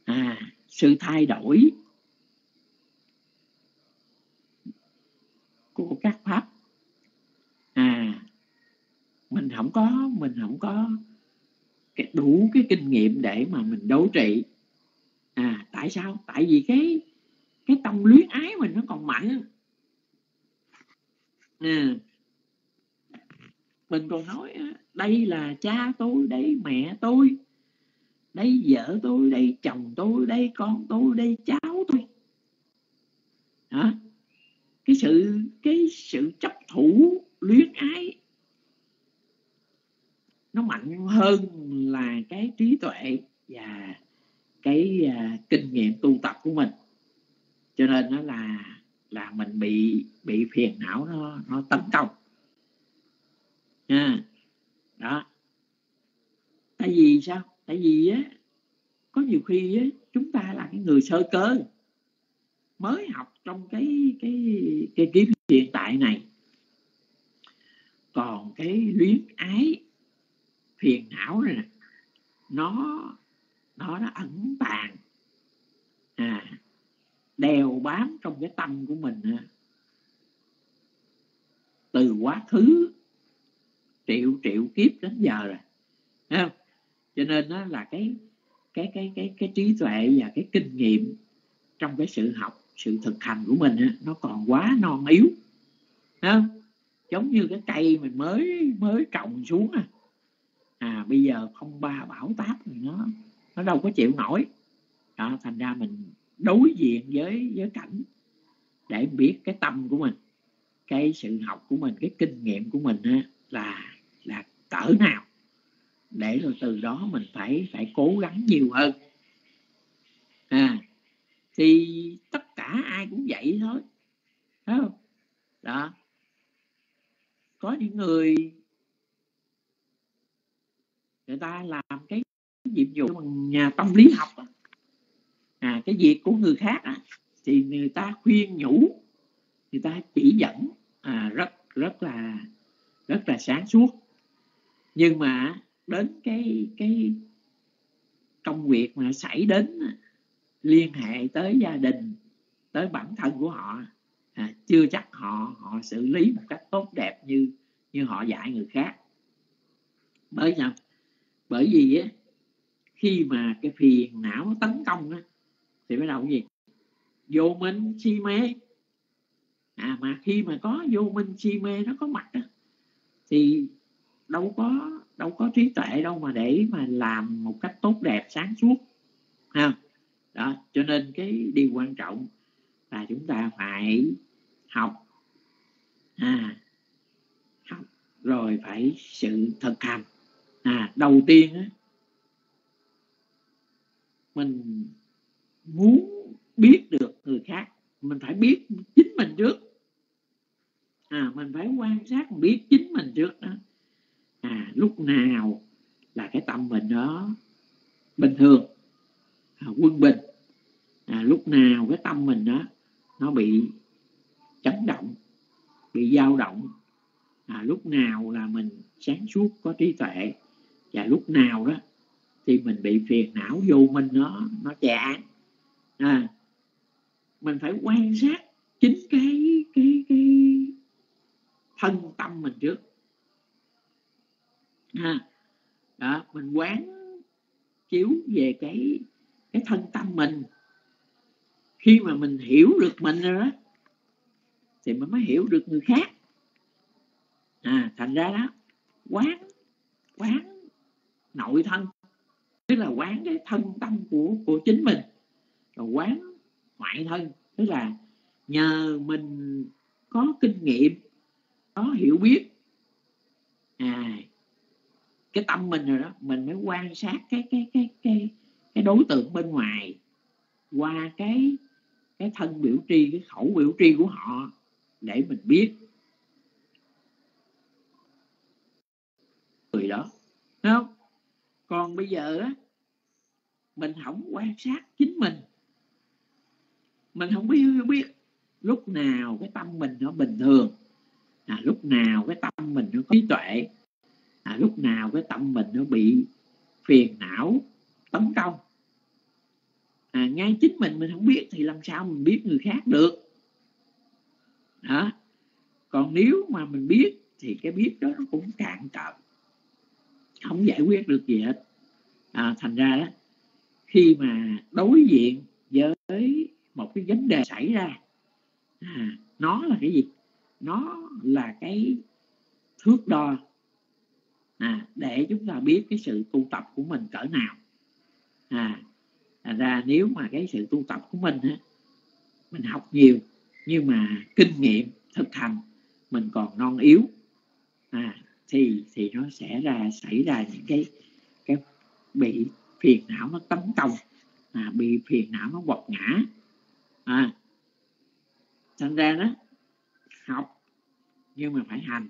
à sự thay đổi của các pháp mình không có mình không có cái đủ cái kinh nghiệm để mà mình đấu trị. À tại sao? Tại vì cái cái tâm luyến ái mình nó còn mạnh. À, mình còn nói đây là cha tôi đây mẹ tôi đây vợ tôi đây chồng tôi đây con tôi đây cháu tôi. Hả? Cái sự cái sự chấp thủ luyến ái nó mạnh hơn là cái trí tuệ và cái uh, kinh nghiệm tu tập của mình. Cho nên nó là là mình bị bị phiền não nó nó tấn công. Nha đó. Tại vì sao? Tại vì á có nhiều khi á, chúng ta là cái người sơ cơ mới học trong cái cái cái kiếp hiện tại này. Còn cái luyến ái phiền não này nó nó nó ẩn tàng. À đèo bám trong cái tâm của mình từ quá khứ triệu triệu kiếp đến giờ rồi. Thấy không? Cho nên nó là cái cái cái cái cái trí tuệ và cái kinh nghiệm trong cái sự học sự thực hành của mình á, nó còn quá non yếu. Thấy không? Giống như cái cây mình mới mới trồng xuống à, à bây giờ không ba bão táp thì nó nó đâu có chịu nổi. Đó, thành ra mình đối diện với với cảnh để biết cái tâm của mình cái sự học của mình cái kinh nghiệm của mình á, là là cỡ nào. Để rồi từ đó mình phải phải cố gắng nhiều hơn. À thì tất cả ai cũng vậy thôi. Thấy không? Đó. Có những người người ta làm cái nhiệm vụ bằng nhà tâm lý học đó. à cái việc của người khác á, thì người ta khuyên nhủ người ta chỉ dẫn à, rất rất là rất là sáng suốt. Nhưng mà đến cái cái công việc mà xảy đến liên hệ tới gia đình tới bản thân của họ à, chưa chắc họ họ xử lý một cách tốt đẹp như như họ dạy người khác. Bởi sao? Bởi vì á, khi mà cái phiền não nó tấn công á, thì bắt đầu gì? Vô minh si mê. À mà khi mà có vô minh si mê nó có mặt á thì đâu có đâu có trí tuệ đâu mà để mà làm một cách tốt đẹp sáng suốt ha. Đó cho nên cái điều quan trọng là chúng ta phải học à học rồi phải sự thực hành à đầu tiên á mình muốn biết được người khác mình phải biết chính mình trước. À mình phải quan sát mình biết chính mình trước đó. À lúc nào là cái tâm mình nó bình thường à, quân bình. À, lúc nào cái tâm mình đó nó bị chấn động bị dao động. À, lúc nào là mình sáng suốt có trí tuệ và lúc nào đó thì mình bị phiền não vô minh nó nó che án. À, mình phải quan sát chính cái cái cái thân tâm mình trước. À, đó mình quán chiếu về cái cái thân tâm mình. Khi mà mình hiểu được mình rồi đó thì mình mới hiểu được người khác. À thành ra đó quán quán nội thân. Tức là quán cái thân tâm của của chính mình. Rồi quán ngoại thân. Tức là nhờ mình có kinh nghiệm, có hiểu biết à cái tâm mình rồi đó, mình mới quan sát cái cái cái cái cái đối tượng bên ngoài qua cái cái thân biểu tri, cái khẩu biểu tri của họ để mình biết. Người đó. Đúng không? Còn bây giờ á mình không quan sát chính mình. Mình không biết biết lúc nào cái tâm mình nó bình thường à, lúc nào cái tâm mình nó có trí tuệ à, lúc nào cái tâm mình nó bị phiền não tấn công. À, ngay chính mình mình không biết thì làm sao mình biết người khác được. Đó còn nếu mà mình biết thì cái biết đó nó cũng cạn cợt không giải quyết được gì hết. À, thành ra đó khi mà đối diện với một cái vấn đề xảy ra à, nó là cái gì? Nó là cái thước đo à, để chúng ta biết cái sự tu tập của mình cỡ nào. À thành ra nếu mà cái sự tu tập của mình á, mình học nhiều nhưng mà kinh nghiệm thực hành mình còn non yếu à, thì thì nó sẽ ra xảy ra những cái cái bị phiền não nó tấn công à, bị phiền não nó quật ngã. À, thành ra đó học nhưng mà phải hành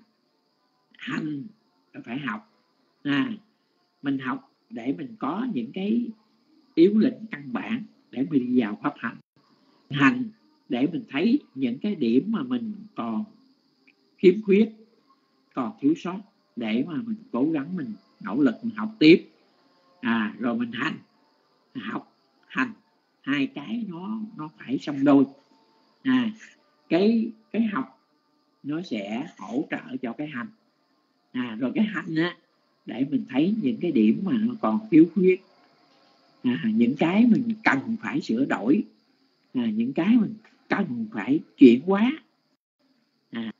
hành là phải học. À, mình học để mình có những cái yếu lĩnh căn bản để mình đi vào pháp hành. Hành để mình thấy những cái điểm mà mình còn khiếm khuyết còn thiếu sót để mà mình cố gắng mình nỗ lực mình học tiếp. À rồi mình hành. Học hành. Hai cái nó nó phải song đôi. À cái cái học nó sẽ hỗ trợ cho cái hành. À, rồi cái hành á để mình thấy những cái điểm mà nó còn thiếu khuyết. À, những cái mình cần phải sửa đổi. À, những cái mình cần phải chuyển hóa. À,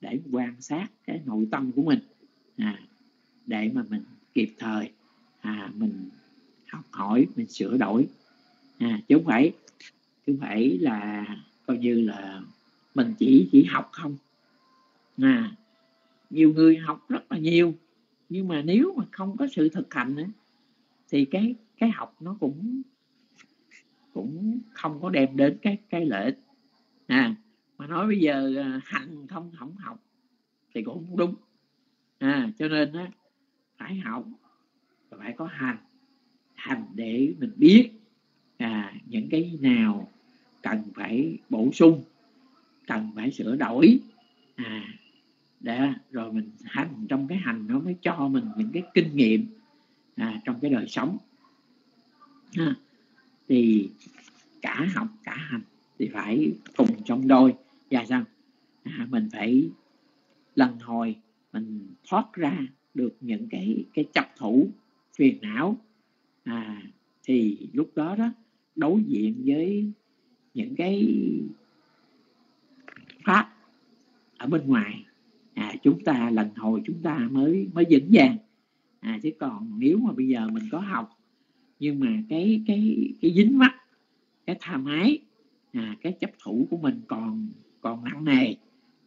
để quan sát cái nội tâm của mình à, để mà mình kịp thời à, mình học hỏi mình sửa đổi. À, chứ không phải chứ không phải là coi như là mình chỉ chỉ học không. À nhiều người học rất là nhiều nhưng mà nếu mà không có sự thực hành ấy, thì cái cái học nó cũng cũng không có đem đến cái cái lợi ích. À mà nói bây giờ à, hành không không học thì cũng không đúng à cho nên á phải học và phải có hành. Hành để mình biết à, những cái nào cần phải bổ sung cần phải sửa đổi. À để rồi mình hành trong cái hành nó mới cho mình những cái kinh nghiệm à, trong cái đời sống. Ha. thì cả học cả hành thì phải cùng trong đôi. Và sao? À, mình phải lần hồi mình thoát ra được những cái cái chấp thủ phiền não. À, thì lúc đó đó đối diện với những cái pháp ở bên ngoài à, chúng ta lần hồi chúng ta mới mới vững vàng. À, chứ còn nếu mà bây giờ mình có học nhưng mà cái cái cái dính mắt cái tham ái à, cái chấp thủ của mình còn còn nặng nề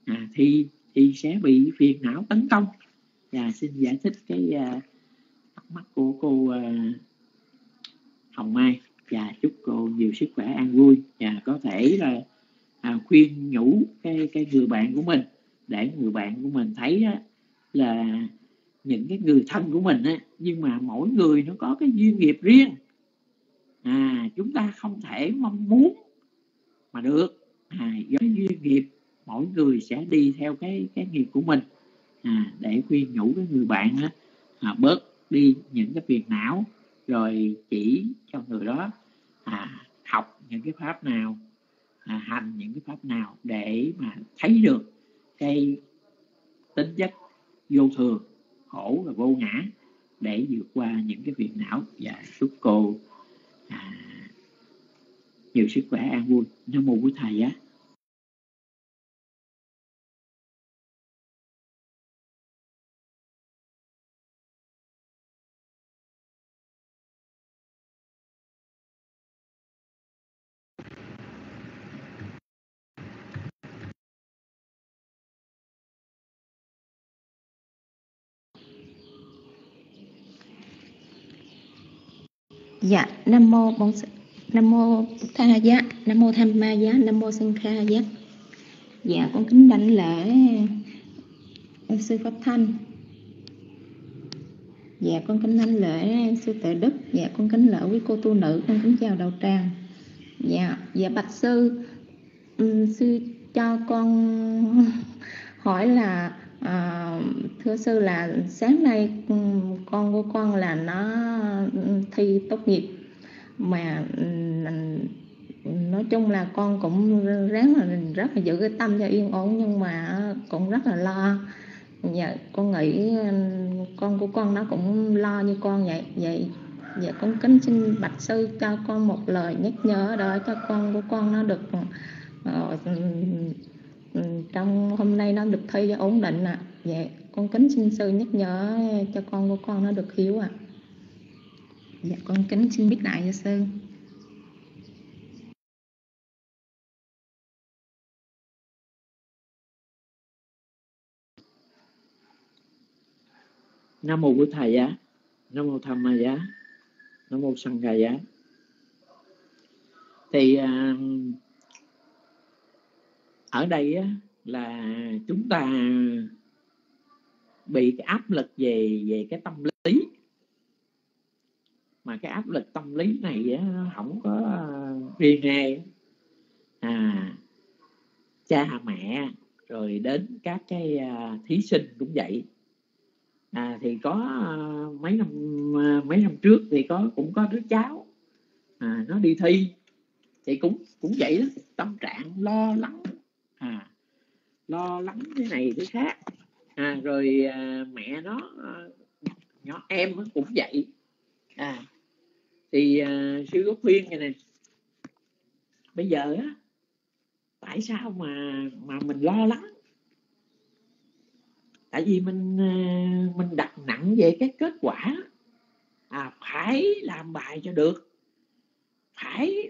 à, thì thì sẽ bị phiền não tấn công. Và xin giải thích cái uh, thắc mắc của cô uh, Hồng Mai. Và chúc cô nhiều sức khỏe an vui. Và có thể là à, khuyên nhủ cái cái người bạn của mình. Để người bạn của mình thấy á, là những cái người thân của mình á, nhưng mà mỗi người nó có cái duyên nghiệp riêng. À chúng ta không thể mong muốn mà được. À, do duyên nghiệp mỗi người sẽ đi theo cái cái nghiệp của mình. À, để khuyên nhủ cái người bạn á, à, bớt đi những cái phiền não rồi chỉ cho người đó à, học những cái pháp nào à, hành những cái pháp nào để mà thấy được cái tính chất vô thường khổ và vô ngã để vượt qua những cái phiền não. Và chúc cô à, nhiều sức khỏe an vui. Nam mô của thầy á. Dạ, Nam mô Bổn Nam mô Tha Giá, Nam mô Tham Ma Giá, Nam mô Sanh Kha Giá. Dạ, con kính đảnh lễ sư Pháp Thanh. Dạ, con kính đảnh lễ sư tệ Đức. Dạ, con kính lễ quý cô tu nữ, con kính chào đầu tràng. Dạ, dạ bạch sư, sư cho con hỏi là à, thưa sư là sáng nay ừ, con của con là nó thi tốt nghiệp. Mà ừ, nói chung là con cũng ráng là rất là giữ cái tâm cho yên ổn nhưng mà cũng rất là lo. Dạ con nghĩ ừ, con của con nó cũng lo như con vậy. Vậy dạ con kính xin bạch sư cho con một lời nhắc nhở đó cho con của con nó được uh, Ừ, trong hôm nay nó được thi cho ổn định ạ à. dạ con kính xin sư nhắc nhở cho con của con nó được hiếu ạ à. dạ con kính xin biết lại cho sư nam mô của thầy giá nam mô tham ma giá nam mô sanh giá thì uh, ở đây á, là chúng ta bị cái áp lực về về cái tâm lý. Mà cái áp lực tâm lý này á, nó không có ờ, riêng ai. À cha mẹ rồi đến các cái uh, thí sinh cũng vậy. À, thì có uh, mấy năm uh, mấy năm trước thì có cũng có đứa cháu à, nó đi thi. Thì cũng cũng vậy đó tâm trạng lo lắng à lo lắng cái này cái khác. À, rồi à, mẹ nó à, nhỏ em cũng vậy. À thì à, sư có khuyên này này bây giờ á tại sao mà mà mình lo lắng? Tại vì mình à, mình đặt nặng về cái kết quả. À, phải làm bài cho được. Phải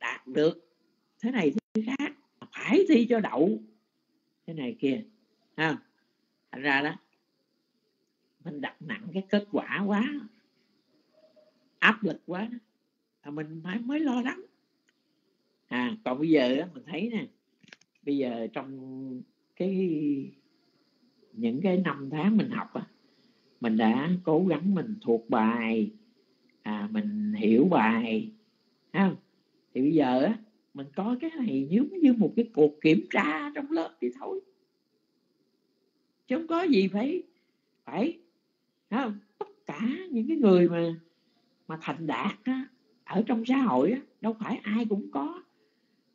đạt được. Thế này thế khác phải thi cho đậu. Thế này kia ha. Thành ra đó mình đặt nặng cái kết quả quá áp lực quá là mình phải mới lo lắng. À còn bây giờ á, mình thấy nè bây giờ trong cái những cái năm tháng mình học á, mình đã cố gắng mình thuộc bài à, mình hiểu bài ha. Thì bây giờ á, mình coi cái này giống như một cái cuộc kiểm tra trong lớp thì thôi. Chứ không có gì phải phải không? tất cả những cái người mà mà thành đạt á, ở trong xã hội á, đâu phải ai cũng có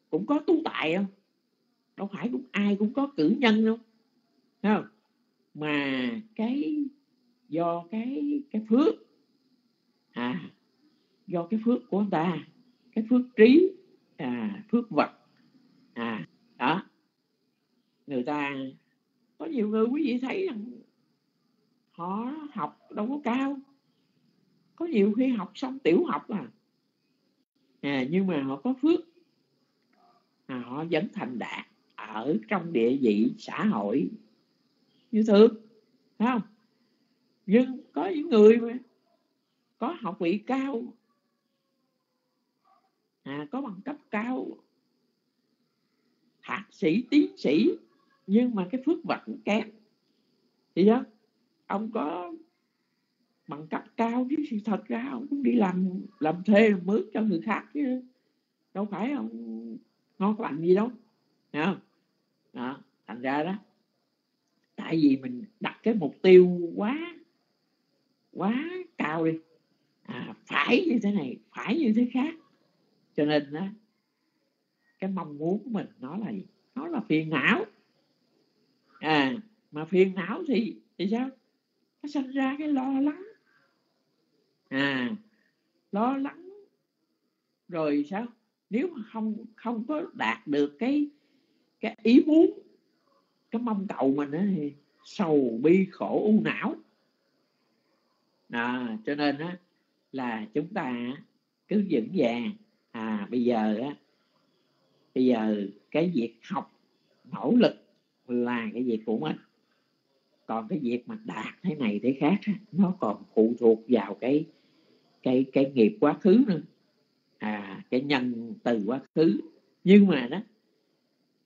cũng có tu tài không đâu phải cũng ai cũng có cử nhân đâu. Không? Mà cái do cái cái phước à do cái phước của người ta cái phước trí à phước vật. À đó. Người ta có nhiều người quý vị thấy rằng họ học đâu có cao. Có nhiều khi học xong tiểu học à, à nhưng mà họ có phước. À, họ vẫn thành đạt ở trong địa vị xã hội. Như thường phải không? Nhưng có những người mà có học vị cao à, có bằng cấp cao. Thạc sĩ tiến sĩ nhưng mà cái phước vật kém. Thì đó ông có bằng cấp cao chứ sự thật ra ông cũng đi làm làm thuê làm mướn cho người khác chứ đâu phải ông ngon lành gì đâu không? Đó thành ra đó tại vì mình đặt cái mục tiêu quá quá cao đi. À, phải như thế này phải như thế khác cho nên á cái mong muốn của mình nó là gì? nó là phiền não. À mà phiền não thì thì sao? Nó sinh ra cái lo lắng. À lo lắng. Rồi sao? Nếu mà không không có đạt được cái cái ý muốn cái mong cầu mình á thì sầu bi khổ u não. À, cho nên á là chúng ta cứ vững vàng à bây giờ á, bây giờ cái việc học nỗ lực là cái việc của mình. Còn cái việc mà đạt thế này thế khác nó còn phụ thuộc vào cái cái cái nghiệp quá khứ nữa. À cái nhân từ quá khứ. Nhưng mà đó,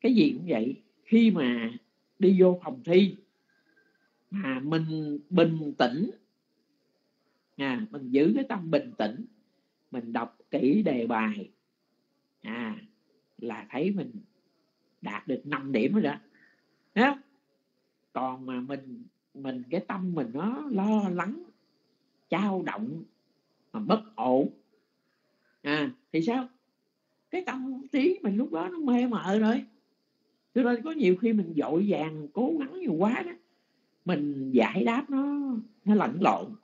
cái gì cũng vậy, khi mà đi vô phòng thi, mà mình bình tĩnh à mình giữ cái tâm bình tĩnh, mình đọc kỹ đề bài. À là thấy mình đạt được 5 điểm rồi đó. Thấy còn mà mình mình cái tâm mình nó lo lắng trao động mà bất ổn. À thì sao? Cái tâm trí mình lúc đó nó mê mờ rồi. Cho nên có nhiều khi mình dội vàng cố gắng nhiều quá đó mình giải đáp nó nó lẫn lộn.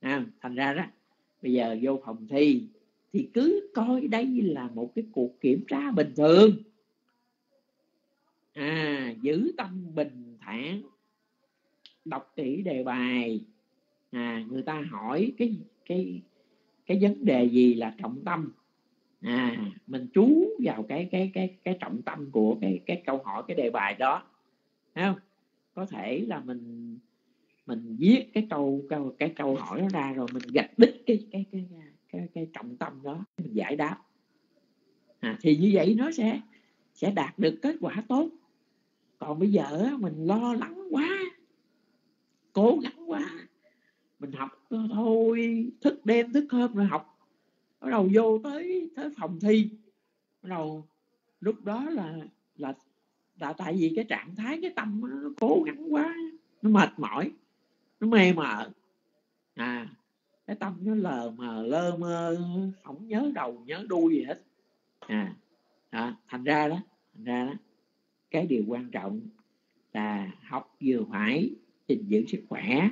À, thành ra đó bây giờ vô phòng thi thì cứ coi đây là một cái cuộc kiểm tra bình thường. À giữ tâm bình thản. Đọc kỹ đề bài. À người ta hỏi cái cái cái vấn đề gì là trọng tâm. À mình chú vào cái cái cái cái trọng tâm của cái cái câu hỏi, cái đề bài đó. Thấy không? Có thể là mình mình viết cái câu câu, cái câu hỏi đó ra rồi mình gạch đích cái cái cái cái cái, cái trọng tâm đó mình giải đáp. À, thì như vậy nó sẽ sẽ đạt được kết quả tốt. Còn bây giờ mình lo lắng quá cố gắng quá mình học thôi thức đêm thức hôm rồi học. Bắt đầu vô tới tới phòng thi. Bắt đầu lúc đó là là là tại vì cái trạng thái cái tâm nó cố gắng quá nó mệt mỏi nó mê mờ. À cái tâm nó lờ mờ lơ mơ không nhớ đầu nhớ đuôi gì hết. À, à thành ra đó thành ra đó cái điều quan trọng là học vừa phải gìn giữ sức khỏe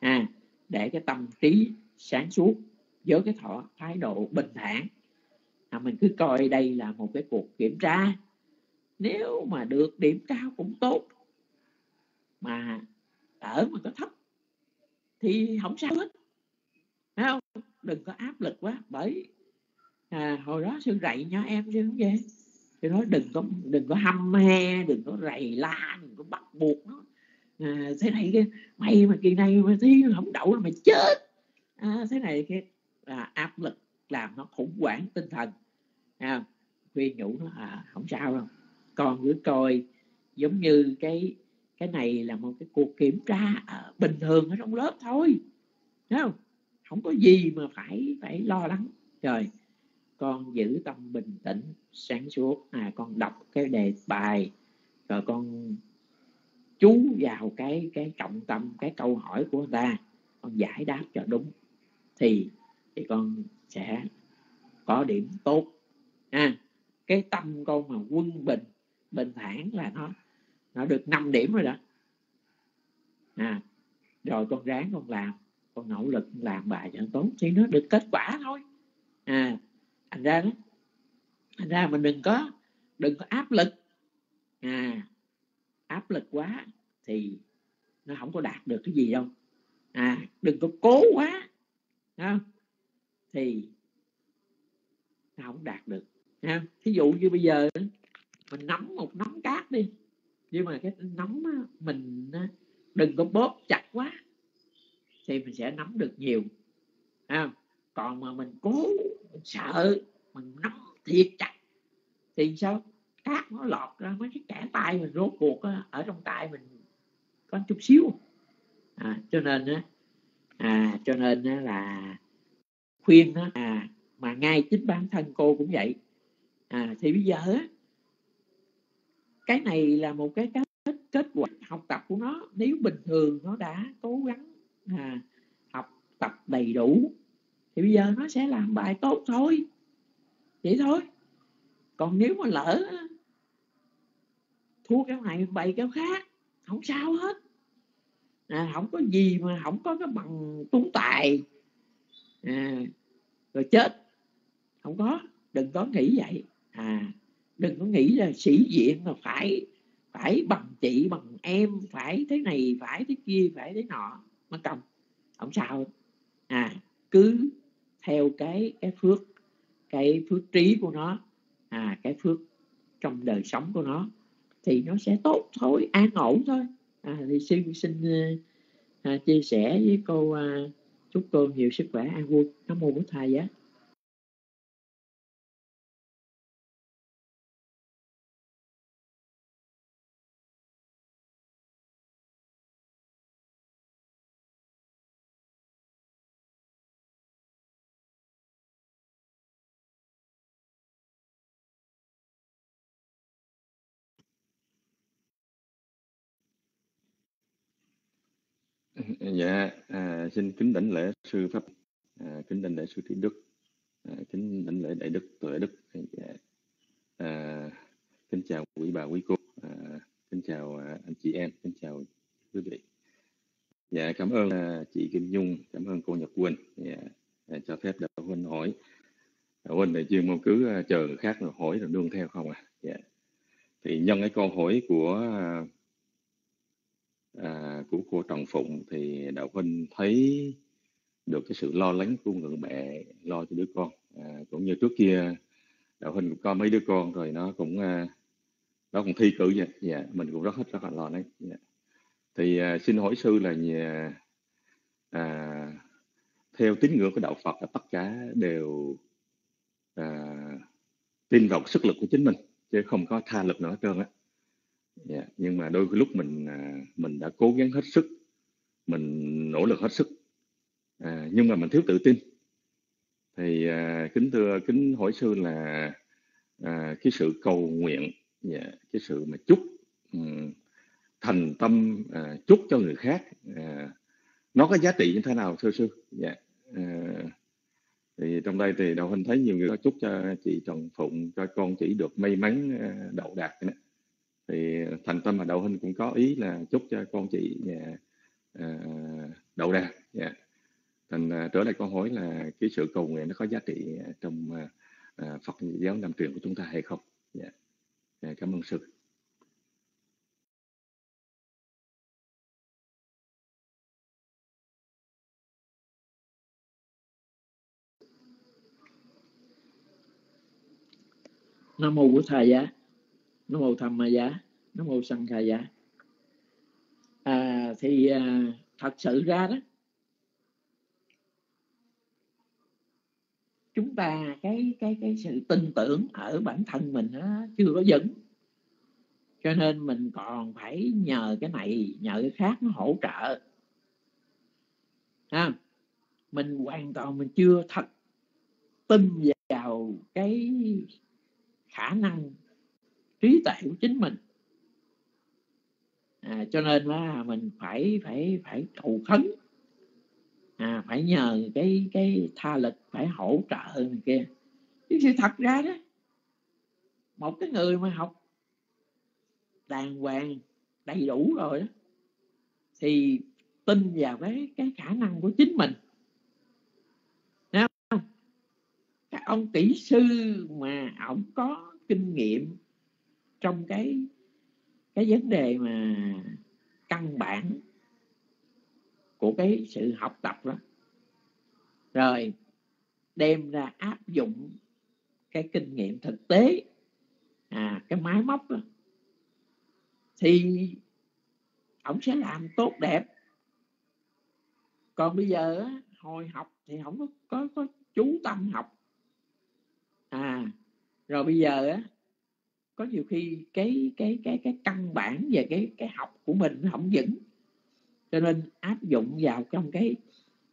à, để cái tâm trí sáng suốt với cái thọ thái độ bình thản. À, mình cứ coi đây là một cái cuộc kiểm tra. Nếu mà được điểm cao cũng tốt mà ở mà có thấp thì không sao hết. Thấy không? Đừng có áp lực quá bởi à, hồi đó sư rạy nhỏ em chứ không vậy sư nói đừng có đừng có hăm he đừng có rầy la đừng có bắt buộc nó. À, thế này cái mày mà kỳ này mà thấy không đậu là mày chết. À, thế này cái à, áp lực làm nó khủng hoảng tinh thần. À, khuyên nhủ nó à, không sao đâu. Con cứ coi giống như cái cái này là một cái cuộc kiểm tra à, bình thường ở trong lớp thôi. Thấy không? Không có gì mà phải phải lo lắng. Rồi con giữ tâm bình tĩnh sáng suốt. À con đọc cái đề bài rồi con chú vào cái cái trọng tâm cái câu hỏi của người ta. Con giải đáp cho đúng. Thì thì con sẽ có điểm tốt. À, cái tâm con mà quân bình bình thản là nó nó được 5 điểm rồi đó. À, rồi con ráng con làm con nỗ lực làm bài cho tốt. Thì nó được kết quả thôi. À thành ra đó, thành ra mình đừng có đừng có áp lực. À áp lực quá thì nó không có đạt được cái gì đâu. À đừng có cố quá không? thì nó không đạt được ha thí dụ như bây giờ, mình nắm một nắm cát đi. Nhưng mà cái nắm mình đừng có bóp chặt quá thì mình sẽ nắm được nhiều. À, còn mà mình cố mình sợ mình nắm thiệt chặt thì sao? Cát nó lọt ra mấy cái kẻ tay mình rốt cuộc ở trong tay mình có chút xíu. À, cho nên á à, cho nên á, là khuyên á, à, mà ngay chính bản thân cô cũng vậy. À, thì bây giờ á, cái này là một cái kết, kết quả học tập của nó. Nếu bình thường nó đã cố gắng à, học tập đầy đủ. Thì bây giờ nó sẽ làm bài tốt thôi. Vậy thôi. Còn nếu mà lỡ thua cái này bày cái khác không sao hết. À, không có gì mà không có cái bằng tú tài. À, rồi chết. Không có. Đừng có nghĩ vậy. À đừng có nghĩ là sĩ diện mà phải phải bằng chị bằng em phải thế này phải thế kia phải thế nọ mất công, không sao à cứ theo cái cái phước cái phước trí của nó à cái phước trong đời sống của nó thì nó sẽ tốt thôi an ổn thôi. À, thì sư xin à, à, chia sẻ với cô à, chúc cô nhiều sức khỏe. An vui. Nó mô bút thầy giá Dạ, à, xin kính đảnh lễ sư pháp, à, kính đảnh lễ sư trí đức, à, kính đảnh lễ đại đức tuệ đức. Dạ. À, kính chào quý bà quý cô, à, kính chào à, anh chị em, kính chào quý vị. Dạ, cảm ơn à, chị Kim Nhung, cảm ơn cô Nhật Quỳnh, dạ, à, cho phép đạo huynh hỏi. Đạo huynh này chuyên môn cứ à, chờ người khác rồi hỏi rồi đương theo không à? Dạ. Thì nhân cái câu hỏi của à, à, của cô Trần Phụng thì đạo huynh thấy được cái sự lo lắng của người mẹ lo cho đứa con. À, cũng như trước kia đạo huynh cũng có mấy đứa con rồi nó cũng à, nó cũng thi cử vậy. Dạ mình cũng rất hết rất là lo đấy dạ. thì à, xin hỏi sư là nhà, à, theo tín ngưỡng của đạo Phật là tất cả đều à, tin vào sức lực của chính mình chứ không có tha lực nữa hết trơn á yeah. Nhưng mà đôi lúc mình à, mình đã cố gắng hết sức, mình nỗ lực hết sức, à, nhưng mà mình thiếu tự tin. Thì à, kính thưa kính hỏi sư là à, cái sự cầu nguyện, yeah, cái sự mà chúc um, thành tâm à, chúc cho người khác, à, nó có giá trị như thế nào thưa sư? Dạ. À, thì trong đây thì đạo hình thấy nhiều người có chúc cho chị Trần Phụng cho con chỉ được may mắn à, đậu đạt. Này thì thành tâm mà đậu huynh cũng có ý là chúc cho con chị nhà à, đậu đà dạ. thành à, trở lại câu hỏi là cái sự cầu nguyện nó có giá trị à, trong à, à, Phật giáo Nam truyền của chúng ta hay không dạ. dạ cảm ơn sư nam mô bổn thầy giá nó mô tham ma giá dạ. nó mô sanh khai giá dạ. à, thì à, thật sự ra đó chúng ta cái cái cái sự tin tưởng ở bản thân mình nó chưa có vững cho nên mình còn phải nhờ cái này nhờ cái khác nó hỗ trợ. Ha mình hoàn toàn mình chưa thật tin vào cái khả năng trí tuệ của chính mình. À, cho nên là mình phải phải phải cầu khấn. À, phải nhờ cái cái tha lực phải hỗ trợ này kia. Chứ sự thật ra đó một cái người mà học đàng hoàng đầy đủ rồi đó thì tin vào cái cái khả năng của chính mình. Thấy không? các ông kỹ sư mà ông có kinh nghiệm trong cái cái vấn đề mà căn bản của cái sự học tập đó. Rồi đem ra áp dụng cái kinh nghiệm thực tế à cái máy móc đó thì ông sẽ làm tốt đẹp. Còn bây giờ hồi học thì không có có, có chú tâm học. À rồi bây giờ á có nhiều khi cái cái cái cái căn bản về cái cái học của mình nó không vững. Cho nên áp dụng vào trong cái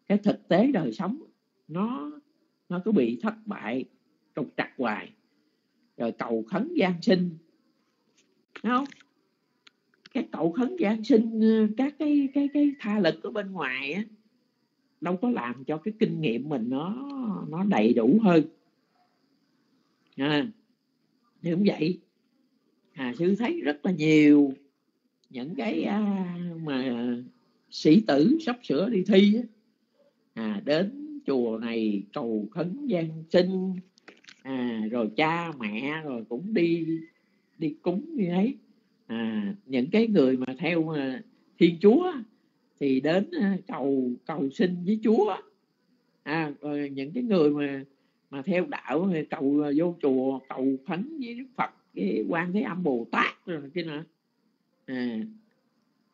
cái thực tế đời sống nó nó cứ bị thất bại trục trặc hoài. Rồi cầu khấn gian sinh Thấy không? Cái cầu khấn gian sinh ờ, các cái cái cái tha lực ở bên ngoài á đâu có làm cho cái kinh nghiệm mình nó nó đầy đủ hơn. À, thì cũng vậy à, sư thấy rất là nhiều những cái à, mà sĩ tử sắp sửa đi thi á, à, đến chùa này cầu khấn gian sinh à, rồi cha mẹ rồi cũng đi đi cúng như thế. À, những cái người mà theo à, thiên chúa thì đến à, cầu cầu sinh với chúa à, rồi những cái người mà mà theo đạo thì cầu à, vô chùa cầu khấn với đức phật cái quan thế âm bồ tát rồi kia nữa, à,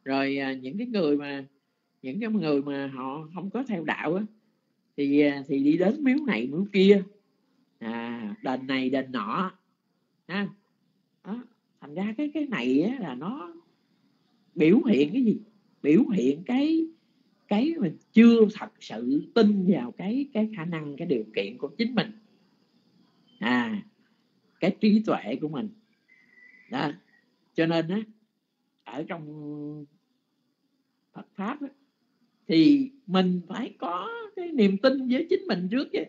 rồi à, những cái người mà những cái người mà họ không có theo đạo á thì à, thì đi đến miếu này miếu kia. À, đền này đền nọ ha. Đó. thành ra cái cái này á, là nó biểu hiện cái gì? Biểu hiện cái cái mình chưa thật sự tin vào cái cái khả năng cái điều kiện của chính mình. À cái trí tuệ của mình. Đó. Cho nên á ở trong Phật pháp á, thì mình phải có cái niềm tin với chính mình trước chứ.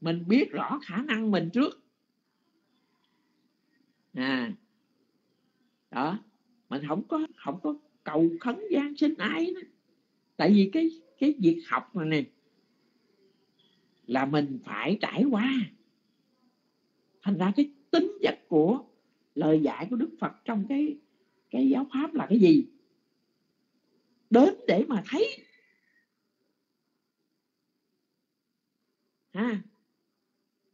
Mình biết rõ khả năng mình trước. À. Đó. Mình không có không có cầu khấn gian sinh ai nữa. Tại vì cái cái việc học này này là mình phải trải qua thành ra cái tính chất của lời dạy của đức phật trong cái cái giáo pháp là cái gì? Đến để mà thấy. Ha.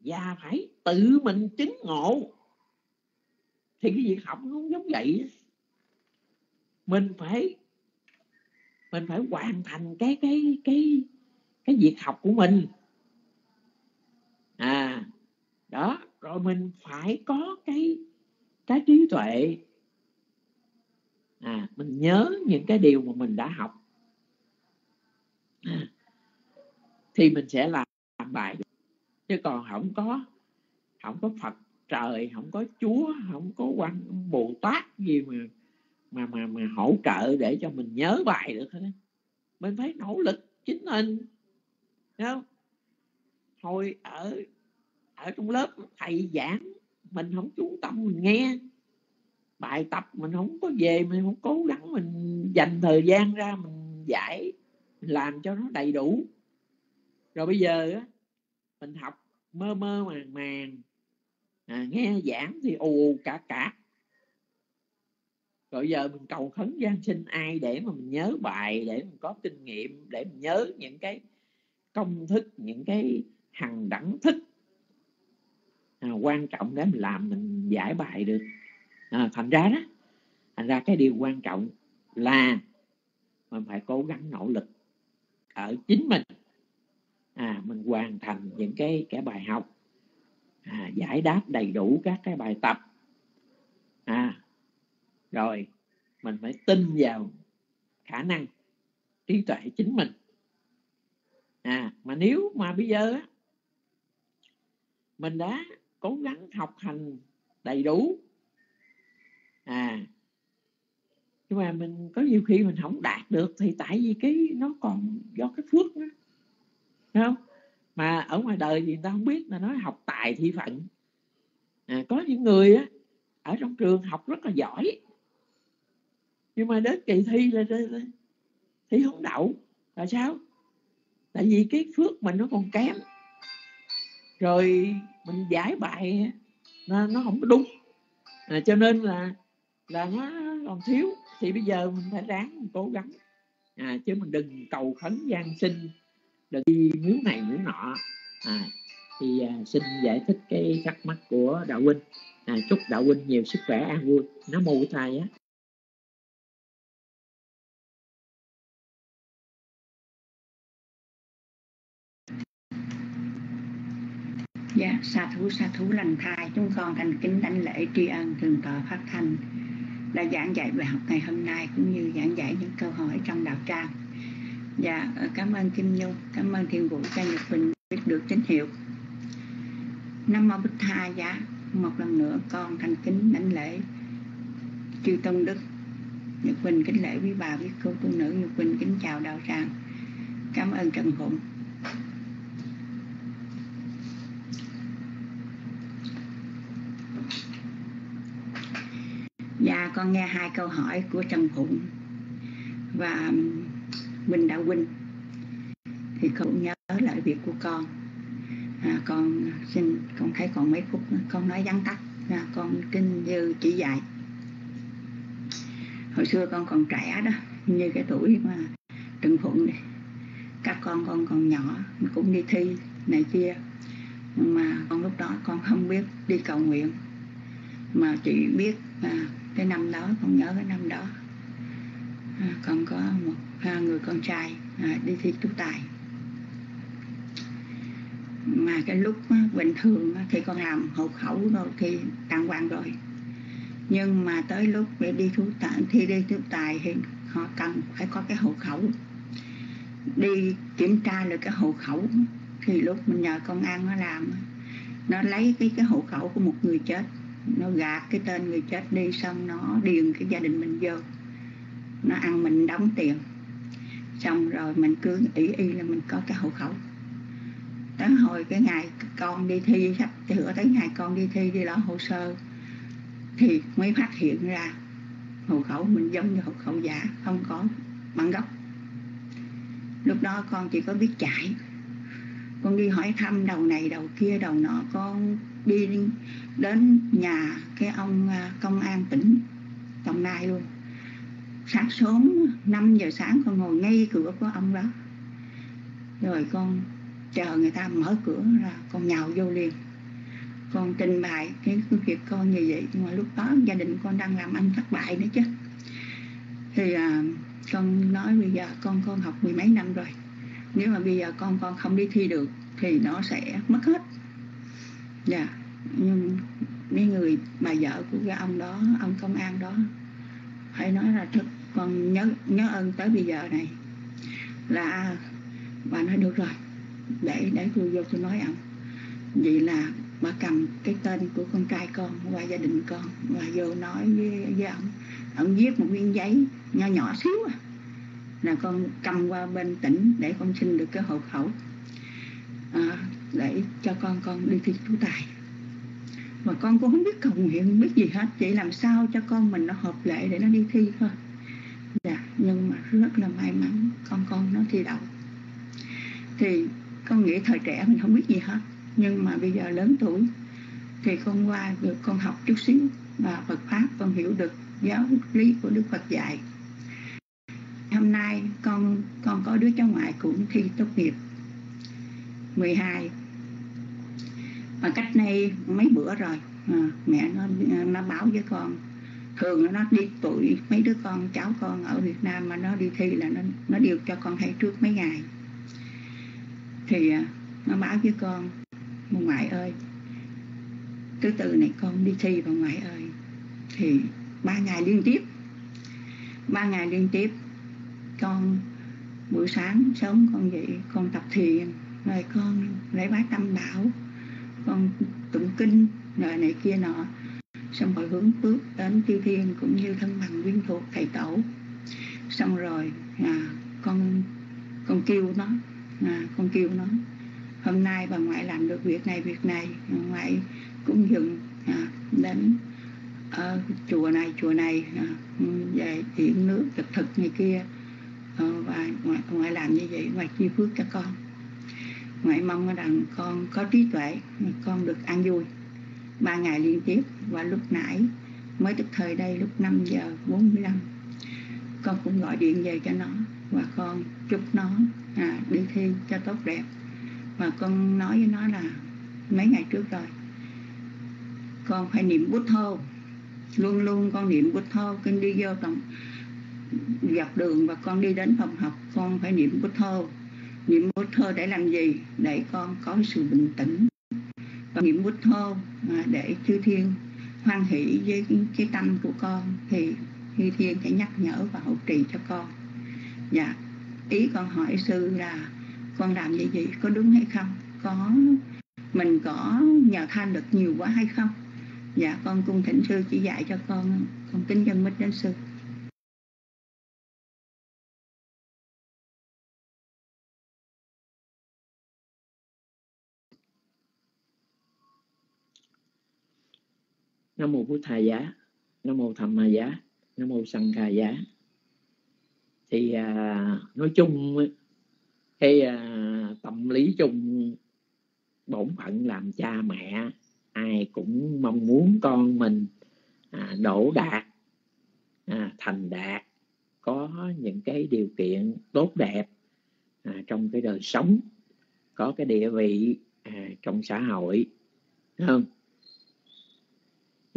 Và phải tự mình chứng ngộ. Thì cái việc học nó cũng giống vậy. Mình phải mình phải hoàn thành cái cái cái cái việc học của mình. À đó rồi mình phải có cái cái trí tuệ. À mình nhớ những cái điều mà mình đã học. À, thì mình sẽ làm, làm bài chứ còn không có không có phật trời không có chúa không có quan bồ tát gì mà mà mà mà hỗ trợ để cho mình nhớ bài được hết mình phải nỗ lực chính mình. Thấy không? Hồi ở ở trong lớp thầy giảng mình không chú tâm mình nghe. Bài tập mình không có về mình không cố gắng mình dành thời gian ra mình giải mình làm cho nó đầy đủ. Rồi bây giờ á mình học mơ mơ màng màng. À, nghe giảng thì ù cả cả. Rồi giờ mình cầu khấn gian sinh ai để mà mình nhớ bài để mình có kinh nghiệm để mình nhớ những cái công thức những cái hằng đẳng thức à, quan trọng để mình làm mình giải bài được. À, thành ra đó thành ra cái điều quan trọng là mình phải cố gắng nỗ lực ở chính mình. À mình hoàn thành những cái cái bài học. À, giải đáp đầy đủ các cái bài tập. À rồi mình phải tin vào khả năng trí tuệ chính mình. À mà nếu mà bây giờ mình đã cố gắng học hành đầy đủ. À nhưng mà mình có nhiều khi mình không đạt được thì tại vì cái nó còn do cái phước đó. Thấy không? Mà ở ngoài đời thì người ta không biết là nói học tài thi phận. À, có những người á ở trong trường học rất là giỏi nhưng mà đến kỳ thi là, là thi không đậu. Là sao? Tại vì cái phước mình nó còn kém. Rồi mình giải bài nó, nó không có đúng. À, cho nên là là nó còn thiếu. Thì bây giờ mình phải ráng mình cố gắng. À, chứ mình đừng cầu khấn gian sinh đừng đi miếu này miếu nọ. À, thì à, xin giải thích cái thắc mắc của đạo huynh. À, chúc đạo huynh nhiều sức khỏe an vui. Nó mù thầy á. Dạ, sa thú sa thú lành thai chúng con thành kính đánh lễ tri ân thường tọa phát thanh đã giảng dạy bài học ngày hôm nay cũng như giảng dạy những câu hỏi trong đạo trang Dạ, ờ, cảm ơn Kim Nhung, cảm ơn Thiên Vũ cho Nhật Bình biết được tín hiệu. Nam Mô Bích Tha dạ, một lần nữa con thành kính đánh lễ chư Tôn Đức. Nhật Bình kính lễ quý bà, quý cô tu nữ, Nhật Bình kính chào đạo tràng. Cảm ơn Trần Phụng. Dạ con nghe hai câu hỏi của Trần Phụng và Minh Đạo Huynh. Thì cũng nhớ lại việc của con. À, con xin con thấy còn mấy phút nữa con nói vắn tắt. À, con kinh như chỉ dạy. Hồi xưa con còn trẻ đó như cái tuổi mà Trần Phụng này. Các con con còn nhỏ cũng đi thi này kia. Mà con lúc đó con không biết đi cầu nguyện. Mà chỉ biết à, cái năm đó con nhớ cái năm đó. À, con có một à, người con trai à, đi thi tú tài. Mà cái lúc á, bình thường á, thì con làm hộ khẩu rồi thì đàng hoàng rồi. Nhưng mà tới lúc để đi tú tài thi đi tú tài thì họ cần phải có cái hộ khẩu. Đi kiểm tra được cái hộ khẩu thì lúc mình nhờ công an nó làm nó lấy cái cái hộ khẩu của một người chết nó gạt cái tên người chết đi, xong nó điền cái gia đình mình vô. Nó ăn mình đóng tiền. Xong rồi mình cứ ý y là mình có cái hộ khẩu. Tới hồi cái ngày con đi thi, sắp chữa tới ngày con đi thi đi lo hồ sơ, thì mới phát hiện ra hộ khẩu mình giống như hộ khẩu giả, không có bản gốc. Lúc đó con chỉ có biết chạy. Con đi hỏi thăm đầu này đầu kia, đầu nọ, con đi đến nhà cái ông à, công an tỉnh Đồng Nai luôn. Sáng sớm 5 giờ sáng con ngồi ngay cửa của ông đó. Rồi con chờ người ta mở cửa ra con nhào vô liền. Con trình bày cái việc con như vậy nhưng mà lúc đó gia đình con đang làm ăn thất bại nữa chứ. Thì à, con nói bây giờ con con học mười mấy năm rồi. Nếu mà bây giờ con con không đi thi được thì nó sẽ mất hết. Dạ. yeah nhưng mấy người bà vợ của cái ông đó ông công an đó phải nói là thật con nhớ nhớ ơn tới bây giờ này là bà nói được rồi. Để để tôi vô tôi nói ông. Vậy là bà cầm cái tên của con trai con qua gia đình con và vô nói với, với ông. Ông viết một viên giấy nho nhỏ xíu à là con cầm qua bên tỉnh để con xin được cái hộ khẩu à, để cho con con đi thi tú tài mà con cũng không biết cầu nguyện, không biết gì hết. Chỉ làm sao cho con mình nó hợp lệ để nó đi thi thôi? Dạ nhưng mà rất là may mắn, con con nó thi đậu. Thì con nghĩ thời trẻ mình không biết gì hết. Nhưng mà bây giờ lớn tuổi, thì con qua được, con học chút xíu và Phật pháp, con hiểu được giáo lý của Đức Phật dạy. Hôm nay con con có đứa cháu ngoại cũng thi tốt nghiệp. 12 mà cách đây mấy bữa rồi à, mẹ nó nó báo với con. Thường nó đi tụi mấy đứa con cháu con ở Việt Nam mà nó đi thi là nó nó điều cho con thấy trước mấy ngày. Thì à, nó báo với con một ngoại ơi thứ tư này con đi thi bà ngoại ơi. Thì ba ngày liên tiếp ba ngày liên tiếp con buổi sáng sớm con dậy con tập thiền rồi con lấy bái tâm bảo con tụng kinh rồi này kia nọ. Xong rồi hướng phước đến chư thiên cũng như thân bằng viên thuộc thầy tổ. Xong rồi à, con con kêu nó à, con kêu nó hôm nay bà ngoại làm được việc này việc này. Ngoại cũng dừng à, đến ở chùa này chùa này à, về hiện nước thực thực này kia. À, và ngoại, ngoại làm như vậy ngoại chia phước cho con ngoại mong rằng con có trí tuệ con được an vui. Ba ngày liên tiếp và lúc nãy mới tức thời đây lúc 5 giờ 45 con cũng gọi điện về cho nó và con chúc nó à, đi thi cho tốt đẹp. Và con nói với nó là mấy ngày trước rồi con phải niệm bút thô. Luôn luôn con niệm bút thô con đi vô trong dọc đường và con đi đến phòng học con phải niệm bút thô niệm bút thơ để làm gì? Để con có sự bình tĩnh. Và niệm bút thơ để chư thiên hoan hỷ với cái tâm của con, thì chư thiên sẽ nhắc nhở và hỗ trì cho con. Dạ ý con hỏi sư là con làm như vậy có đúng hay không? Có mình có nhờ thanh được nhiều quá hay không? Dạ con cung thỉnh sư chỉ dạy cho con con kính dân mít đến sư. Nam mô bút thầy giá. Nam mô thầm ma giá. Nam mô sanh kha giá. Thì à, nói chung cái à, tâm lý chung bổn phận làm cha mẹ ai cũng mong muốn con mình à, đổ đạt à, thành đạt có những cái điều kiện tốt đẹp à, trong cái đời sống có cái địa vị à, trong xã hội không?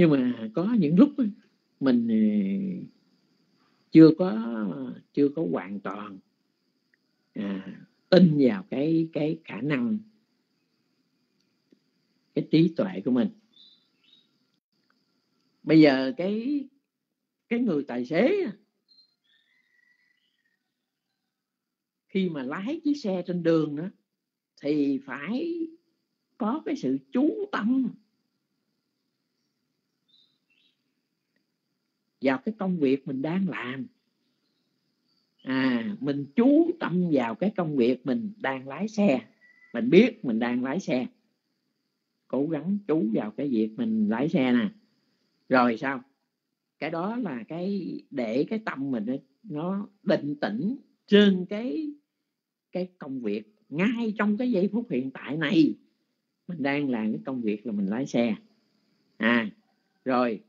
Nhưng mà có những lúc mình ờ, chưa có chưa có hoàn toàn à, tin vào cái cái khả năng cái trí tuệ của mình. Bây giờ cái cái người tài xế khi mà lái chiếc xe trên đường đó thì phải có cái sự chú tâm vào cái công việc mình đang làm. À mình chú tâm vào cái công việc mình đang lái xe. Mình biết mình đang lái xe. Cố gắng chú vào cái việc mình lái xe nè. Rồi sao? Cái đó là cái để cái tâm mình nó định tĩnh trên cái cái công việc. Ngay trong cái giây phút hiện tại này, mình đang làm cái công việc là mình lái xe. À rồi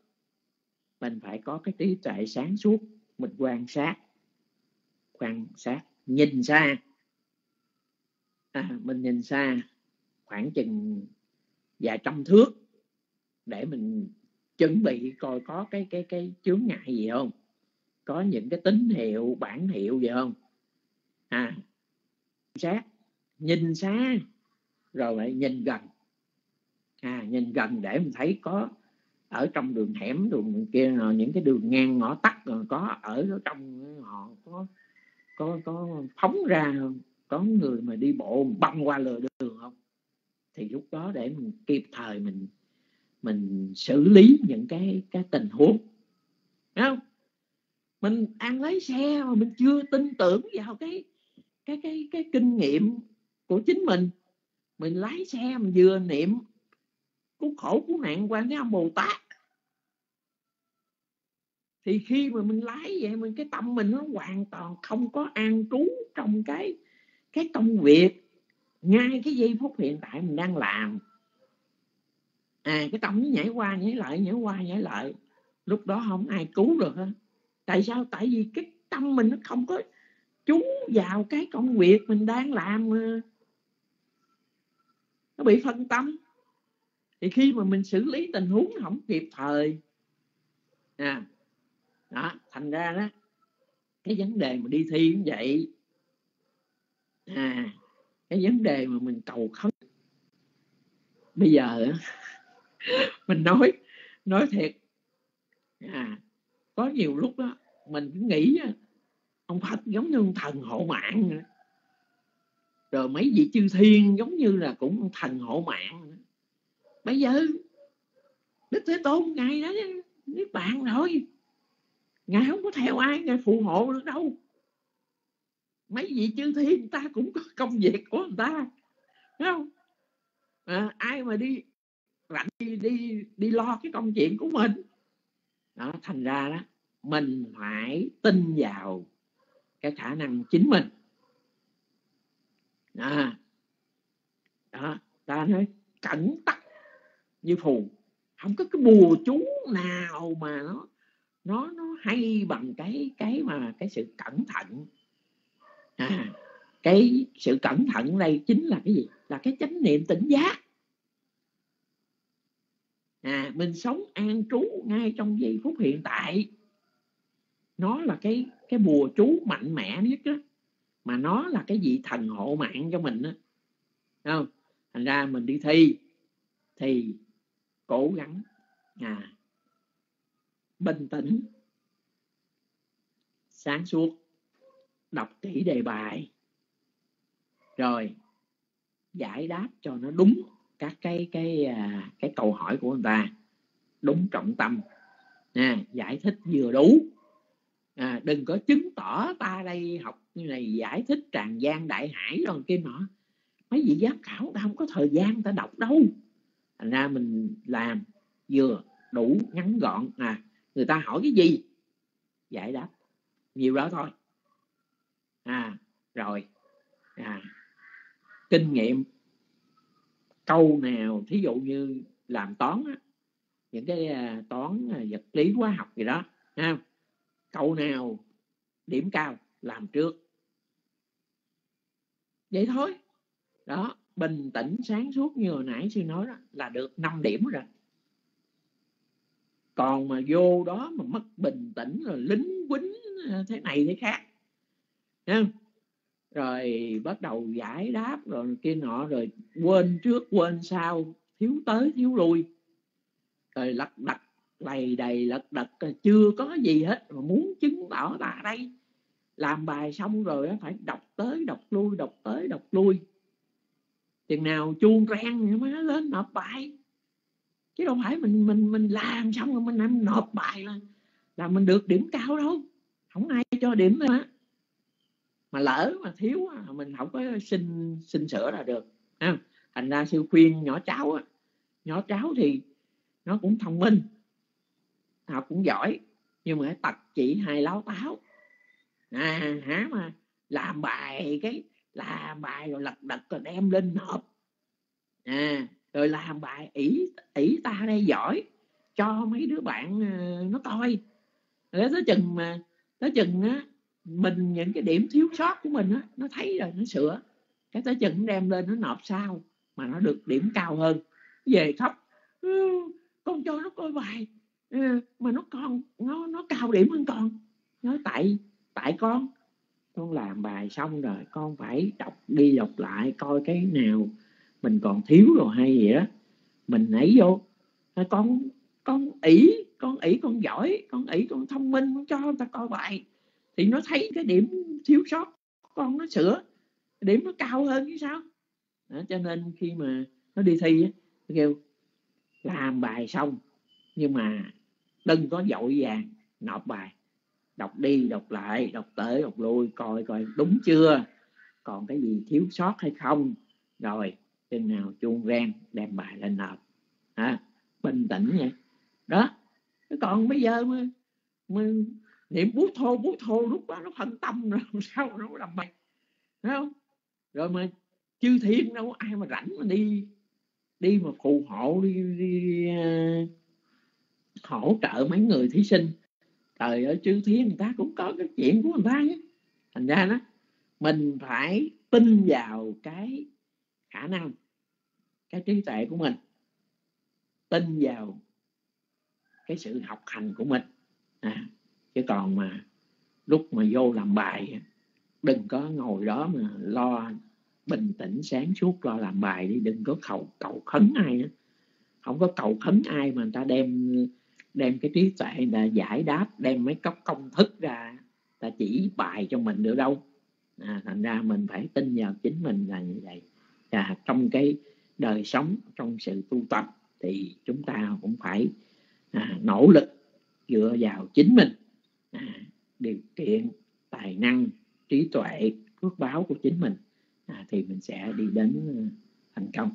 mình phải có cái trí tuệ sáng suốt mình quan sát quan sát nhìn xa. À, mình nhìn xa khoảng chừng vài trăm thước để mình chuẩn bị coi có cái cái cái chướng ngại gì không? Có những cái tín hiệu bản hiệu gì không? À sát nhìn xa rồi lại nhìn gần. À nhìn gần để mình thấy có ở trong đường hẻm, đường kia những cái đường ngang ngõ tắt có ở trong họ có có có phóng ra không? Có người mà đi bộ băng qua lề đường không? Thì lúc đó để mình kịp thời mình mình xử lý những cái cái tình huống. Thấy không? Mình ăn lấy xe mà mình chưa tin tưởng vào cái cái cái cái kinh nghiệm của chính mình. Mình lái xe mình vừa niệm, cứu khổ cứu nạn quan thế âm bồ tát thì khi mà mình lái vậy, mình, cái tâm mình nó hoàn toàn không có an trú trong cái cái công việc, ngay cái giây phút hiện tại mình đang làm. À cái tâm nó nhảy qua, nhảy lại, nhảy qua, nhảy lại. Lúc đó không ai cứu được hết tại sao? Tại vì cái tâm mình nó không có chú vào cái công việc mình đang làm mà. Nó bị phân tâm. Thì khi mà mình xử lý tình huống không kịp thời. À đó, thành ra đó, cái vấn đề mà đi thi cũng vậy. À cái vấn đề mà mình cầu khấn. Bây giờ mình nói nói thiệt. À có nhiều lúc đó mình cứ nghĩ ông Phật giống như ông thần hộ mạng rồi mấy vị chư thiên giống như là cũng ông thần hộ mạng bây giờ, Đức Thế Tôn ngài đó nước bạn rồi ngài không có theo ai ngài phù hộ được đâu. Mấy vị chư thiên ta cũng có công việc của người ta Thấy không? À, ai mà đi rảnh đi, đi đi lo cái công chuyện của mình? Đó thành ra đó mình phải tin vào cái khả năng chính mình. À, đó ta nói cẩn tắc như phù. Không có cái bùa chú nào mà nó nó nó hay bằng cái cái mà cái sự cẩn thận. À, cái sự cẩn thận đây chính là cái gì? Là cái chánh niệm tỉnh giác. À mình sống an trú ngay trong giây phút hiện tại. Nó là cái cái bùa chú mạnh mẽ nhất đó mà nó là cái vị thần hộ mạng cho mình đó không? Thành ra mình đi thi. Thì cố gắng. À bình tĩnh. Sáng suốt đọc kỹ đề bài. Rồi giải đáp cho nó đúng các cái cái à, cái câu hỏi của người ta. Đúng trọng tâm. À, giải thích vừa đủ. À, đừng có chứng tỏ ta đây học như này giải thích tràn gian đại hải rồi kia nọ. Mấy vị giám khảo ta không có thời gian ta đọc đâu. Thành ra mình làm vừa đủ ngắn gọn. À người ta hỏi cái gì? Giải đáp. Nhiều đó thôi. À rồi. À kinh nghiệm. Câu nào thí dụ như làm toán á, những cái à, toán à, vật lý hóa học gì đó ha? Câu nào điểm cao làm trước. Vậy thôi. Đó bình tĩnh sáng suốt như hồi nãy sư nói đó là được 5 điểm rồi còn mà vô đó mà mất bình tĩnh rồi lính quýnh à, thế này thế khác. Nha. rồi bắt đầu giải đáp rồi kia nọ rồi quên trước, quên sau, thiếu tới, thiếu lui. Rồi lật đật, lầy đầy lật đật à, chưa có gì hết, mà muốn chứng tỏ là đây. Làm bài xong rồi phải đọc tới, đọc lui, đọc tới, đọc lui. Chừng nào chuông rang mới lên nộp bài chứ đâu phải mình mình mình làm xong rồi mình làm nộp bài là là mình được điểm cao đâu. Không ai cho điểm nữa mà lỡ mà thiếu mình không có xin xin sửa là được. Ha. Thành ra sư khuyên nhỏ cháu nhỏ cháu thì nó cũng thông minh. Học cũng giỏi. Nhưng mà tật chỉ hay láo táo. À hả mà làm bài cái, làm bài rồi lật đật rồi đem lên nộp. À rồi làm bài ỷ ỷ ta đây giỏi, cho mấy đứa bạn ờ, nó coi. Rồi tới chừng mà, tới chừng á, mình những cái điểm thiếu sót của mình á, nó thấy rồi nó sửa. Cái tới chừng đem lên nó nộp sao mà nó được điểm cao hơn. Về khóc ừ, con cho nó coi bài. Ừ, mà nó còn, nó nó cao điểm hơn con. Nói, tại tại con. Con làm bài xong rồi, con phải đọc, đi đọc lại coi cái nào mình còn thiếu rồi hay gì đó mình nảy vô. Con con ỷ con ỷ con giỏi con ỷ con thông minh con cho người ta coi bài. Thì nó thấy cái điểm thiếu sót con nó sửa. Điểm nó cao hơn chứ sao? Đó, cho nên khi mà nó đi thi nó kêu làm bài xong nhưng mà đừng có dội vàng nộp bài. Đọc đi đọc lại đọc tới đọc lui coi coi đúng chưa? Còn cái gì thiếu sót hay không? Rồi chừng nào chuông rang đem bài lên nộp. À, bình tĩnh nha đó. Còn bây giờ mà, mà niệm bút thô bút thô lúc đó nó phân tâm rồi sao nó làm bài. Thấy không? Rồi mà chư thiên đâu ai mà rảnh mà đi đi mà phù hộ đi, đi, đi uh, hỗ trợ mấy người thí sinh. Trời ơi chư thiên người ta cũng có cái chuyện của người ta nhé. Thành ra đó mình phải tin vào cái khả năng cái trí tuệ của mình tin vào cái sự học hành của mình. À, chứ còn mà lúc mà vô làm bài đừng có ngồi đó mà lo bình tĩnh sáng suốt lo làm bài đi đừng có cầu cầu khấn ai nữa. Không có cầu khấn ai mà người ta đem đem cái trí tuệ là giải đáp đem mấy cốc công thức ra ta chỉ bài cho mình được đâu. À, thành ra mình phải tin vào chính mình là như vậy à, trong cái đời sống trong sự tu tập thì chúng ta cũng phải à, nỗ lực dựa vào chính mình à, điều kiện tài năng trí tuệ phước báo của chính mình à, thì mình sẽ đi đến à, thành công.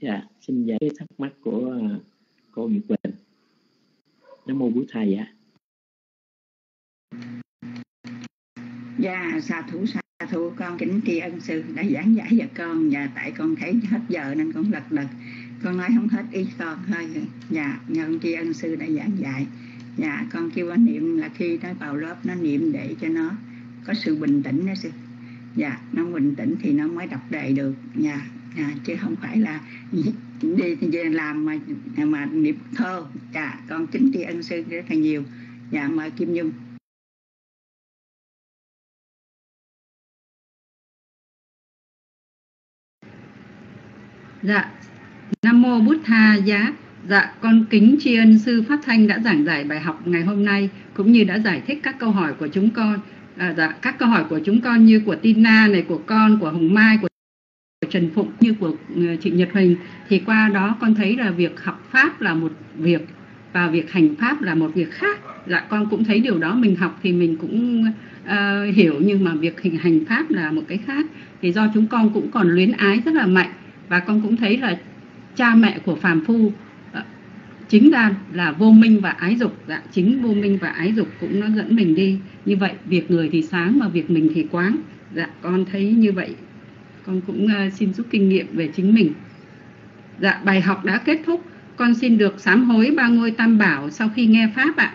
Dạ xin giải thắc mắc của à, cô Nhật quỳnh. Nam mô bút thầy ạ. dạ dạ sa thủ sa thủ con kính tri ân sư đã giảng giải cho con. Và tại con thấy hết giờ nên con lật đật. Con nói không hết ý con thôi. Dạ nhờ ông tri ân sư đã giảng dạy. Dạ con kêu anh niệm là khi nó vào lớp nó niệm để cho nó có sự bình tĩnh đó sư. Dạ nó bình tĩnh thì nó mới đọc đề được. Dạ, dạ chứ không phải là đi về làm mà mà niệm thơ. Dạ con kính tri ân sư rất là nhiều. Dạ mời kim nhung. Dạ, Nam Mô Bút Tha Giá. Dạ, con kính tri ân Sư Pháp Thanh đã giảng giải bài học ngày hôm nay cũng như đã giải thích các câu hỏi của chúng con. À, dạ, các câu hỏi của chúng con như của Tina này, của con, của Hồng Mai, của Trần Phụng như của ừ, chị Nhật Huỳnh thì qua đó con thấy là việc học pháp là một việc và việc hành pháp là một việc khác. Dạ con cũng thấy điều đó mình học thì mình cũng uh, hiểu nhưng mà việc hình hành pháp là một cái khác. Thì do chúng con cũng còn luyến ái rất là mạnh và con cũng thấy là cha mẹ của phàm phu ờ, chính ra là vô minh và ái dục dạ, chính vô minh và ái dục cũng nó dẫn mình đi. Như vậy việc người thì sáng mà việc mình thì quáng. Dạ con thấy như vậy. Con cũng uh, xin rút kinh nghiệm về chính mình. Dạ bài học đã kết thúc. Con xin được sám hối ba ngôi tam bảo sau khi nghe pháp ạ.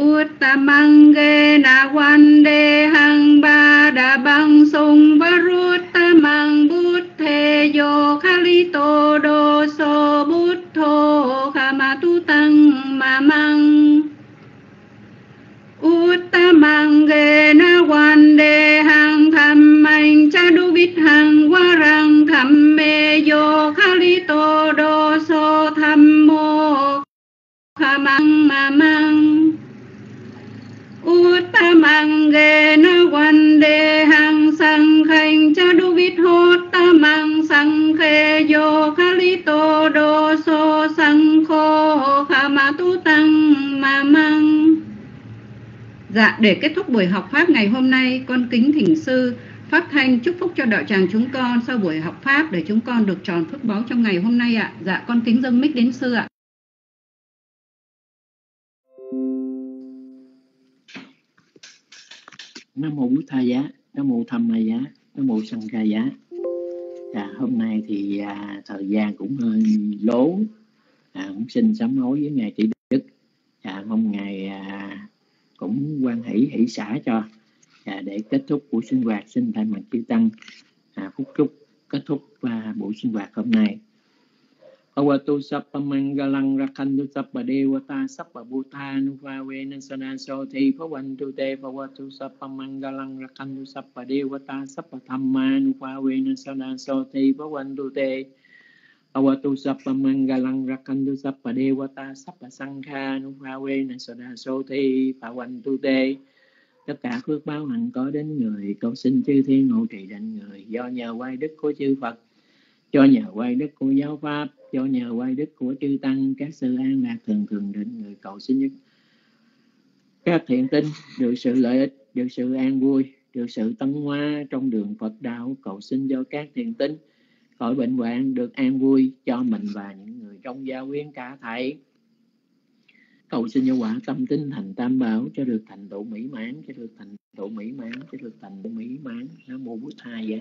Uttamange na wande hang ba da bang sung varuttamang Yo kali to do so buddho khamatu tăng mamang. Uttamange na wande hang tham anh cha du bít hang warang tham me yo kali to do so tham mô khamang mamang. Uttamange na wande hang sang khe yo khalito do so sang khama tu tăng ma mang Dạ, để kết thúc buổi học Pháp ngày hôm nay, con kính thỉnh sư Pháp Thanh chúc phúc cho đạo tràng chúng con sau buổi học Pháp để chúng con được tròn phước báo trong ngày hôm nay ạ. Dạ, con kính dâng mic đến sư ạ. nam mô bút tha giá nam mô tham ma giá nam mô sanh ca giá à, hôm nay thì à, thời gian cũng hơi lố. À, cũng xin sám hối với ngài chị đức. À, mong ngài à, cũng quan hỷ hỷ xã cho. À, để kết thúc buổi sinh hoạt xin thay mặt chư tăng à, phúc chúc kết thúc à, buổi sinh hoạt hôm nay. Awatu sappa mangalang rakhantu sappa devata sappa bhutanu vena sana soti bhavantu te bhavatu sappa mangalang rakhantu sappa devata sappa dhammanu vena sana soti bhavantu te Awatu sappa mangalang rakhantu sappa devata sappa sankhanu vena sana soti bhavantu te tất cả phước báo hạnh có đến người, cầu xin chư thiên hộ trì định người. Do nhờ quay đức của chư Phật cho nhờ quay đức của giáo pháp, cho nhờ quay đức của chư tăng, các sư an lạc thường thường định người cầu xin nhất. Các thiện tinh được sự lợi ích, được sự an vui, được sự tấn hoa trong đường Phật đạo cầu xin cho các thiền tinh. Khỏi bệnh hoạn được an vui cho mình và những người trong gia quyến cả thảy. Cầu xin cho quả tâm tinh thành tam bảo cho được thành tựu mỹ mãn, cho được thành tựu mỹ mãn, cho được thành tựu mỹ mãn. Nam mô bút thai vậy